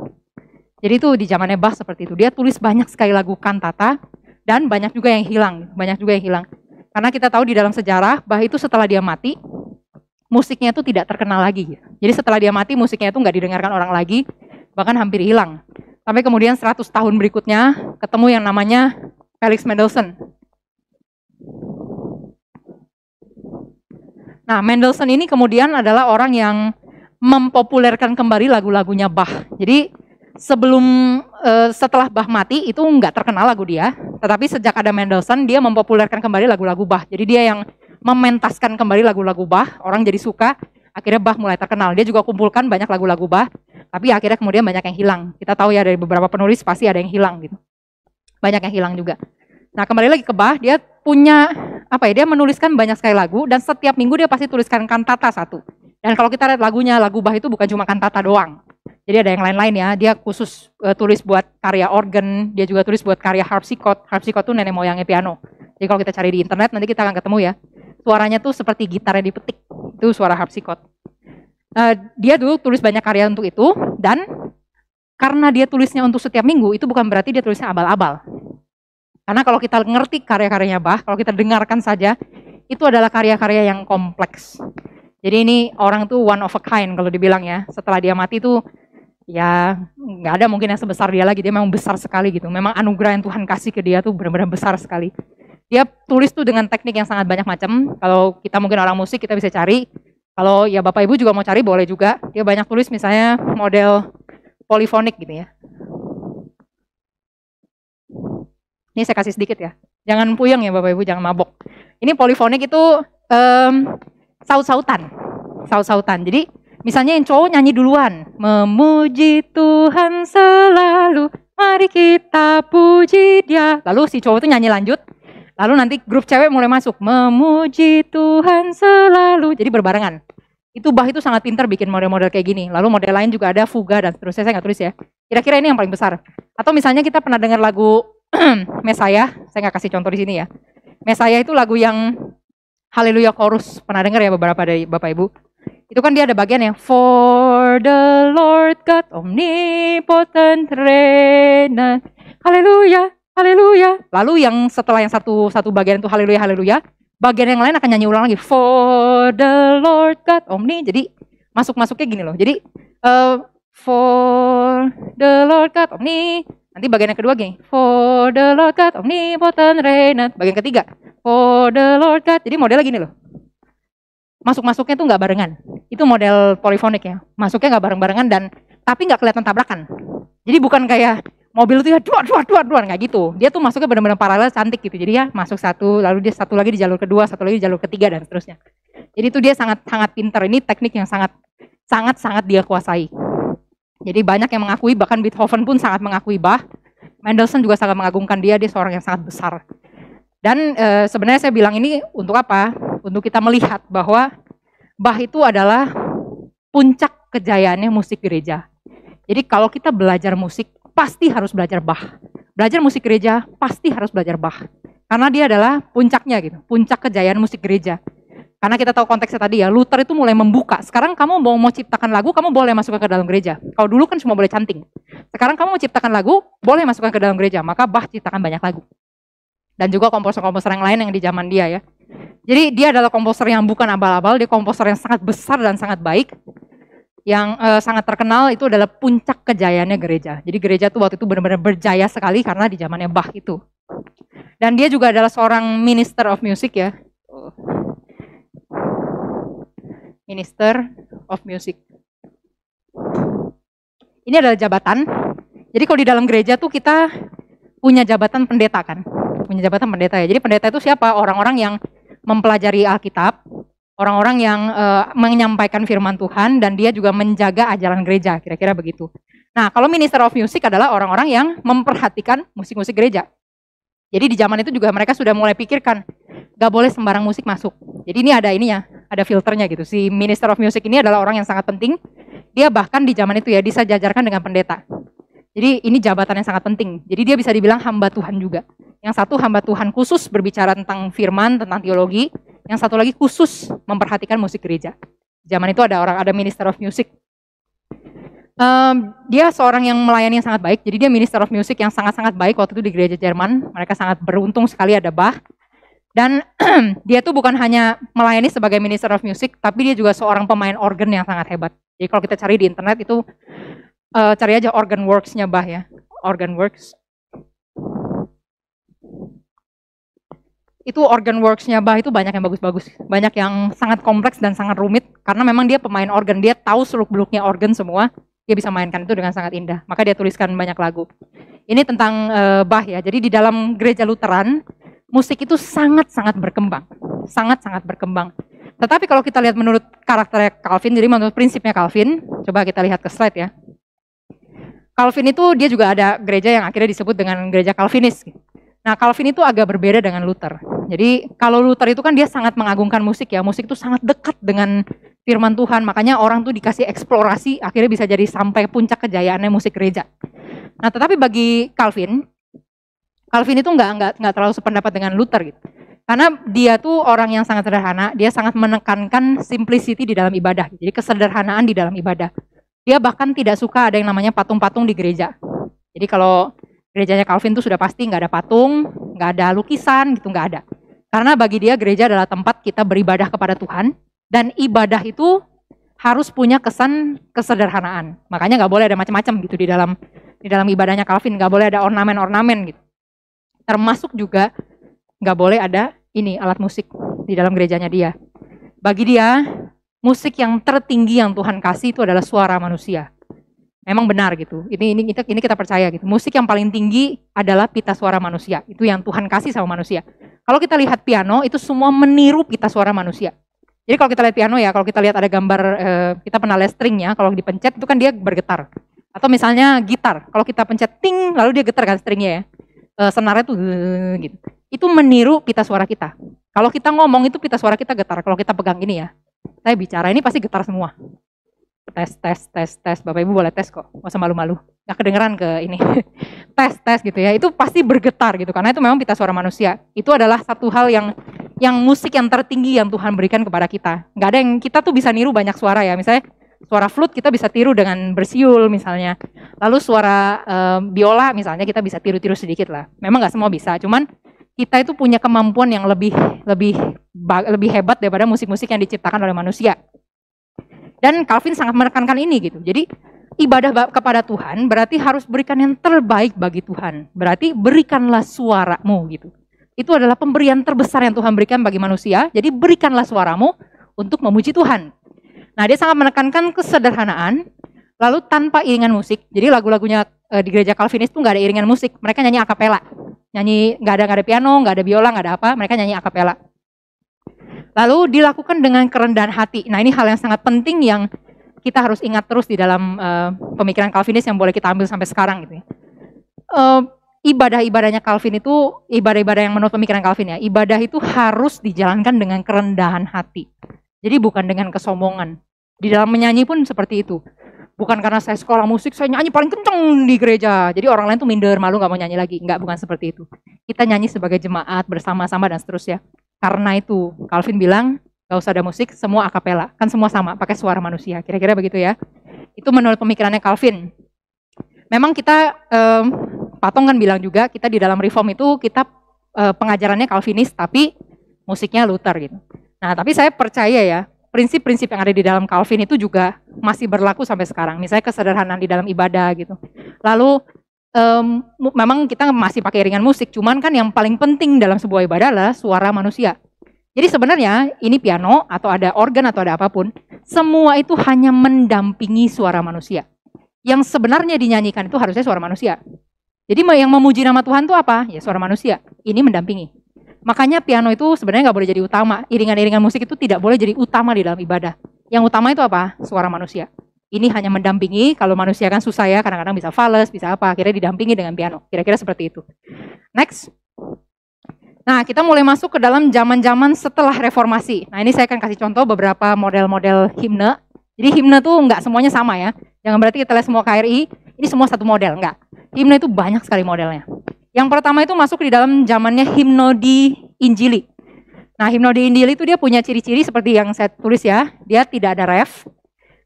Jadi itu di zamannya Bach seperti itu. Dia tulis banyak sekali lagu kantata dan banyak juga yang hilang, banyak juga yang hilang. Karena kita tahu di dalam sejarah bahwa itu setelah dia mati, musiknya itu tidak terkenal lagi. Jadi setelah dia mati, musiknya itu nggak didengarkan orang lagi, bahkan hampir hilang. Sampai kemudian 100 tahun berikutnya ketemu yang namanya Felix Mendelssohn. Nah, Mendelssohn ini kemudian adalah orang yang mempopulerkan kembali lagu-lagunya Bach. Jadi sebelum uh, setelah Bach mati itu nggak terkenal lagu dia, tetapi sejak ada Mendelssohn dia mempopulerkan kembali lagu-lagu Bach. Jadi dia yang mementaskan kembali lagu-lagu Bach, orang jadi suka, akhirnya Bach mulai terkenal. Dia juga kumpulkan banyak lagu-lagu Bach, tapi akhirnya kemudian banyak yang hilang. Kita tahu ya dari beberapa penulis pasti ada yang hilang gitu. Banyak yang hilang juga. Nah, kembali lagi ke Bach, dia punya apa ya? Dia menuliskan banyak sekali lagu dan setiap minggu dia pasti tuliskan kantata satu. Dan kalau kita lihat lagunya, lagu Bach itu bukan cuma kantata doang. Jadi ada yang lain-lain ya. Dia khusus uh, tulis buat karya organ, dia juga tulis buat karya harpsichord. Harpsichord itu nenek moyangnya piano. Jadi kalau kita cari di internet nanti kita akan ketemu ya. Suaranya tuh seperti gitar yang dipetik. Itu suara harpsichord. Uh, dia dulu tulis banyak karya untuk itu dan karena dia tulisnya untuk setiap minggu itu bukan berarti dia tulisnya abal-abal. Karena kalau kita ngerti karya-karyanya Bach, kalau kita dengarkan saja, itu adalah karya-karya yang kompleks. Jadi ini orang tuh one of a kind kalau dibilang ya. Setelah dia mati tuh ya nggak ada mungkin yang sebesar dia lagi dia memang besar sekali gitu memang anugerah yang Tuhan kasih ke dia tuh benar-benar besar sekali dia tulis tuh dengan teknik yang sangat banyak macam. Kalau kita mungkin orang musik kita bisa cari. Kalau ya bapak ibu juga mau cari boleh juga. Dia banyak tulis misalnya model polifonik gitu ya. Ini saya kasih sedikit ya. Jangan puyeng ya bapak ibu jangan mabok. Ini polifonik itu um, saut-sautan. Saut-sautan. Jadi Misalnya yang cowok nyanyi duluan. Memuji Tuhan selalu, mari kita puji dia. Lalu si cowok itu nyanyi lanjut. Lalu nanti grup cewek mulai masuk. Memuji Tuhan selalu. Jadi berbarengan. Itu bah itu sangat pintar bikin model-model kayak gini. Lalu model lain juga ada fuga dan seterusnya. Saya nggak tulis ya. Kira-kira ini yang paling besar. Atau misalnya kita pernah dengar lagu Mesaya. Saya nggak kasih contoh di sini ya. Mesaya itu lagu yang Haleluya chorus. Pernah dengar ya beberapa dari Bapak Ibu? Itu kan dia ada bagian yang For the Lord God omnipotent reigneth. Haleluya, haleluya. Lalu yang setelah yang satu satu bagian itu haleluya, haleluya, bagian yang lain akan nyanyi ulang lagi For the Lord God omni. Jadi masuk-masuknya gini loh. Jadi uh, For the Lord God omni. Nanti bagian yang kedua gini. For the Lord God omnipotent reigneth. Bagian ketiga. For the Lord God. Jadi modelnya gini loh masuk-masuknya tuh nggak barengan. Itu model polifonik ya. Masuknya nggak bareng-barengan dan tapi nggak kelihatan tabrakan. Jadi bukan kayak mobil itu ya dua dua dua dua nggak gitu. Dia tuh masuknya benar-benar paralel cantik gitu. Jadi ya masuk satu, lalu dia satu lagi di jalur kedua, satu lagi di jalur ketiga dan seterusnya. Jadi itu dia sangat sangat pintar. Ini teknik yang sangat sangat sangat dia kuasai. Jadi banyak yang mengakui bahkan Beethoven pun sangat mengakui Bach. Mendelssohn juga sangat mengagungkan dia. Dia seorang yang sangat besar. Dan e, sebenarnya saya bilang ini untuk apa? Untuk kita melihat bahwa Bah itu adalah puncak kejayaannya musik gereja. Jadi kalau kita belajar musik, pasti harus belajar Bach. Belajar musik gereja, pasti harus belajar Bach. Karena dia adalah puncaknya gitu, puncak kejayaan musik gereja. Karena kita tahu konteksnya tadi ya, Luther itu mulai membuka. Sekarang kamu mau mau ciptakan lagu, kamu boleh masukkan ke dalam gereja. Kalau dulu kan cuma boleh canting. Sekarang kamu mau ciptakan lagu, boleh masukkan ke dalam gereja. Maka Bach ciptakan banyak lagu. Dan juga komposer-komposer yang lain yang di zaman dia ya. Jadi dia adalah komposer yang bukan abal-abal, dia komposer yang sangat besar dan sangat baik. Yang uh, sangat terkenal itu adalah puncak kejayaannya gereja. Jadi gereja tuh waktu itu benar-benar berjaya sekali karena di zamannya Bach itu. Dan dia juga adalah seorang minister of music ya. Minister of Music. Ini adalah jabatan. Jadi kalau di dalam gereja tuh kita punya jabatan pendeta kan. Punya jabatan pendeta ya. Jadi pendeta itu siapa? Orang-orang yang mempelajari Alkitab, orang-orang yang uh, menyampaikan firman Tuhan dan dia juga menjaga ajaran gereja, kira-kira begitu. Nah, kalau Minister of Music adalah orang-orang yang memperhatikan musik-musik gereja. Jadi di zaman itu juga mereka sudah mulai pikirkan, gak boleh sembarang musik masuk. Jadi ini ada ininya, ada filternya gitu. Si Minister of Music ini adalah orang yang sangat penting. Dia bahkan di zaman itu ya disejajarkan dengan pendeta. Jadi ini jabatan yang sangat penting. Jadi dia bisa dibilang hamba Tuhan juga. Yang satu hamba Tuhan khusus berbicara tentang firman, tentang teologi. Yang satu lagi khusus memperhatikan musik gereja. Zaman itu ada orang, ada Minister of Music. Um, dia seorang yang melayani yang sangat baik. Jadi dia Minister of Music yang sangat-sangat baik waktu itu di gereja Jerman. Mereka sangat beruntung sekali ada Bach. Dan dia tuh bukan hanya melayani sebagai Minister of Music, tapi dia juga seorang pemain organ yang sangat hebat. Jadi kalau kita cari di internet itu uh, cari aja organ works-nya Bah ya. Organ works. Itu organ works-nya Bah itu banyak yang bagus-bagus. Banyak yang sangat kompleks dan sangat rumit karena memang dia pemain organ, dia tahu seluk-beluknya organ semua. Dia bisa mainkan itu dengan sangat indah. Maka dia tuliskan banyak lagu. Ini tentang uh, Bah ya. Jadi di dalam gereja Lutheran musik itu sangat-sangat berkembang, sangat-sangat berkembang. Tetapi kalau kita lihat menurut karakter Calvin, jadi menurut prinsipnya Calvin, coba kita lihat ke slide ya. Calvin itu dia juga ada gereja yang akhirnya disebut dengan gereja Calvinis. Nah Calvin itu agak berbeda dengan Luther. Jadi kalau Luther itu kan dia sangat mengagungkan musik ya, musik itu sangat dekat dengan firman Tuhan, makanya orang tuh dikasih eksplorasi, akhirnya bisa jadi sampai puncak kejayaannya musik gereja. Nah tetapi bagi Calvin, Calvin itu nggak nggak nggak terlalu sependapat dengan Luther gitu. Karena dia tuh orang yang sangat sederhana, dia sangat menekankan simplicity di dalam ibadah. Jadi kesederhanaan di dalam ibadah. Dia bahkan tidak suka ada yang namanya patung-patung di gereja. Jadi kalau gerejanya Calvin tuh sudah pasti nggak ada patung, nggak ada lukisan gitu, nggak ada. Karena bagi dia gereja adalah tempat kita beribadah kepada Tuhan dan ibadah itu harus punya kesan kesederhanaan. Makanya nggak boleh ada macam-macam gitu di dalam di dalam ibadahnya Calvin, nggak boleh ada ornamen-ornamen gitu. Termasuk juga nggak boleh ada ini alat musik di dalam gerejanya dia. Bagi dia, musik yang tertinggi yang Tuhan kasih itu adalah suara manusia. Memang benar gitu. Ini ini kita ini kita percaya gitu. Musik yang paling tinggi adalah pita suara manusia. Itu yang Tuhan kasih sama manusia. Kalau kita lihat piano itu semua meniru pita suara manusia. Jadi kalau kita lihat piano ya, kalau kita lihat ada gambar eh, kita pernah lihat stringnya, kalau dipencet itu kan dia bergetar. Atau misalnya gitar, kalau kita pencet ting lalu dia getar kan stringnya ya uh, senarnya tuh uh, gitu. Itu meniru pita suara kita. Kalau kita ngomong itu pita suara kita getar. Kalau kita pegang ini ya, saya bicara ini pasti getar semua. Tes, tes, tes, tes. Bapak Ibu boleh tes kok. Gak usah malu-malu. Gak kedengeran ke ini. tes, tes gitu ya. Itu pasti bergetar gitu. Karena itu memang pita suara manusia. Itu adalah satu hal yang yang musik yang tertinggi yang Tuhan berikan kepada kita. Gak ada yang kita tuh bisa niru banyak suara ya. Misalnya suara flute kita bisa tiru dengan bersiul misalnya. Lalu suara uh, biola misalnya kita bisa tiru-tiru sedikit lah. Memang nggak semua bisa, cuman kita itu punya kemampuan yang lebih lebih lebih hebat daripada musik-musik yang diciptakan oleh manusia. Dan Calvin sangat menekankan ini gitu. Jadi ibadah kepada Tuhan berarti harus berikan yang terbaik bagi Tuhan. Berarti berikanlah suaramu gitu. Itu adalah pemberian terbesar yang Tuhan berikan bagi manusia. Jadi berikanlah suaramu untuk memuji Tuhan. Nah, dia sangat menekankan kesederhanaan, lalu tanpa iringan musik. Jadi lagu-lagunya e, di gereja Calvinis itu nggak ada iringan musik, mereka nyanyi akapela. Nyanyi nggak ada nggak ada piano, nggak ada biola, nggak ada apa, mereka nyanyi akapela. Lalu dilakukan dengan kerendahan hati. Nah, ini hal yang sangat penting yang kita harus ingat terus di dalam uh, pemikiran Calvinis yang boleh kita ambil sampai sekarang gitu. Uh, ibadah-ibadahnya Calvin itu ibadah-ibadah yang menurut pemikiran Calvin ya, ibadah itu harus dijalankan dengan kerendahan hati. Jadi bukan dengan kesombongan. Di dalam menyanyi pun seperti itu. Bukan karena saya sekolah musik, saya nyanyi paling kenceng di gereja. Jadi orang lain tuh minder, malu nggak mau nyanyi lagi. Enggak, bukan seperti itu. Kita nyanyi sebagai jemaat bersama-sama dan seterusnya. Karena itu, Calvin bilang, gak usah ada musik, semua akapela. Kan semua sama, pakai suara manusia. Kira-kira begitu ya. Itu menurut pemikirannya Calvin. Memang kita, um, Patong kan bilang juga, kita di dalam reform itu, kita uh, pengajarannya Calvinis, tapi musiknya Luther gitu. Nah, tapi saya percaya ya, prinsip-prinsip yang ada di dalam Calvin itu juga masih berlaku sampai sekarang. Misalnya kesederhanaan di dalam ibadah gitu. Lalu um, memang kita masih pakai ringan musik, cuman kan yang paling penting dalam sebuah ibadah adalah suara manusia. Jadi sebenarnya ini piano atau ada organ atau ada apa pun, semua itu hanya mendampingi suara manusia. Yang sebenarnya dinyanyikan itu harusnya suara manusia. Jadi yang memuji nama Tuhan itu apa? Ya suara manusia. Ini mendampingi. Makanya piano itu sebenarnya nggak boleh jadi utama. Iringan-iringan musik itu tidak boleh jadi utama di dalam ibadah. Yang utama itu apa? Suara manusia. Ini hanya mendampingi, kalau manusia kan susah ya, kadang-kadang bisa fals, bisa apa, akhirnya didampingi dengan piano. Kira-kira seperti itu. Next. Nah, kita mulai masuk ke dalam zaman-zaman setelah reformasi. Nah, ini saya akan kasih contoh beberapa model-model himne. Jadi himne tuh nggak semuanya sama ya. Jangan berarti kita lihat semua KRI, ini semua satu model, enggak. Himne itu banyak sekali modelnya. Yang pertama itu masuk di dalam zamannya himnodi Injili. Nah, himnodi Injili itu dia punya ciri-ciri seperti yang saya tulis ya. Dia tidak ada ref,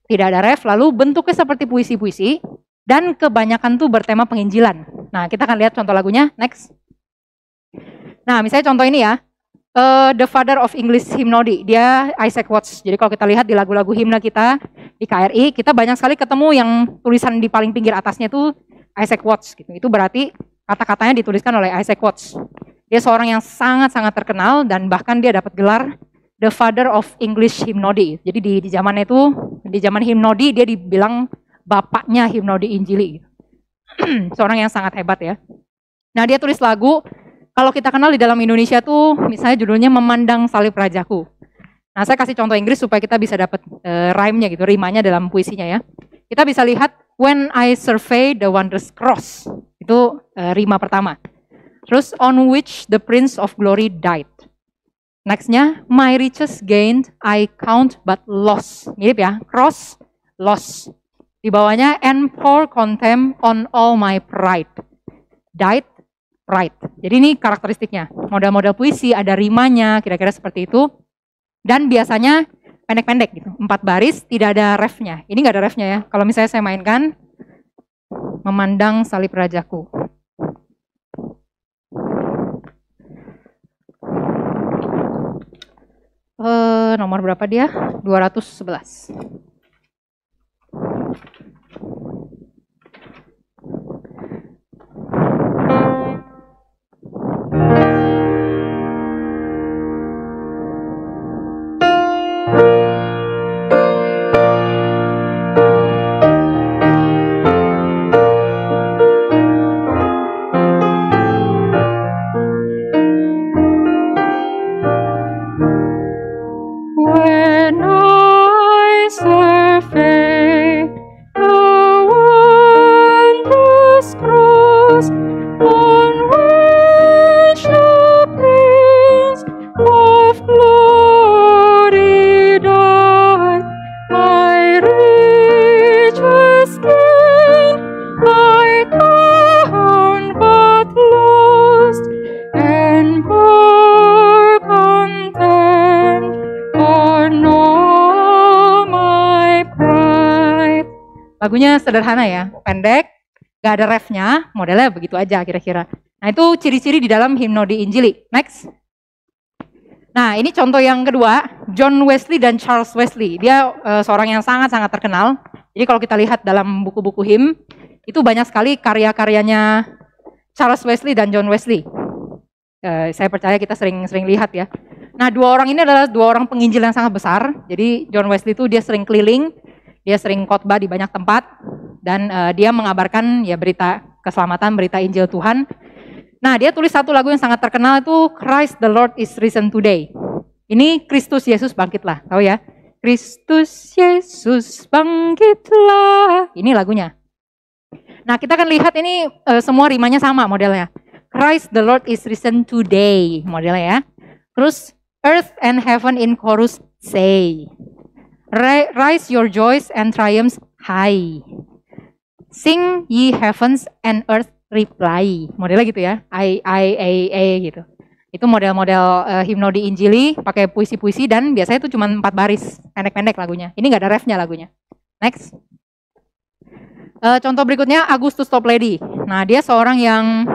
tidak ada ref, lalu bentuknya seperti puisi-puisi, dan kebanyakan tuh bertema penginjilan. Nah, kita akan lihat contoh lagunya, next. Nah, misalnya contoh ini ya, uh, The Father of English Hymnody, dia Isaac Watts. Jadi kalau kita lihat di lagu-lagu himna kita di KRI, kita banyak sekali ketemu yang tulisan di paling pinggir atasnya itu Isaac Watts gitu. Itu berarti Kata-katanya dituliskan oleh Isaac Watts. Dia seorang yang sangat-sangat terkenal dan bahkan dia dapat gelar The Father of English Hymnody. Jadi di, di zaman itu, di zaman himnodi dia dibilang bapaknya himnodi Injili. seorang yang sangat hebat ya. Nah dia tulis lagu, kalau kita kenal di dalam Indonesia tuh misalnya judulnya Memandang Salib Rajaku. Nah saya kasih contoh Inggris supaya kita bisa dapat uh, rhyme-nya gitu, rimanya dalam puisinya ya. Kita bisa lihat When I survey the wondrous cross. Itu uh, rima pertama. Terus on which the Prince of Glory died. Nextnya, my riches gained, I count but loss. Mirip ya, cross, loss. Di bawahnya, and pour contempt on all my pride. Died, pride. Jadi ini karakteristiknya. Model-model puisi, ada rimanya, kira-kira seperti itu. Dan biasanya pendek-pendek gitu. Empat baris, tidak ada refnya. Ini nggak ada refnya ya. Kalau misalnya saya mainkan, memandang salib rajaku. Uh, nomor berapa dia? 211. Sederhana ya, pendek, gak ada refnya, modelnya begitu aja kira-kira. Nah itu ciri-ciri di dalam himno di Injili. Next. Nah ini contoh yang kedua, John Wesley dan Charles Wesley. Dia uh, seorang yang sangat-sangat terkenal. Jadi kalau kita lihat dalam buku-buku him, itu banyak sekali karya-karyanya Charles Wesley dan John Wesley. Uh, saya percaya kita sering-sering lihat ya. Nah dua orang ini adalah dua orang penginjil yang sangat besar. Jadi John Wesley itu dia sering keliling dia sering khotbah di banyak tempat dan uh, dia mengabarkan ya berita keselamatan, berita Injil Tuhan. Nah, dia tulis satu lagu yang sangat terkenal itu Christ the Lord is risen today. Ini Kristus Yesus bangkitlah, tahu ya? Kristus Yesus bangkitlah. Ini lagunya. Nah, kita akan lihat ini uh, semua rimanya sama modelnya. Christ the Lord is risen today modelnya ya. Terus earth and heaven in chorus say. Ri- Rise your joys and triumphs high. Sing ye heavens and earth reply. Modelnya gitu ya. I, I, A, A gitu. Itu model-model eh, himno di Injili pakai puisi-puisi dan biasanya itu cuma empat baris, pendek-pendek lagunya. Ini nggak ada refnya lagunya. Next. Eh, contoh berikutnya Agustus Top Lady. Nah dia seorang yang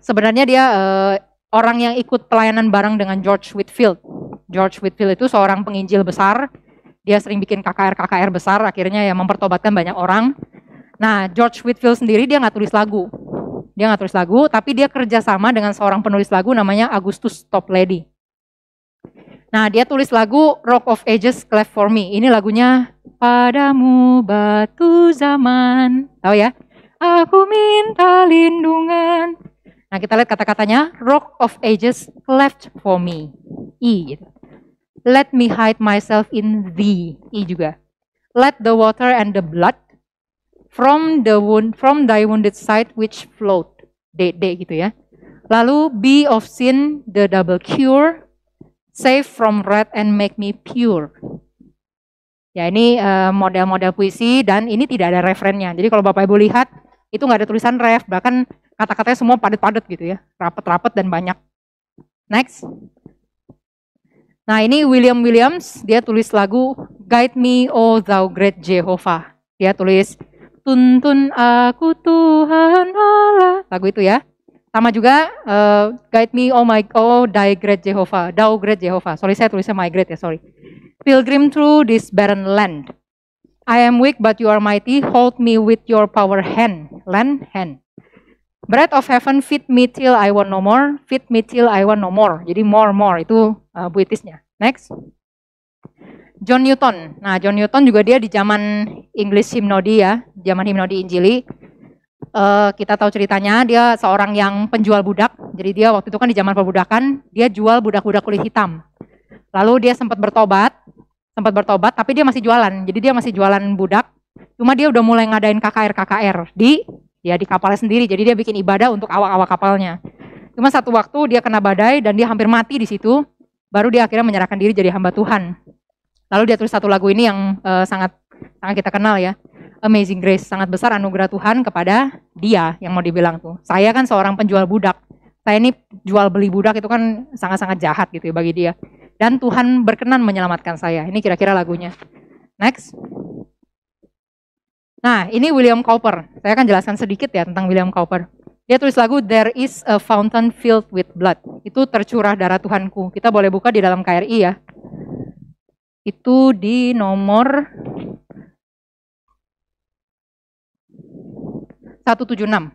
sebenarnya dia eh, orang yang ikut pelayanan bareng dengan George Whitfield. George Whitfield itu seorang penginjil besar. Dia sering bikin KKR-KKR besar, akhirnya ya mempertobatkan banyak orang. Nah, George Whitfield sendiri dia nggak tulis lagu. Dia nggak tulis lagu, tapi dia kerjasama dengan seorang penulis lagu namanya Agustus Toplady. Nah, dia tulis lagu Rock of Ages Cleft for Me. Ini lagunya Padamu batu zaman. Tahu ya? Aku minta lindungan. Nah, kita lihat kata-katanya Rock of Ages Cleft for Me. I gitu. Let me hide myself in thee. I juga. Let the water and the blood from the wound from thy wounded side which flowed. D, D gitu ya. Lalu be of sin the double cure, save from wrath and make me pure. Ya ini eh, model-model puisi dan ini tidak ada referennya. Jadi kalau Bapak Ibu lihat itu nggak ada tulisan ref, bahkan kata-katanya semua padat-padat gitu ya, rapet-rapet dan banyak. Next. Nah ini William Williams, dia tulis lagu Guide Me, O Thou Great Jehovah. Dia tulis Tuntun aku Tuhan Allah. Lagu itu ya. Sama juga eh, Guide Me, Oh My, Oh Thy Great Jehovah. Thou Great Jehovah. Sorry saya tulisnya My Great ya, sorry. Pilgrim through this barren land. I am weak but you are mighty. Hold me with your power hand. Land, hand. Bread of heaven, feed me till I want no more. Feed me till I want no more. Jadi more, more. Itu uh, buitisnya. Next. John Newton. Nah, John Newton juga dia di zaman English Hymnody ya. Zaman Hymnody Injili. Eh, kita tahu ceritanya, dia seorang yang penjual budak. Jadi dia waktu itu kan di zaman perbudakan, dia jual budak-budak kulit hitam. Lalu dia sempat bertobat, sempat bertobat, tapi dia masih jualan. Jadi dia masih jualan budak. Cuma dia udah mulai ngadain KKR-KKR di ya di kapalnya sendiri. Jadi dia bikin ibadah untuk awak-awak kapalnya. Cuma satu waktu dia kena badai dan dia hampir mati di situ. Baru dia akhirnya menyerahkan diri jadi hamba Tuhan. Lalu dia tulis satu lagu ini yang eh, sangat sangat kita kenal ya. Amazing Grace, sangat besar anugerah Tuhan kepada dia yang mau dibilang tuh. Saya kan seorang penjual budak. Saya ini jual beli budak itu kan sangat-sangat jahat gitu ya bagi dia. Dan Tuhan berkenan menyelamatkan saya. Ini kira-kira lagunya. Next. Nah, ini William Cowper. Saya akan jelaskan sedikit ya tentang William Cowper. Dia tulis lagu There is a fountain filled with blood. Itu tercurah darah Tuhanku. Kita boleh buka di dalam KRI ya. Itu di nomor 176.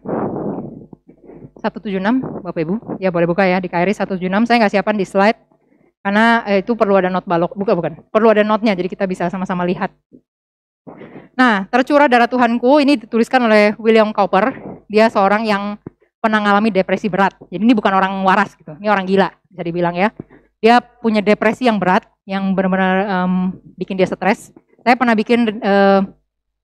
176 Bapak Ibu. Ya boleh buka ya di KRI 176. Saya nggak siapkan di slide karena eh, itu perlu ada not balok. Bukan bukan. Perlu ada notnya jadi kita bisa sama-sama lihat. Nah, tercurah darah Tuhanku ini dituliskan oleh William Cowper. Dia seorang yang pernah mengalami depresi berat. Jadi ini bukan orang waras gitu. Ini orang gila bisa dibilang ya. Dia punya depresi yang berat yang benar-benar em, bikin dia stres. Saya pernah bikin eh,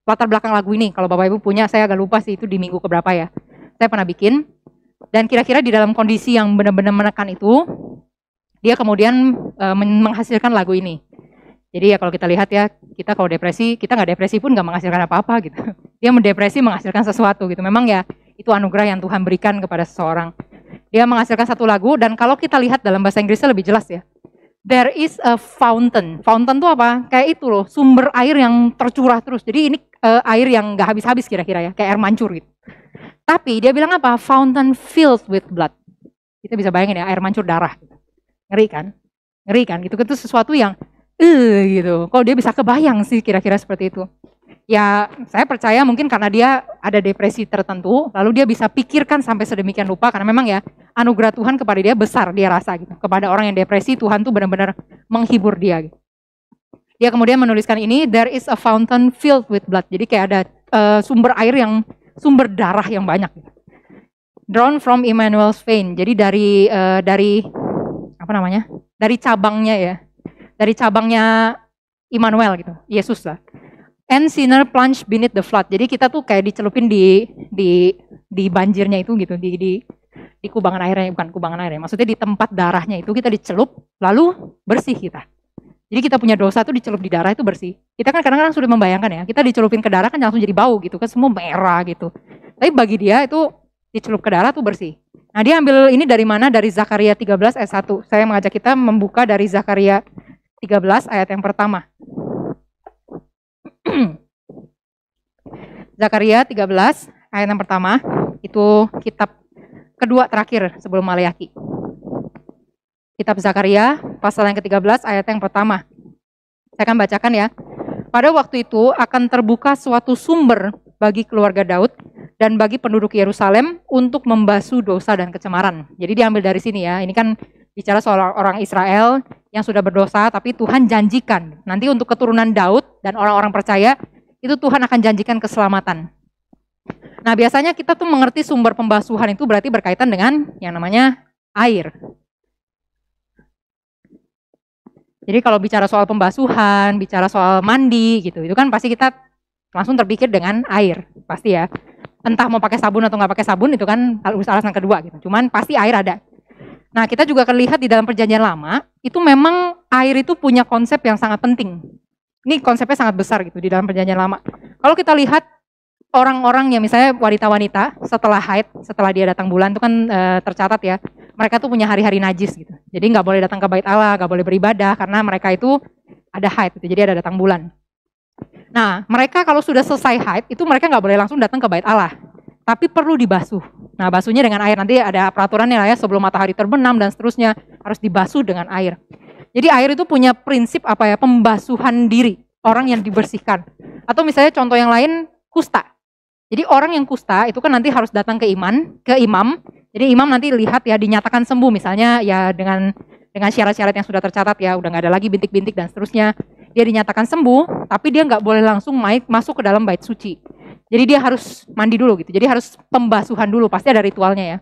latar belakang lagu ini. Kalau Bapak Ibu punya, saya agak lupa sih itu di minggu keberapa ya. Saya pernah bikin. Dan kira-kira di dalam kondisi yang benar-benar menekan itu, dia kemudian men- menghasilkan lagu ini. Jadi ya kalau kita lihat ya, kita kalau depresi, kita nggak depresi pun nggak menghasilkan apa-apa gitu. Dia mendepresi menghasilkan sesuatu gitu. Memang ya itu anugerah yang Tuhan berikan kepada seseorang. Dia menghasilkan satu lagu dan kalau kita lihat dalam bahasa Inggrisnya lebih jelas ya. There is a fountain. Fountain itu apa? Kayak itu loh, sumber air yang tercurah terus. Jadi ini eh, air yang nggak habis-habis kira-kira ya, kayak air mancur gitu. Tapi dia bilang apa? Fountain filled with blood. Kita bisa bayangin ya, air mancur darah. Ngeri kan? Ngeri kan? Gitu itu sesuatu yang eh gitu. Kok dia bisa kebayang sih kira-kira seperti itu? Ya, saya percaya mungkin karena dia ada depresi tertentu, lalu dia bisa pikirkan sampai sedemikian rupa karena memang ya anugerah Tuhan kepada dia besar dia rasa gitu. Kepada orang yang depresi Tuhan tuh benar-benar menghibur dia gitu. Dia kemudian menuliskan ini there is a fountain filled with blood. Jadi kayak ada eh, sumber air yang sumber darah yang banyak. gitu. Drawn from Emmanuel's vein. Jadi dari eh, dari apa namanya? Dari cabangnya ya. Dari cabangnya Immanuel gitu. Yesus lah. And sinner plunge beneath the flood. Jadi kita tuh kayak dicelupin di di di banjirnya itu gitu, di di di kubangan airnya bukan kubangan airnya. Maksudnya di tempat darahnya itu kita dicelup lalu bersih kita. Jadi kita punya dosa itu dicelup di darah itu bersih. Kita kan kadang-kadang sudah membayangkan ya, kita dicelupin ke darah kan langsung jadi bau gitu kan, semua merah gitu. Tapi bagi dia itu dicelup ke darah tuh bersih. Nah dia ambil ini dari mana? Dari Zakaria 13 ayat 1. Saya mengajak kita membuka dari Zakaria 13 ayat yang pertama. Zakaria 13 ayat yang pertama itu kitab kedua terakhir sebelum Maleaki. Kitab Zakaria pasal yang ke-13 ayat yang pertama. Saya akan bacakan ya. Pada waktu itu akan terbuka suatu sumber bagi keluarga Daud dan bagi penduduk Yerusalem untuk membasuh dosa dan kecemaran. Jadi diambil dari sini ya. Ini kan bicara soal orang Israel yang sudah berdosa tapi Tuhan janjikan nanti untuk keturunan Daud dan orang-orang percaya itu Tuhan akan janjikan keselamatan. Nah, biasanya kita tuh mengerti sumber pembasuhan itu berarti berkaitan dengan yang namanya air. Jadi kalau bicara soal pembasuhan, bicara soal mandi gitu, itu kan pasti kita langsung terpikir dengan air, pasti ya. Entah mau pakai sabun atau nggak pakai sabun itu kan alasan kedua gitu. Cuman pasti air ada. Nah kita juga akan lihat di dalam perjanjian lama itu memang air itu punya konsep yang sangat penting. Ini konsepnya sangat besar gitu di dalam perjanjian lama. Kalau kita lihat orang-orang yang misalnya wanita-wanita setelah haid, setelah dia datang bulan itu kan e, tercatat ya, mereka tuh punya hari-hari najis gitu. Jadi nggak boleh datang ke bait Allah, nggak boleh beribadah karena mereka itu ada haid gitu. Jadi ada datang bulan. Nah, mereka kalau sudah selesai haid itu mereka nggak boleh langsung datang ke bait Allah, tapi perlu dibasuh. Nah, basuhnya dengan air nanti ada peraturannya lah ya sebelum matahari terbenam dan seterusnya harus dibasuh dengan air. Jadi air itu punya prinsip apa ya pembasuhan diri orang yang dibersihkan. Atau misalnya contoh yang lain kusta. Jadi orang yang kusta itu kan nanti harus datang ke iman, ke imam. Jadi imam nanti lihat ya dinyatakan sembuh misalnya ya dengan dengan syarat-syarat yang sudah tercatat ya udah nggak ada lagi bintik-bintik dan seterusnya. Dia dinyatakan sembuh, tapi dia nggak boleh langsung masuk ke dalam bait suci. Jadi dia harus mandi dulu gitu. Jadi harus pembasuhan dulu, pasti ada ritualnya ya.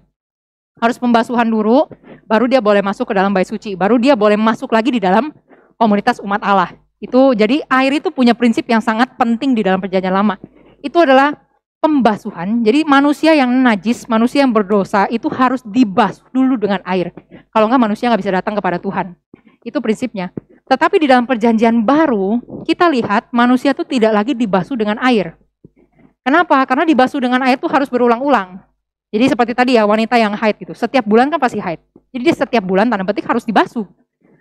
Harus pembasuhan dulu, baru dia boleh masuk ke dalam bait suci. Baru dia boleh masuk lagi di dalam komunitas umat Allah. Itu jadi air itu punya prinsip yang sangat penting di dalam perjanjian lama. Itu adalah pembasuhan. Jadi manusia yang najis, manusia yang berdosa itu harus dibasuh dulu dengan air. Kalau enggak manusia nggak bisa datang kepada Tuhan. Itu prinsipnya. Tetapi di dalam perjanjian baru, kita lihat manusia itu tidak lagi dibasuh dengan air. Kenapa? Karena dibasuh dengan air itu harus berulang-ulang. Jadi seperti tadi ya wanita yang haid gitu. Setiap bulan kan pasti haid. Jadi dia setiap bulan tanda petik harus dibasuh.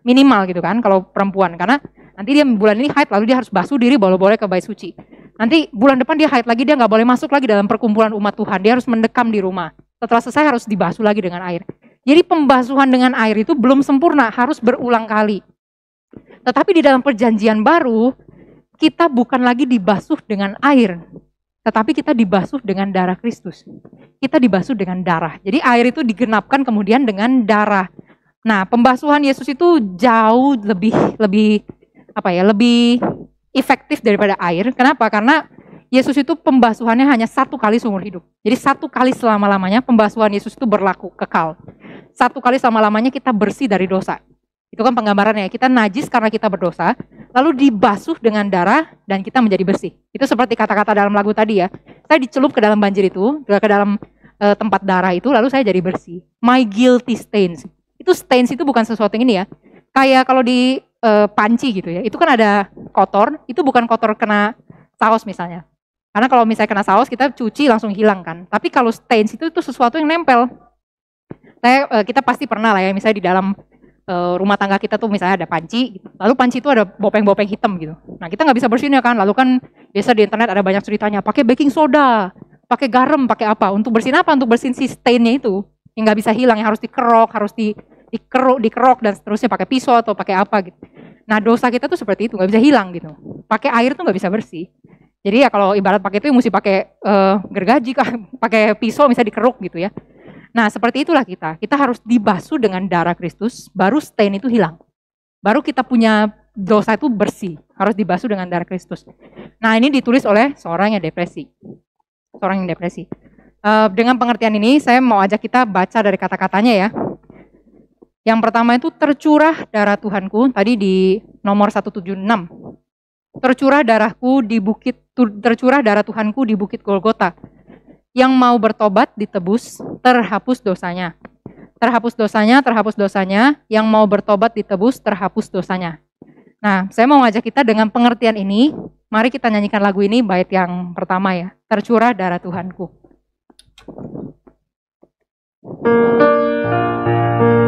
Minimal gitu kan kalau perempuan. Karena nanti dia bulan ini haid lalu dia harus basuh diri boleh boleh ke bait suci. Nanti bulan depan dia haid lagi, dia nggak boleh masuk lagi dalam perkumpulan umat Tuhan. Dia harus mendekam di rumah. Setelah selesai harus dibasuh lagi dengan air. Jadi pembasuhan dengan air itu belum sempurna, harus berulang kali. Tetapi di dalam perjanjian baru, kita bukan lagi dibasuh dengan air, tetapi kita dibasuh dengan darah Kristus. Kita dibasuh dengan darah. Jadi air itu digenapkan kemudian dengan darah. Nah, pembasuhan Yesus itu jauh lebih lebih apa ya, lebih efektif daripada air. Kenapa? Karena Yesus itu pembasuhannya hanya satu kali seumur hidup. Jadi satu kali selama-lamanya pembasuhan Yesus itu berlaku, kekal. Satu kali selama-lamanya kita bersih dari dosa. Itu kan penggambarannya, kita najis karena kita berdosa, lalu dibasuh dengan darah dan kita menjadi bersih. Itu seperti kata-kata dalam lagu tadi ya. Saya dicelup ke dalam banjir itu, ke dalam e, tempat darah itu, lalu saya jadi bersih. My guilty stains. Itu stains itu bukan sesuatu yang ini ya. Kayak kalau di e, panci gitu ya. Itu kan ada kotor, itu bukan kotor kena saus misalnya. Karena kalau misalnya kena saus kita cuci langsung hilang kan. Tapi kalau stains itu itu sesuatu yang nempel. Saya e, kita pasti pernah lah ya misalnya di dalam e, rumah tangga kita tuh misalnya ada panci, gitu. lalu panci itu ada bopeng-bopeng hitam gitu. Nah kita nggak bisa bersihin ya kan. Lalu kan biasa di internet ada banyak ceritanya pakai baking soda, pakai garam, pakai apa? Untuk bersihin apa? Untuk bersihin si stainnya itu yang nggak bisa hilang, yang harus dikerok, harus di dikeruk, dikerok dan seterusnya pakai pisau atau pakai apa gitu. Nah dosa kita tuh seperti itu nggak bisa hilang gitu. Pakai air tuh nggak bisa bersih. Jadi ya kalau ibarat pakai itu mesti pakai uh, gergaji pakai pisau misalnya dikeruk gitu ya. Nah seperti itulah kita. Kita harus dibasuh dengan darah Kristus, baru stain itu hilang. Baru kita punya dosa itu bersih, harus dibasuh dengan darah Kristus. Nah ini ditulis oleh seorang yang depresi. Seorang yang depresi. Uh, dengan pengertian ini saya mau ajak kita baca dari kata-katanya ya. Yang pertama itu tercurah darah Tuhanku, tadi di nomor 176. Tercurah darahku di bukit, tercurah darah Tuhanku di bukit Golgota. Yang mau bertobat ditebus, terhapus dosanya. Terhapus dosanya, terhapus dosanya. Yang mau bertobat ditebus, terhapus dosanya. Nah, saya mau ngajak kita dengan pengertian ini, mari kita nyanyikan lagu ini bait yang pertama ya, tercurah darah Tuhanku. Tercurah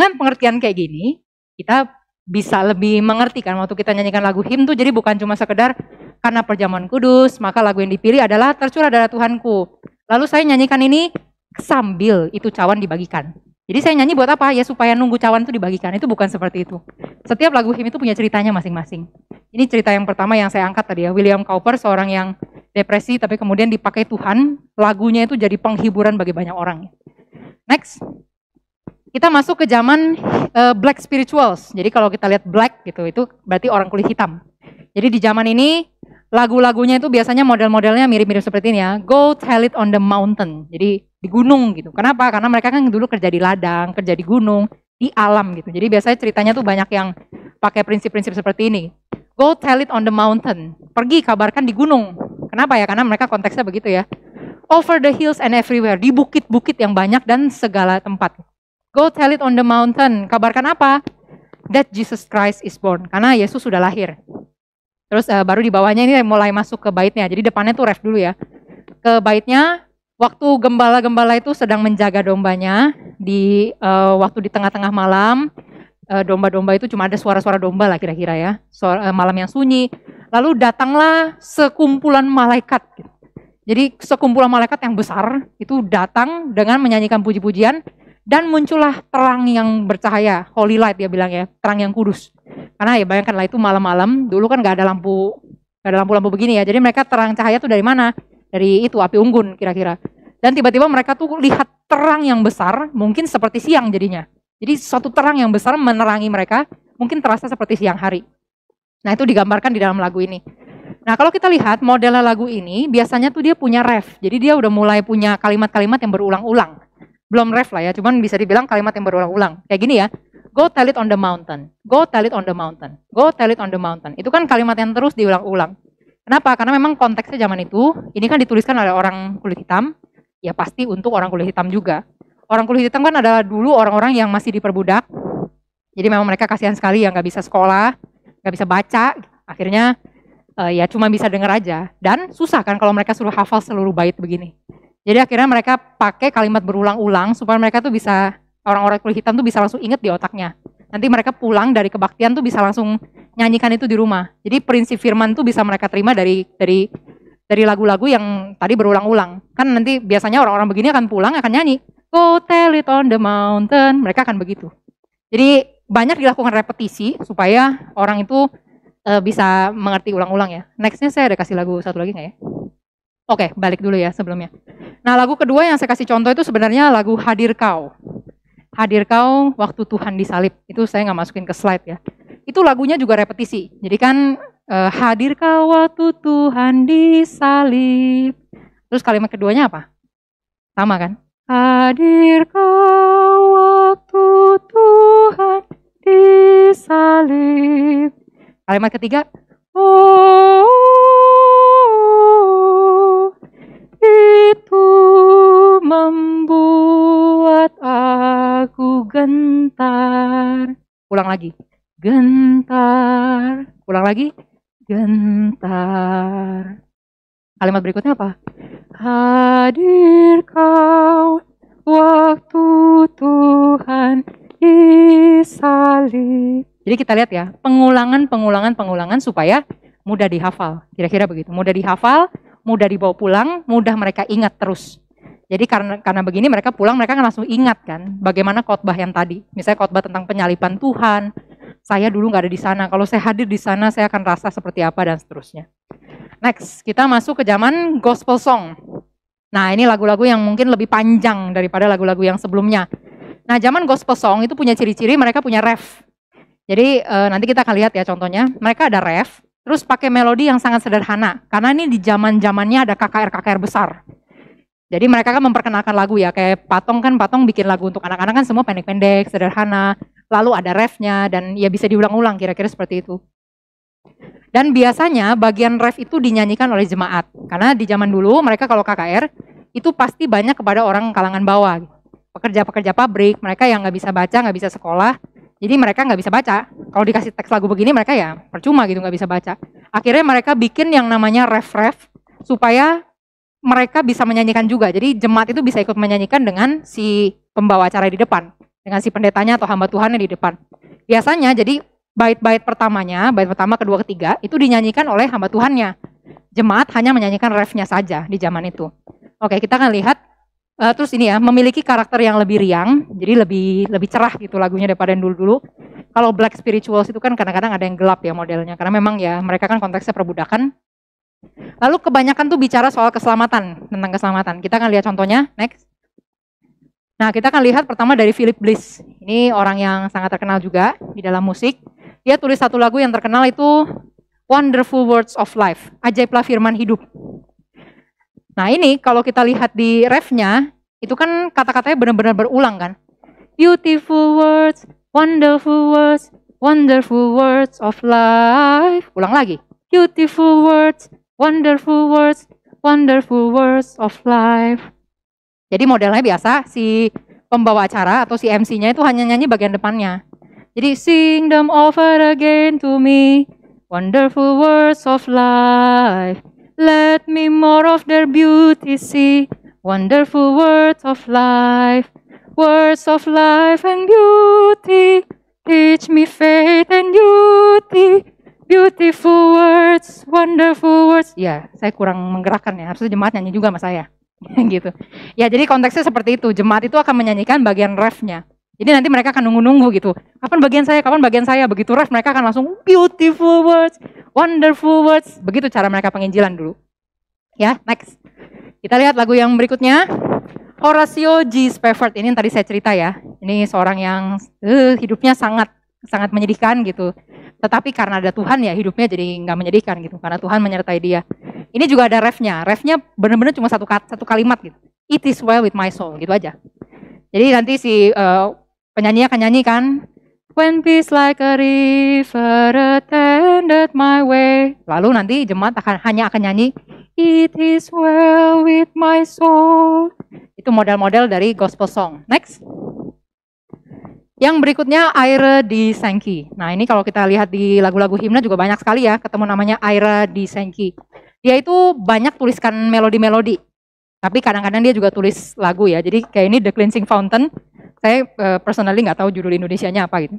dengan pengertian kayak gini, kita bisa lebih mengerti kan waktu kita nyanyikan lagu him tuh jadi bukan cuma sekedar karena perjamuan kudus, maka lagu yang dipilih adalah tercurah darah Tuhanku. Lalu saya nyanyikan ini sambil itu cawan dibagikan. Jadi saya nyanyi buat apa? Ya supaya nunggu cawan itu dibagikan. Itu bukan seperti itu. Setiap lagu him itu punya ceritanya masing-masing. Ini cerita yang pertama yang saya angkat tadi ya. William Cowper seorang yang depresi tapi kemudian dipakai Tuhan. Lagunya itu jadi penghiburan bagi banyak orang. Next. Kita masuk ke zaman eh, black spirituals. Jadi kalau kita lihat black gitu, itu berarti orang kulit hitam. Jadi di zaman ini lagu-lagunya itu biasanya model-modelnya mirip-mirip seperti ini ya. Go tell it on the mountain. Jadi di gunung gitu. Kenapa? Karena mereka kan dulu kerja di ladang, kerja di gunung, di alam gitu. Jadi biasanya ceritanya tuh banyak yang pakai prinsip-prinsip seperti ini. Go tell it on the mountain. Pergi kabarkan di gunung. Kenapa ya? Karena mereka konteksnya begitu ya. Over the hills and everywhere. Di bukit-bukit yang banyak dan segala tempat. Go tell it on the mountain. Kabarkan apa? That Jesus Christ is born. Karena Yesus sudah lahir. Terus eh, baru di bawahnya ini mulai masuk ke baitnya. Jadi depannya tuh ref dulu ya. Ke baitnya, waktu gembala-gembala itu sedang menjaga dombanya di eh, waktu di tengah-tengah malam. eh, domba-domba itu cuma ada suara-suara domba lah kira-kira ya. Suara, malam yang sunyi. Lalu datanglah sekumpulan malaikat. Jadi sekumpulan malaikat yang besar itu datang dengan menyanyikan puji-pujian dan muncullah terang yang bercahaya, holy light dia bilang ya, terang yang kudus. Karena ya bayangkanlah itu malam-malam, dulu kan nggak ada lampu, nggak ada lampu-lampu begini ya. Jadi mereka terang cahaya tuh dari mana? Dari itu api unggun kira-kira. Dan tiba-tiba mereka tuh lihat terang yang besar, mungkin seperti siang jadinya. Jadi suatu terang yang besar menerangi mereka, mungkin terasa seperti siang hari. Nah itu digambarkan di dalam lagu ini. Nah kalau kita lihat model lagu ini, biasanya tuh dia punya ref. Jadi dia udah mulai punya kalimat-kalimat yang berulang-ulang. Belum ref lah ya, cuman bisa dibilang kalimat yang berulang-ulang. Kayak gini ya, Go tell it on the mountain. Go tell it on the mountain. Go tell it on the mountain. Itu kan kalimat yang terus diulang-ulang. Kenapa? Karena memang konteksnya zaman itu, ini kan dituliskan oleh orang kulit hitam, ya pasti untuk orang kulit hitam juga. Orang kulit hitam kan adalah dulu orang-orang yang masih diperbudak. Jadi memang mereka kasihan sekali yang nggak bisa sekolah, nggak bisa baca. Akhirnya eh, ya cuma bisa dengar aja. Dan susah kan kalau mereka suruh hafal seluruh bait begini. Jadi akhirnya mereka pakai kalimat berulang-ulang supaya mereka tuh bisa orang-orang kulit hitam tuh bisa langsung inget di otaknya. Nanti mereka pulang dari kebaktian tuh bisa langsung nyanyikan itu di rumah. Jadi prinsip firman tuh bisa mereka terima dari dari dari lagu-lagu yang tadi berulang-ulang. Kan nanti biasanya orang-orang begini akan pulang akan nyanyi. Go tell it on the mountain. Mereka akan begitu. Jadi banyak dilakukan repetisi supaya orang itu eh, bisa mengerti ulang-ulang ya. Nextnya saya ada kasih lagu satu lagi nggak ya? Oke, balik dulu ya sebelumnya. Nah lagu kedua yang saya kasih contoh itu sebenarnya lagu Hadir Kau. Hadir Kau waktu Tuhan disalib. Itu saya nggak masukin ke slide ya. Itu lagunya juga repetisi. Jadi kan eh, Hadir Kau waktu Tuhan disalib. Terus kalimat keduanya apa? Sama kan? Hadir Kau waktu Tuhan disalib. Kalimat ketiga, Oh, itu membuat aku gentar. Ulang lagi. Gentar. Ulang lagi. Gentar. Kalimat berikutnya apa? Hadir kau waktu Tuhan disalib. Jadi kita lihat ya, pengulangan, pengulangan, pengulangan supaya mudah dihafal. Kira-kira begitu. Mudah dihafal, mudah dibawa pulang, mudah mereka ingat terus. Jadi karena karena begini mereka pulang mereka kan langsung ingat kan bagaimana khotbah yang tadi. Misalnya khotbah tentang penyalipan Tuhan. Saya dulu nggak ada di sana. Kalau saya hadir di sana saya akan rasa seperti apa dan seterusnya. Next, kita masuk ke zaman gospel song. Nah, ini lagu-lagu yang mungkin lebih panjang daripada lagu-lagu yang sebelumnya. Nah, zaman gospel song itu punya ciri-ciri mereka punya ref. Jadi e, nanti kita akan lihat ya contohnya. Mereka ada ref, terus pakai melodi yang sangat sederhana. Karena ini di zaman-zamannya ada KKR-KKR besar. Jadi mereka kan memperkenalkan lagu ya, kayak Patong kan Patong bikin lagu untuk anak-anak kan semua pendek-pendek, sederhana, lalu ada refnya dan ya bisa diulang-ulang kira-kira seperti itu. Dan biasanya bagian ref itu dinyanyikan oleh jemaat, karena di zaman dulu mereka kalau KKR itu pasti banyak kepada orang kalangan bawah, pekerja-pekerja pabrik, mereka yang nggak bisa baca, nggak bisa sekolah, jadi mereka nggak bisa baca. Kalau dikasih teks lagu begini mereka ya percuma gitu nggak bisa baca. Akhirnya mereka bikin yang namanya ref-ref supaya mereka bisa menyanyikan juga. Jadi jemaat itu bisa ikut menyanyikan dengan si pembawa acara di depan, dengan si pendetanya atau hamba Tuhan yang di depan. Biasanya jadi bait-bait pertamanya, bait pertama, kedua, ketiga itu dinyanyikan oleh hamba Tuhannya. Jemaat hanya menyanyikan refnya saja di zaman itu. Oke, kita akan lihat uh, terus ini ya, memiliki karakter yang lebih riang, jadi lebih lebih cerah gitu lagunya daripada yang dulu-dulu. Kalau black spirituals itu kan kadang-kadang ada yang gelap ya modelnya, karena memang ya mereka kan konteksnya perbudakan, Lalu kebanyakan tuh bicara soal keselamatan, tentang keselamatan. Kita akan lihat contohnya, next. Nah, kita akan lihat pertama dari Philip Bliss. Ini orang yang sangat terkenal juga di dalam musik. Dia tulis satu lagu yang terkenal itu Wonderful Words of Life, ajaiblah firman hidup. Nah, ini kalau kita lihat di refnya, itu kan kata-katanya benar-benar berulang kan. Beautiful words, wonderful words, wonderful words of life. Ulang lagi. Beautiful words, Wonderful words, wonderful words of life. Jadi modelnya biasa, si pembawa acara atau si MC-nya itu hanya nyanyi bagian depannya. Jadi sing them over again to me, wonderful words of life. Let me more of their beauty see, wonderful words of life. Words of life and beauty, teach me faith and duty. Beautiful words, wonderful words. Ya, saya kurang menggerakkan ya. Harusnya jemaat nyanyi juga sama saya. gitu. Ya, jadi konteksnya seperti itu. Jemaat itu akan menyanyikan bagian refnya. Jadi nanti mereka akan nunggu-nunggu gitu. Kapan bagian saya? Kapan bagian saya? Begitu ref mereka akan langsung beautiful words, wonderful words. Begitu cara mereka penginjilan dulu. Ya, next. Kita lihat lagu yang berikutnya. Horacio G. Spafford ini tadi saya cerita ya. Ini seorang yang uh, hidupnya sangat sangat menyedihkan gitu. Tetapi karena ada Tuhan ya hidupnya jadi nggak menyedihkan gitu. Karena Tuhan menyertai dia. Ini juga ada refnya. Refnya benar-benar cuma satu satu kalimat gitu. It is well with my soul gitu aja. Jadi nanti si uh, penyanyi akan nyanyi kan. When peace like a river attended my way. Lalu nanti jemaat akan hanya akan nyanyi It is well with my soul. Itu model-model dari gospel song. Next. Yang berikutnya Aira di Senki. Nah ini kalau kita lihat di lagu-lagu himna juga banyak sekali ya ketemu namanya Aira di Senki. Dia itu banyak tuliskan melodi-melodi. Tapi kadang-kadang dia juga tulis lagu ya. Jadi kayak ini The Cleansing Fountain. Saya uh, personally nggak tahu judul Indonesianya apa gitu.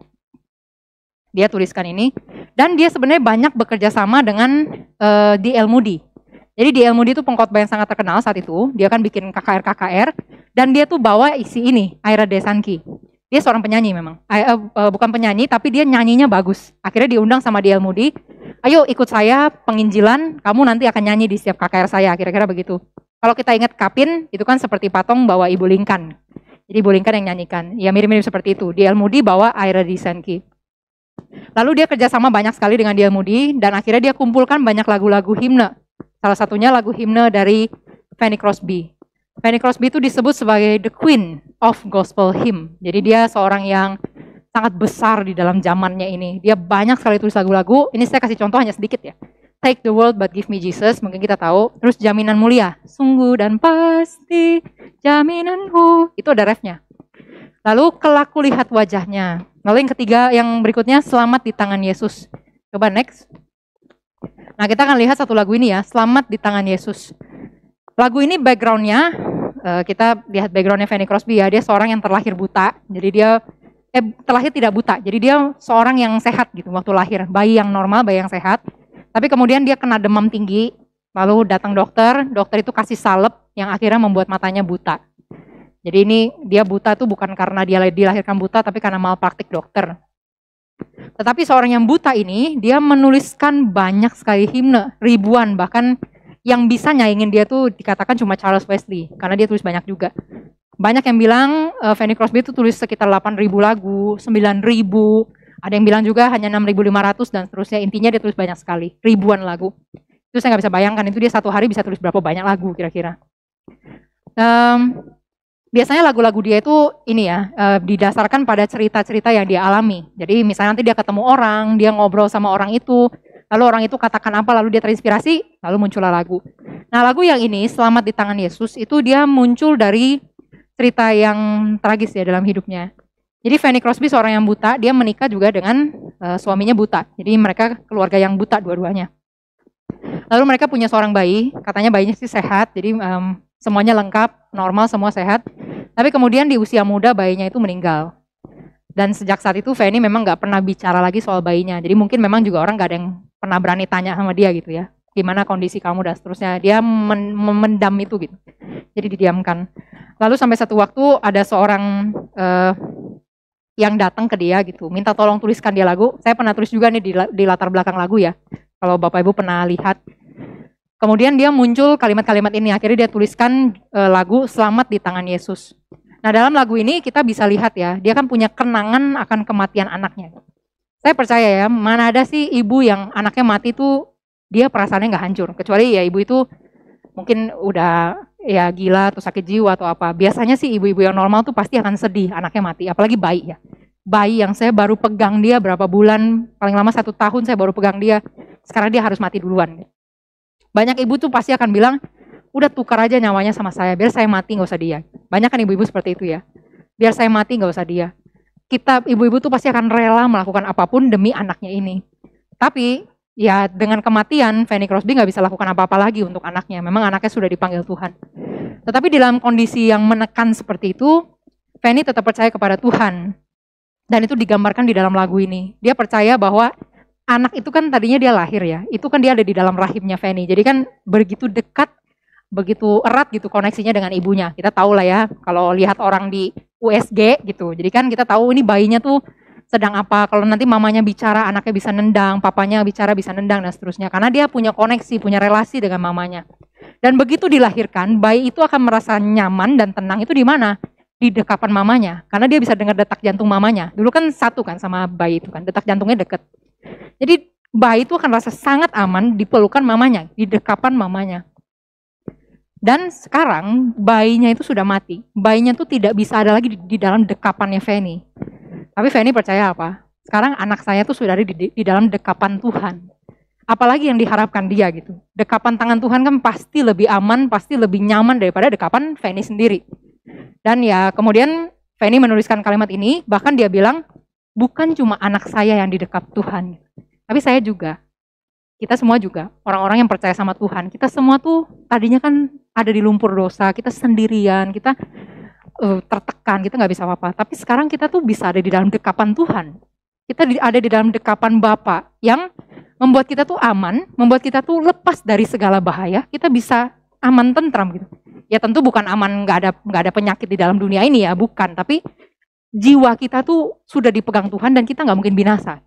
Dia tuliskan ini. Dan dia sebenarnya banyak bekerja sama dengan uh, di El Moody. Jadi di Moody itu pengkhotbah yang sangat terkenal saat itu. Dia kan bikin KKR-KKR. Dan dia tuh bawa isi ini, Aira Desanki. Dia seorang penyanyi memang. Uh, uh, bukan penyanyi, tapi dia nyanyinya bagus. Akhirnya diundang sama Diel Moody. Ayo ikut saya penginjilan, kamu nanti akan nyanyi di setiap KKR saya. Kira-kira begitu. Kalau kita ingat Kapin, itu kan seperti patong bawa Ibu Linkan. Jadi Ibu Linkan yang nyanyikan. Ya mirip-mirip seperti itu. Diel Moody bawa Aira Disenki. Lalu dia kerjasama banyak sekali dengan Diel Moody, dan akhirnya dia kumpulkan banyak lagu-lagu himne. Salah satunya lagu himne dari Fanny Crosby. Fanny Crosby itu disebut sebagai the queen of gospel hymn. Jadi dia seorang yang sangat besar di dalam zamannya ini. Dia banyak sekali tulis lagu-lagu. Ini saya kasih contoh hanya sedikit ya. Take the world but give me Jesus, mungkin kita tahu. Terus jaminan mulia, sungguh dan pasti jaminanku. Itu ada refnya. Lalu kelaku lihat wajahnya. Lalu yang ketiga, yang berikutnya selamat di tangan Yesus. Coba next. Nah kita akan lihat satu lagu ini ya, selamat di tangan Yesus. Lagu ini backgroundnya uh, kita lihat backgroundnya Fanny Crosby ya, dia seorang yang terlahir buta, jadi dia eh terlahir tidak buta. Jadi dia seorang yang sehat gitu waktu lahir, bayi yang normal, bayi yang sehat. Tapi kemudian dia kena demam tinggi, lalu datang dokter, dokter itu kasih salep yang akhirnya membuat matanya buta. Jadi ini dia buta tuh bukan karena dia dilahirkan buta, tapi karena malpraktik dokter. Tetapi seorang yang buta ini, dia menuliskan banyak sekali himne, ribuan, bahkan yang bisa nyaingin dia tuh dikatakan cuma Charles Wesley, karena dia tulis banyak juga. Banyak yang bilang uh, Fanny Crosby itu tulis sekitar 8.000 lagu, 9.000, ada yang bilang juga hanya 6.500 dan seterusnya. Intinya dia tulis banyak sekali, ribuan lagu. Itu saya nggak bisa bayangkan, itu dia satu hari bisa tulis berapa banyak lagu kira-kira. Um, biasanya lagu-lagu dia itu ini ya uh, didasarkan pada cerita-cerita yang dia alami. Jadi misalnya nanti dia ketemu orang, dia ngobrol sama orang itu, lalu orang itu katakan apa, lalu dia terinspirasi, lalu muncullah lagu. Nah lagu yang ini Selamat di Tangan Yesus itu dia muncul dari cerita yang tragis ya dalam hidupnya. Jadi Fanny Crosby seorang yang buta, dia menikah juga dengan uh, suaminya buta. Jadi mereka keluarga yang buta dua-duanya. Lalu mereka punya seorang bayi, katanya bayinya sih sehat, jadi um, semuanya lengkap, normal, semua sehat. Tapi kemudian di usia muda bayinya itu meninggal. Dan sejak saat itu Fanny memang nggak pernah bicara lagi soal bayinya. Jadi mungkin memang juga orang nggak ada yang pernah berani tanya sama dia gitu ya. Gimana kondisi kamu dan seterusnya. Dia men memendam itu gitu. Jadi didiamkan. Lalu sampai satu waktu ada seorang uh, yang datang ke dia gitu, minta tolong tuliskan dia lagu. Saya pernah tulis juga nih di, di latar belakang lagu ya. Kalau Bapak Ibu pernah lihat Kemudian dia muncul kalimat-kalimat ini, akhirnya dia tuliskan e, lagu Selamat di Tangan Yesus. Nah dalam lagu ini kita bisa lihat ya, dia kan punya kenangan akan kematian anaknya. Saya percaya ya, mana ada sih ibu yang anaknya mati tuh dia perasaannya nggak hancur. Kecuali ya ibu itu mungkin udah ya gila atau sakit jiwa atau apa. Biasanya sih ibu-ibu yang normal tuh pasti akan sedih anaknya mati, apalagi bayi ya. Bayi yang saya baru pegang dia berapa bulan, paling lama satu tahun saya baru pegang dia, sekarang dia harus mati duluan. Banyak ibu tuh pasti akan bilang, udah tukar aja nyawanya sama saya, biar saya mati nggak usah dia. Banyak kan ibu-ibu seperti itu ya. Biar saya mati nggak usah dia. Kita ibu-ibu tuh pasti akan rela melakukan apa pun demi anaknya ini. Tapi ya dengan kematian Fanny Crosby nggak bisa lakukan apa-apa lagi untuk anaknya. Memang anaknya sudah dipanggil Tuhan. Tetapi dalam kondisi yang menekan seperti itu, Fanny tetap percaya kepada Tuhan. Dan itu digambarkan di dalam lagu ini. Dia percaya bahwa anak itu kan tadinya dia lahir ya, itu kan dia ada di dalam rahimnya Fanny. Jadi kan begitu dekat, begitu erat gitu koneksinya dengan ibunya. Kita tahu lah ya, kalau lihat orang di USG gitu. Jadi kan kita tahu ini bayinya tuh sedang apa. Kalau nanti mamanya bicara, anaknya bisa nendang, papanya bicara bisa nendang dan seterusnya. Karena dia punya koneksi, punya relasi dengan mamanya. Dan begitu dilahirkan, bayi itu akan merasa nyaman dan tenang itu di mana? Di dekapan mamanya. Karena dia bisa dengar detak jantung mamanya. Dulu kan satu kan sama bayi itu kan, detak jantungnya deket. Jadi bayi itu akan rasa sangat aman di pelukan mamanya, di dekapan mamanya. Dan sekarang bayinya itu sudah mati. Bayinya itu tidak bisa ada lagi di, di dalam dekapannya Fanny. Tapi Fanny percaya apa? Sekarang anak saya itu sudah ada di, di dalam dekapan Tuhan. Apalagi yang diharapkan dia gitu. Dekapan tangan Tuhan kan pasti lebih aman, pasti lebih nyaman daripada dekapan Fanny sendiri. Dan ya kemudian Fanny menuliskan kalimat ini, bahkan dia bilang, bukan cuma anak saya yang di dekat Tuhan, tapi saya juga. Kita semua juga, orang-orang yang percaya sama Tuhan. Kita semua tuh tadinya kan ada di lumpur dosa, kita sendirian, kita uh, tertekan, kita nggak bisa apa-apa. Tapi sekarang kita tuh bisa ada di dalam dekapan Tuhan. Kita ada di dalam dekapan Bapa yang membuat kita tuh aman, membuat kita tuh lepas dari segala bahaya. Kita bisa aman tentram gitu. Ya tentu bukan aman nggak ada nggak ada penyakit di dalam dunia ini ya, bukan. Tapi jiwa kita tuh sudah dipegang Tuhan dan kita nggak mungkin binasa.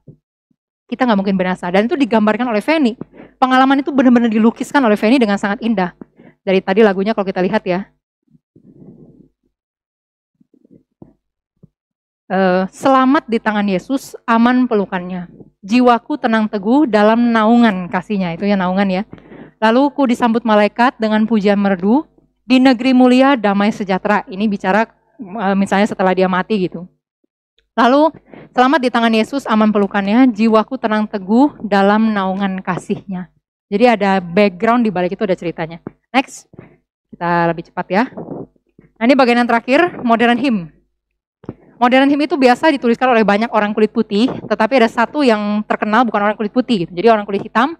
Kita nggak mungkin binasa. Dan itu digambarkan oleh Feni. Pengalaman itu benar-benar dilukiskan oleh Feni dengan sangat indah. Dari tadi lagunya kalau kita lihat ya. Uh, selamat di tangan Yesus, aman pelukannya. Jiwaku tenang teguh dalam naungan kasihnya. Itu ya naungan ya. Lalu ku disambut malaikat dengan pujian merdu. Di negeri mulia damai sejahtera. Ini bicara Eh, misalnya setelah dia mati gitu. Lalu selamat di tangan Yesus aman pelukannya, jiwaku tenang teguh dalam naungan kasihnya. Jadi ada background di balik itu ada ceritanya. Next, kita lebih cepat ya. Nah ini bagian yang terakhir, modern hymn. Modern hymn itu biasa dituliskan oleh banyak orang kulit putih, tetapi ada satu yang terkenal bukan orang kulit putih, gitu. jadi orang kulit hitam,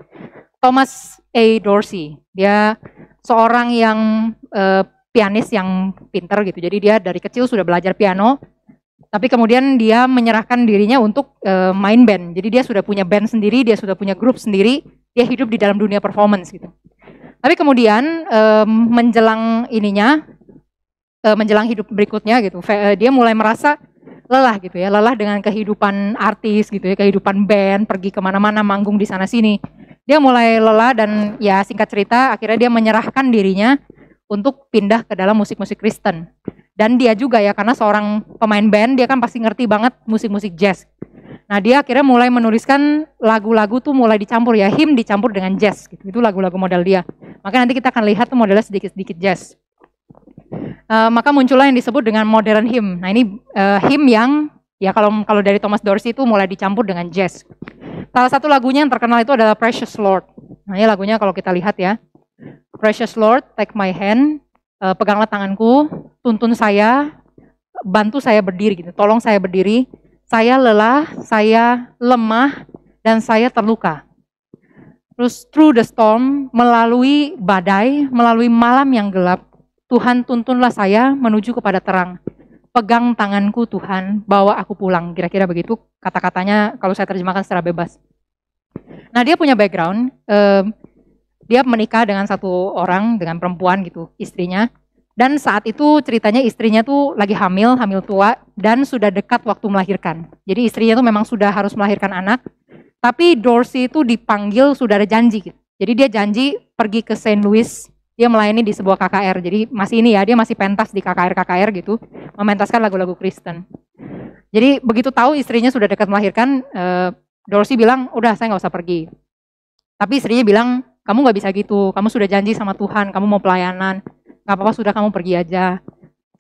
Thomas A. Dorsey. Dia seorang yang uh, pianis yang pinter gitu. Jadi dia dari kecil sudah belajar piano. Tapi kemudian dia menyerahkan dirinya untuk uh, main band. Jadi dia sudah punya band sendiri, dia sudah punya grup sendiri, dia hidup di dalam dunia performance gitu. Tapi kemudian uh, menjelang ininya, uh, menjelang hidup berikutnya gitu, dia mulai merasa lelah gitu ya, lelah dengan kehidupan artis gitu ya, kehidupan band, pergi ke mana-mana, manggung di sana sini. Dia mulai lelah dan ya singkat cerita akhirnya dia menyerahkan dirinya untuk pindah ke dalam musik-musik Kristen. Dan dia juga ya karena seorang pemain band dia kan pasti ngerti banget musik-musik jazz. Nah dia akhirnya mulai menuliskan lagu-lagu tuh mulai dicampur ya, him dicampur dengan jazz gitu. Itu lagu-lagu model dia. Maka nanti kita akan lihat tuh modelnya sedikit-sedikit jazz. Uh, maka muncullah yang disebut dengan modern hymn. Nah ini uh, hymn yang ya kalau kalau dari Thomas Dorsey itu mulai dicampur dengan jazz. Salah satu lagunya yang terkenal itu adalah Precious Lord. Nah ini lagunya kalau kita lihat ya. Precious Lord, take my hand, uh, peganglah tanganku, tuntun saya, bantu saya berdiri gitu, tolong saya berdiri. Saya lelah, saya lemah, dan saya terluka. Terus through the storm, melalui badai, melalui malam yang gelap, Tuhan tuntunlah saya menuju kepada terang. Pegang tanganku Tuhan, bawa aku pulang. Kira-kira begitu kata-katanya kalau saya terjemahkan secara bebas. Nah dia punya background, eh, dia menikah dengan satu orang dengan perempuan gitu istrinya dan saat itu ceritanya istrinya tuh lagi hamil hamil tua dan sudah dekat waktu melahirkan jadi istrinya tuh memang sudah harus melahirkan anak tapi Dorsey itu dipanggil sudah ada janji gitu jadi dia janji pergi ke Saint Louis dia melayani di sebuah KKR jadi masih ini ya dia masih pentas di KKR KKR gitu mementaskan lagu-lagu Kristen jadi begitu tahu istrinya sudah dekat melahirkan eh, Dorsey bilang udah saya nggak usah pergi tapi istrinya bilang kamu nggak bisa gitu, kamu sudah janji sama Tuhan, kamu mau pelayanan, nggak apa-apa sudah kamu pergi aja.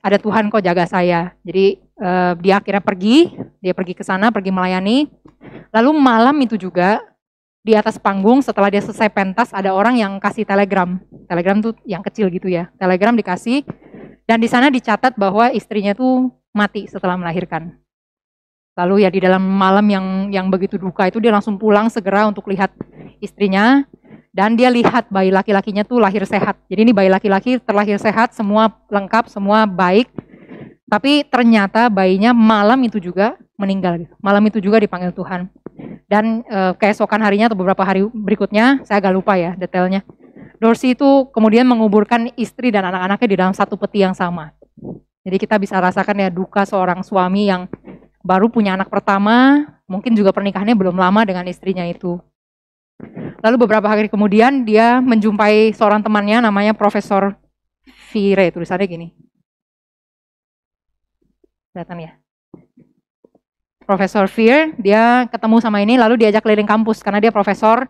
Ada Tuhan kok jaga saya. Jadi uh, dia akhirnya pergi, dia pergi ke sana, pergi melayani. Lalu malam itu juga di atas panggung setelah dia selesai pentas ada orang yang kasih telegram. Telegram tuh yang kecil gitu ya. Telegram dikasih dan di sana dicatat bahwa istrinya tuh mati setelah melahirkan. Lalu ya di dalam malam yang yang begitu duka itu dia langsung pulang segera untuk lihat istrinya dan dia lihat bayi laki-lakinya tuh lahir sehat. Jadi ini bayi laki-laki terlahir sehat, semua lengkap, semua baik. Tapi ternyata bayinya malam itu juga meninggal. Gitu. Malam itu juga dipanggil Tuhan. Dan e, keesokan harinya atau beberapa hari berikutnya, saya agak lupa ya detailnya. Dorsey itu kemudian menguburkan istri dan anak-anaknya di dalam satu peti yang sama. Jadi kita bisa rasakan ya duka seorang suami yang baru punya anak pertama, mungkin juga pernikahannya belum lama dengan istrinya itu. Lalu beberapa hari kemudian dia menjumpai seorang temannya namanya Profesor Vire, tulisannya gini. Kelihatan ya? Profesor Fear, dia ketemu sama ini lalu diajak keliling kampus karena dia profesor,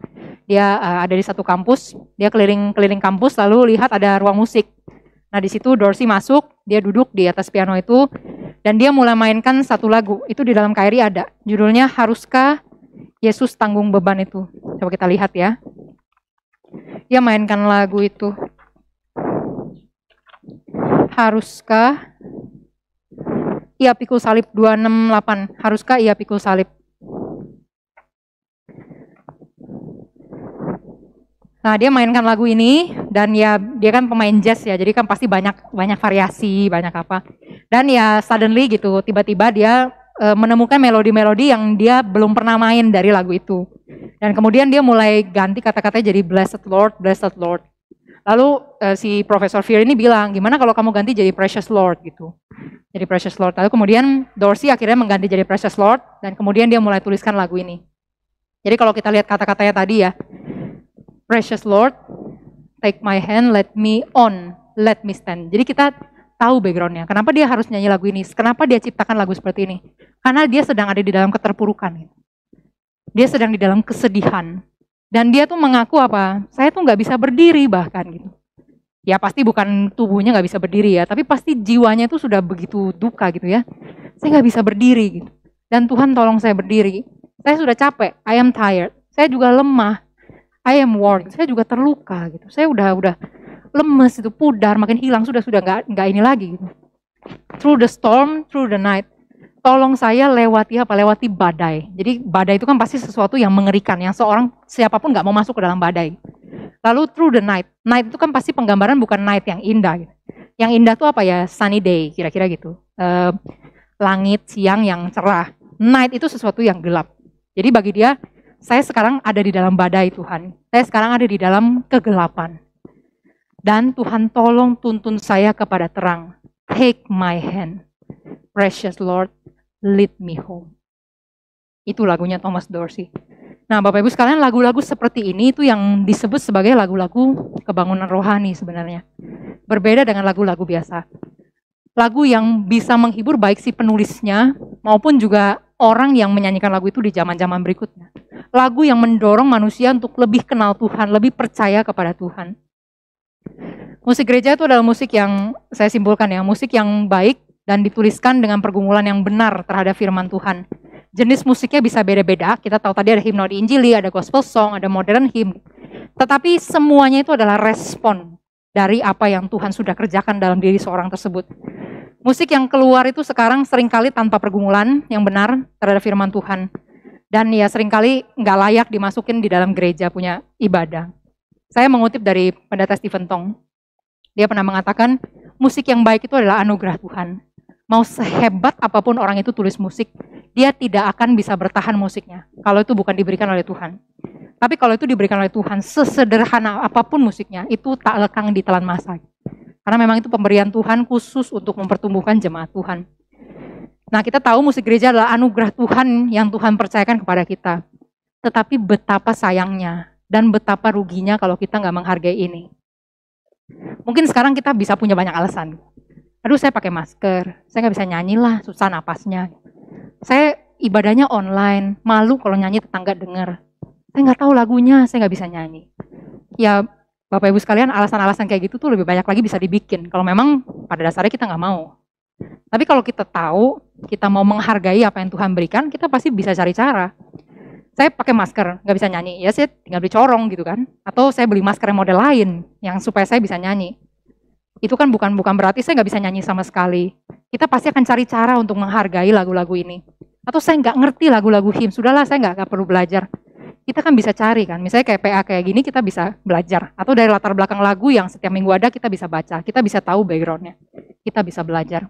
dia uh, ada di satu kampus, dia keliling-keliling kampus lalu lihat ada ruang musik. Nah di situ Dorsey masuk, dia duduk di atas piano itu dan dia mulai mainkan satu lagu. Itu di dalam KRI ada, judulnya Haruskah Yesus tanggung beban itu. Coba kita lihat ya. Dia mainkan lagu itu. Haruskah ia pikul salib 268? Haruskah ia pikul salib? Nah, dia mainkan lagu ini dan ya dia kan pemain jazz ya, jadi kan pasti banyak banyak variasi, banyak apa. Dan ya suddenly gitu, tiba-tiba dia e, menemukan melodi-melodi yang dia belum pernah main dari lagu itu. Dan kemudian dia mulai ganti kata-katanya jadi Blessed Lord, Blessed Lord. Lalu e, si Profesor Fear ini bilang, gimana kalau kamu ganti jadi Precious Lord gitu. Jadi Precious Lord. Lalu kemudian Dorsey akhirnya mengganti jadi Precious Lord dan kemudian dia mulai tuliskan lagu ini. Jadi kalau kita lihat kata-katanya tadi ya, Precious Lord, take my hand, let me on, let me stand. Jadi kita tahu backgroundnya. Kenapa dia harus nyanyi lagu ini? Kenapa dia ciptakan lagu seperti ini? Karena dia sedang ada di dalam keterpurukan. Dia sedang di dalam kesedihan. Dan dia tuh mengaku apa? Saya tuh nggak bisa berdiri bahkan gitu. Ya pasti bukan tubuhnya nggak bisa berdiri ya, tapi pasti jiwanya itu sudah begitu duka gitu ya. Saya nggak bisa berdiri gitu. Dan Tuhan tolong saya berdiri. Saya sudah capek, I am tired. Saya juga lemah, I am worn. Saya juga terluka gitu. Saya udah udah lemes itu pudar makin hilang sudah sudah nggak nggak ini lagi gitu. through the storm through the night tolong saya lewati apa lewati badai jadi badai itu kan pasti sesuatu yang mengerikan yang seorang siapa pun nggak mau masuk ke dalam badai lalu through the night night itu kan pasti penggambaran bukan night yang indah yang indah itu apa ya sunny day kira-kira gitu uh, langit siang yang cerah. Night itu sesuatu yang gelap. Jadi bagi dia, saya sekarang ada di dalam badai Tuhan. Saya sekarang ada di dalam kegelapan. Dan Tuhan tolong tuntun saya kepada terang. Take my hand. Precious Lord, lead me home. Itu lagunya Thomas Dorsey. Nah, Bapak Ibu sekalian, lagu-lagu seperti ini itu yang disebut sebagai lagu-lagu kebangunan rohani sebenarnya. Berbeda dengan lagu-lagu biasa. Lagu yang bisa menghibur baik si penulisnya maupun juga orang yang menyanyikan lagu itu di zaman-zaman berikutnya. Lagu yang mendorong manusia untuk lebih kenal Tuhan, lebih percaya kepada Tuhan. Musik gereja itu adalah musik yang saya simpulkan ya, musik yang baik dan dituliskan dengan pergumulan yang benar terhadap firman Tuhan jenis musiknya bisa beda-beda. Kita tahu tadi ada himno di Injili, ada gospel song, ada modern hymn. Tetapi semuanya itu adalah respon dari apa yang Tuhan sudah kerjakan dalam diri seorang tersebut. Musik yang keluar itu sekarang sering kali tanpa pergumulan yang benar terhadap firman Tuhan. Dan ya sering kali nggak layak dimasukin di dalam gereja punya ibadah. Saya mengutip dari pendeta Stephen Tong. Dia pernah mengatakan, musik yang baik itu adalah anugerah Tuhan. Mau sehebat apa pun orang itu tulis musik, dia tidak akan bisa bertahan musiknya kalau itu bukan diberikan oleh Tuhan. Tapi kalau itu diberikan oleh Tuhan, sesederhana apa pun musiknya, itu tak lekang di telan masa. Karena memang itu pemberian Tuhan khusus untuk mempertumbuhkan jemaat Tuhan. Nah kita tahu musik gereja adalah anugerah Tuhan yang Tuhan percayakan kepada kita. Tetapi betapa sayangnya dan betapa ruginya kalau kita nggak menghargai ini. Mungkin sekarang kita bisa punya banyak alasan. Aduh saya pakai masker, saya nggak bisa nyanyi lah, susah napasnya saya ibadahnya online, malu kalau nyanyi tetangga dengar. Saya nggak tahu lagunya, saya nggak bisa nyanyi. Ya Bapak Ibu sekalian, alasan-alasan kayak gitu tuh lebih banyak lagi bisa dibikin. Kalau memang pada dasarnya kita nggak mau. Tapi kalau kita tahu, kita mau menghargai apa yang Tuhan berikan, kita pasti bisa cari cara. Saya pakai masker, nggak bisa nyanyi, ya saya tinggal beli corong gitu kan. Atau saya beli masker yang model lain, yang supaya saya bisa nyanyi. Itu kan bukan bukan berarti saya nggak bisa nyanyi sama sekali. Kita pasti akan cari cara untuk menghargai lagu-lagu ini. Atau saya nggak ngerti lagu-lagu him, sudahlah saya nggak perlu belajar. Kita kan bisa cari kan, misalnya kayak PA kayak gini kita bisa belajar. Atau dari latar belakang lagu yang setiap minggu ada kita bisa baca, kita bisa tahu backgroundnya, kita bisa belajar.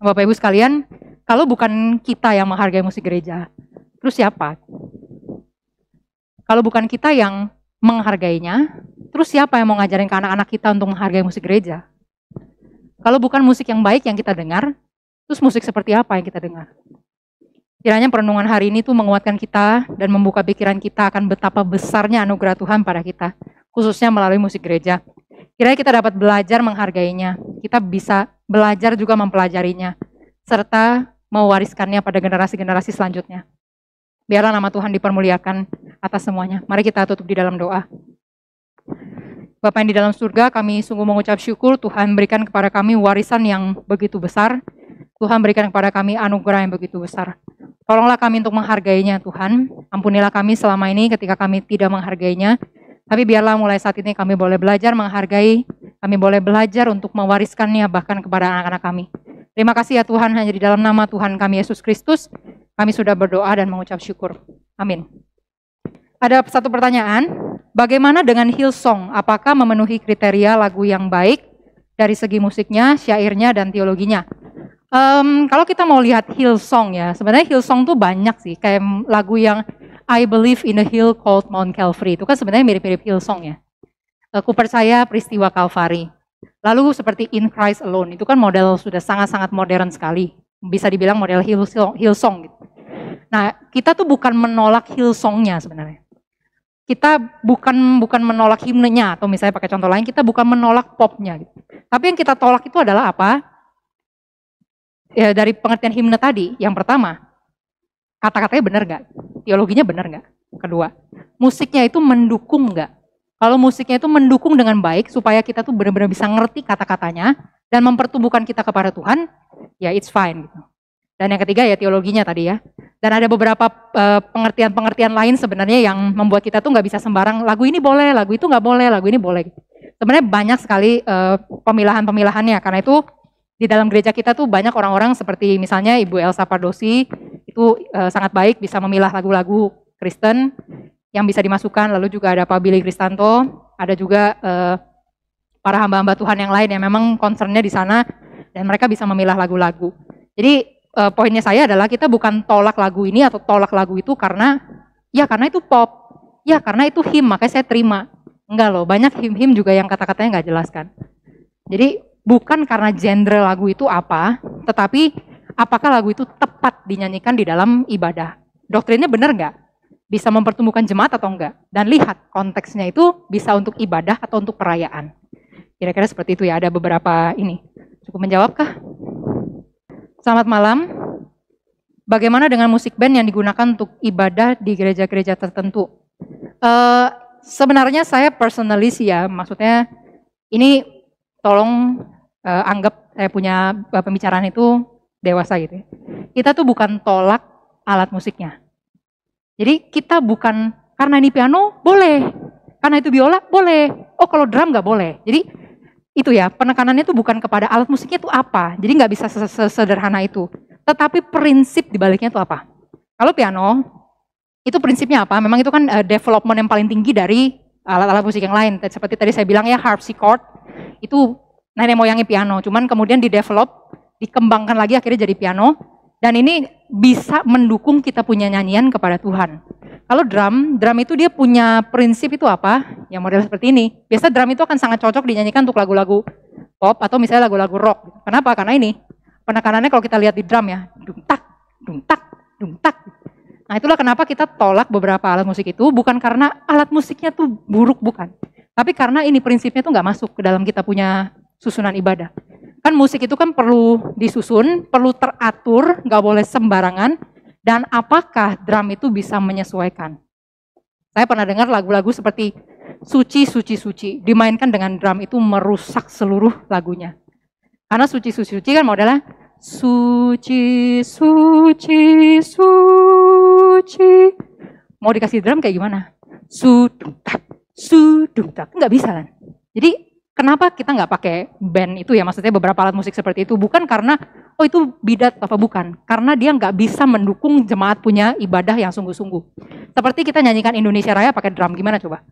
Bapak Ibu sekalian, kalau bukan kita yang menghargai musik gereja, terus siapa? Kalau bukan kita yang menghargainya, terus siapa yang mau ngajarin ke anak-anak kita untuk menghargai musik gereja? Kalau bukan musik yang baik yang kita dengar, terus musik seperti apa yang kita dengar? Kiranya perenungan hari ini tuh menguatkan kita dan membuka pikiran kita akan betapa besarnya anugerah Tuhan pada kita, khususnya melalui musik gereja. Kiranya kita dapat belajar menghargainya, kita bisa belajar juga mempelajarinya, serta mewariskannya pada generasi-generasi selanjutnya. Biarlah nama Tuhan dipermuliakan atas semuanya. Mari kita tutup di dalam doa. Bapak yang di dalam surga, kami sungguh mengucap syukur Tuhan berikan kepada kami warisan yang begitu besar. Tuhan berikan kepada kami anugerah yang begitu besar. Tolonglah kami untuk menghargainya Tuhan. Ampunilah kami selama ini ketika kami tidak menghargainya. Tapi biarlah mulai saat ini kami boleh belajar menghargai, kami boleh belajar untuk mewariskannya bahkan kepada anak-anak kami. Terima kasih ya Tuhan, hanya di dalam nama Tuhan kami Yesus Kristus, kami sudah berdoa dan mengucap syukur. Amin. Ada satu pertanyaan, bagaimana dengan Hillsong? Apakah memenuhi kriteria lagu yang baik dari segi musiknya, syairnya, dan teologinya? Um, kalau kita mau lihat Hillsong ya, sebenarnya Hillsong tuh banyak sih, kayak lagu yang I Believe in a Hill Called Mount Calvary, itu kan sebenarnya mirip-mirip Hillsong ya. Aku percaya peristiwa Calvary. Lalu seperti In Christ Alone, itu kan model sudah sangat-sangat modern sekali. Bisa dibilang model Hillsong, Hillsong gitu. Nah, kita tuh bukan menolak Hillsongnya sebenarnya. Kita bukan bukan menolak himnenya atau misalnya pakai contoh lain, kita bukan menolak popnya gitu. Tapi yang kita tolak itu adalah apa? ya, dari pengertian himne tadi, yang pertama, kata-katanya benar nggak? Teologinya benar nggak? Kedua, musiknya itu mendukung nggak? Kalau musiknya itu mendukung dengan baik supaya kita tuh benar-benar bisa ngerti kata-katanya dan mempertumbuhkan kita kepada Tuhan, ya it's fine gitu. Dan yang ketiga ya teologinya tadi ya. Dan ada beberapa eh, pengertian-pengertian lain sebenarnya yang membuat kita tuh nggak bisa sembarang lagu ini boleh, lagu itu nggak boleh, lagu ini boleh. Sebenarnya banyak sekali uh, pemilahan-pemilahannya karena itu di dalam gereja kita tuh banyak orang-orang seperti misalnya Ibu Elsa Pardosi itu uh, sangat baik bisa memilah lagu-lagu Kristen yang bisa dimasukkan lalu juga ada Pak Billy Kristanto ada juga para hamba-hamba Tuhan yang lain yang memang concernnya di sana dan mereka bisa memilah lagu-lagu Jadi uh, poinnya saya adalah kita bukan tolak lagu ini atau tolak lagu itu karena ya karena itu pop, ya karena itu him makanya saya terima. Enggak loh, banyak him-him juga yang kata-katanya nggak jelaskan. Jadi bukan karena genre lagu itu apa, tetapi apakah lagu itu tepat dinyanyikan di dalam ibadah. Doktrinnya benar nggak? Bisa mempertumbuhkan jemaat atau enggak? Dan lihat konteksnya itu bisa untuk ibadah atau untuk perayaan. Kira-kira seperti itu ya, ada beberapa ini. Cukup menjawabkah? Selamat malam. Bagaimana dengan musik band yang digunakan untuk ibadah di gereja-gereja tertentu? Uh, sebenarnya saya personally sih ya, maksudnya ini tolong uh, anggap saya punya pembicaraan itu dewasa gitu ya. Kita tuh bukan tolak alat musiknya. Jadi kita bukan karena ini piano boleh, karena itu biola boleh. Oh kalau drum nggak boleh. Jadi itu ya penekanannya itu bukan kepada alat musiknya itu apa. Jadi nggak bisa sesederhana itu. Tetapi prinsip dibaliknya itu apa? Kalau piano itu prinsipnya apa? Memang itu kan uh, development yang paling tinggi dari alat-alat musik yang lain. Seperti tadi saya bilang ya harpsichord itu nenek moyangnya piano. Cuman kemudian di develop, dikembangkan lagi akhirnya jadi piano. Dan ini bisa mendukung kita punya nyanyian kepada Tuhan. Kalau drum, drum itu dia punya prinsip itu apa? Yang model seperti ini. Biasa drum itu akan sangat cocok dinyanyikan untuk lagu-lagu pop atau misalnya lagu-lagu rock. Kenapa? Karena ini penekanannya kalau kita lihat di drum ya, dung tak, dung tak, dung tak. Nah itulah kenapa kita tolak beberapa alat musik itu bukan karena alat musiknya tuh buruk bukan, tapi karena ini prinsipnya tuh nggak masuk ke dalam kita punya susunan ibadah. Kan musik itu kan perlu disusun, perlu teratur, nggak boleh sembarangan. Dan apakah drum itu bisa menyesuaikan? Saya pernah dengar lagu-lagu seperti Suci, Suci, Suci. Dimainkan dengan drum itu merusak seluruh lagunya. Karena Suci, Suci, Suci kan modelnya Suci, suci, suci. Mau dikasih drum kayak gimana? Sudung tak, sudung tak. Nggak bisa kan? Jadi kenapa kita nggak pakai band itu ya? Maksudnya beberapa alat musik seperti itu. Bukan karena, oh itu bidat apa bukan. Karena dia nggak bisa mendukung jemaat punya ibadah yang sungguh-sungguh. Seperti kita nyanyikan Indonesia Raya pakai drum, gimana coba?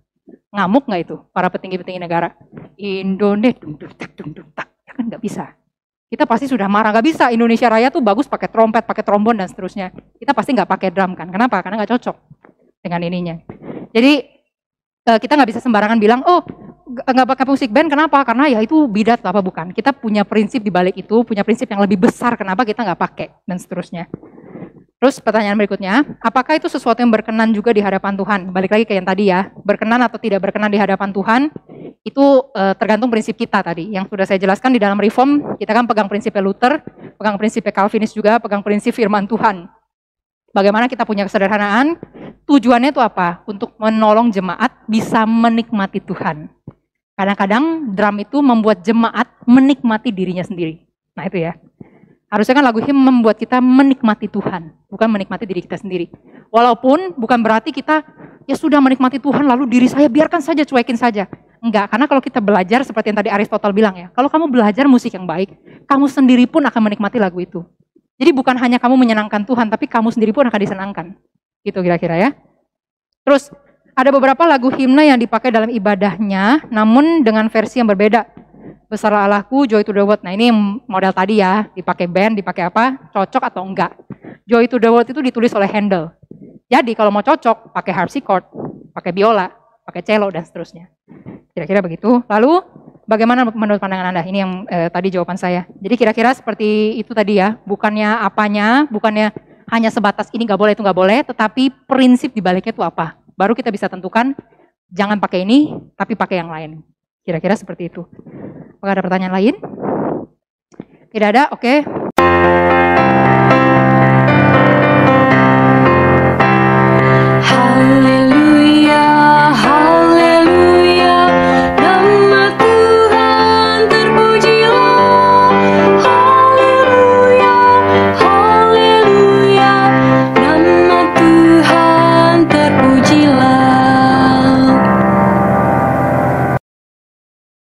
Ngamuk nggak itu para petinggi-petinggi negara? Indonesia, dung, dung, tak, dung, dung, tak. Ya kan nggak bisa. Kita pasti sudah marah, nggak bisa. Indonesia Raya tuh bagus pakai trompet, pakai trombon dan seterusnya. Kita pasti nggak pakai drum kan? Kenapa? Karena nggak cocok dengan ininya. Jadi eh, kita nggak bisa sembarangan bilang, oh nggak pakai musik band, kenapa? Karena ya itu bidat apa bukan? Kita punya prinsip di balik itu, punya prinsip yang lebih besar. Kenapa kita nggak pakai dan seterusnya. Terus pertanyaan berikutnya, apakah itu sesuatu yang berkenan juga di hadapan Tuhan? Balik lagi ke yang tadi ya, berkenan atau tidak berkenan di hadapan Tuhan, itu e, tergantung prinsip kita tadi. Yang sudah saya jelaskan di dalam reform, kita kan pegang prinsip Luther, pegang prinsip Calvinis juga, pegang prinsip firman Tuhan. Bagaimana kita punya kesederhanaan, tujuannya itu apa? Untuk menolong jemaat bisa menikmati Tuhan. Kadang-kadang drum itu membuat jemaat menikmati dirinya sendiri. Nah itu ya. Harusnya kan lagu him membuat kita menikmati Tuhan, bukan menikmati diri kita sendiri. Walaupun bukan berarti kita ya sudah menikmati Tuhan lalu diri saya biarkan saja cuekin saja. Enggak, karena kalau kita belajar seperti yang tadi Aristotle bilang ya, kalau kamu belajar musik yang baik, kamu sendiri pun akan menikmati lagu itu. Jadi bukan hanya kamu menyenangkan Tuhan, tapi kamu sendiri pun akan disenangkan. Gitu kira-kira ya. Terus ada beberapa lagu himne yang dipakai dalam ibadahnya, namun dengan versi yang berbeda. Besarlah Allahku, Joy to the World. Nah ini model tadi ya, dipakai band, dipakai apa, cocok atau enggak. Joy to the World itu ditulis oleh Handel. Jadi kalau mau cocok, pakai harpsichord, pakai biola, pakai cello, dan seterusnya. Kira-kira begitu. Lalu bagaimana menurut pandangan Anda? Ini yang eh, tadi jawaban saya. Jadi kira-kira seperti itu tadi ya, bukannya apanya, bukannya hanya sebatas ini nggak boleh, itu nggak boleh, tetapi prinsip dibaliknya itu apa baru kita bisa tentukan jangan pakai ini, tapi pakai yang lain. Kira-kira seperti itu. Apakah ada pertanyaan lain? Tidak ada? Oke. Okay.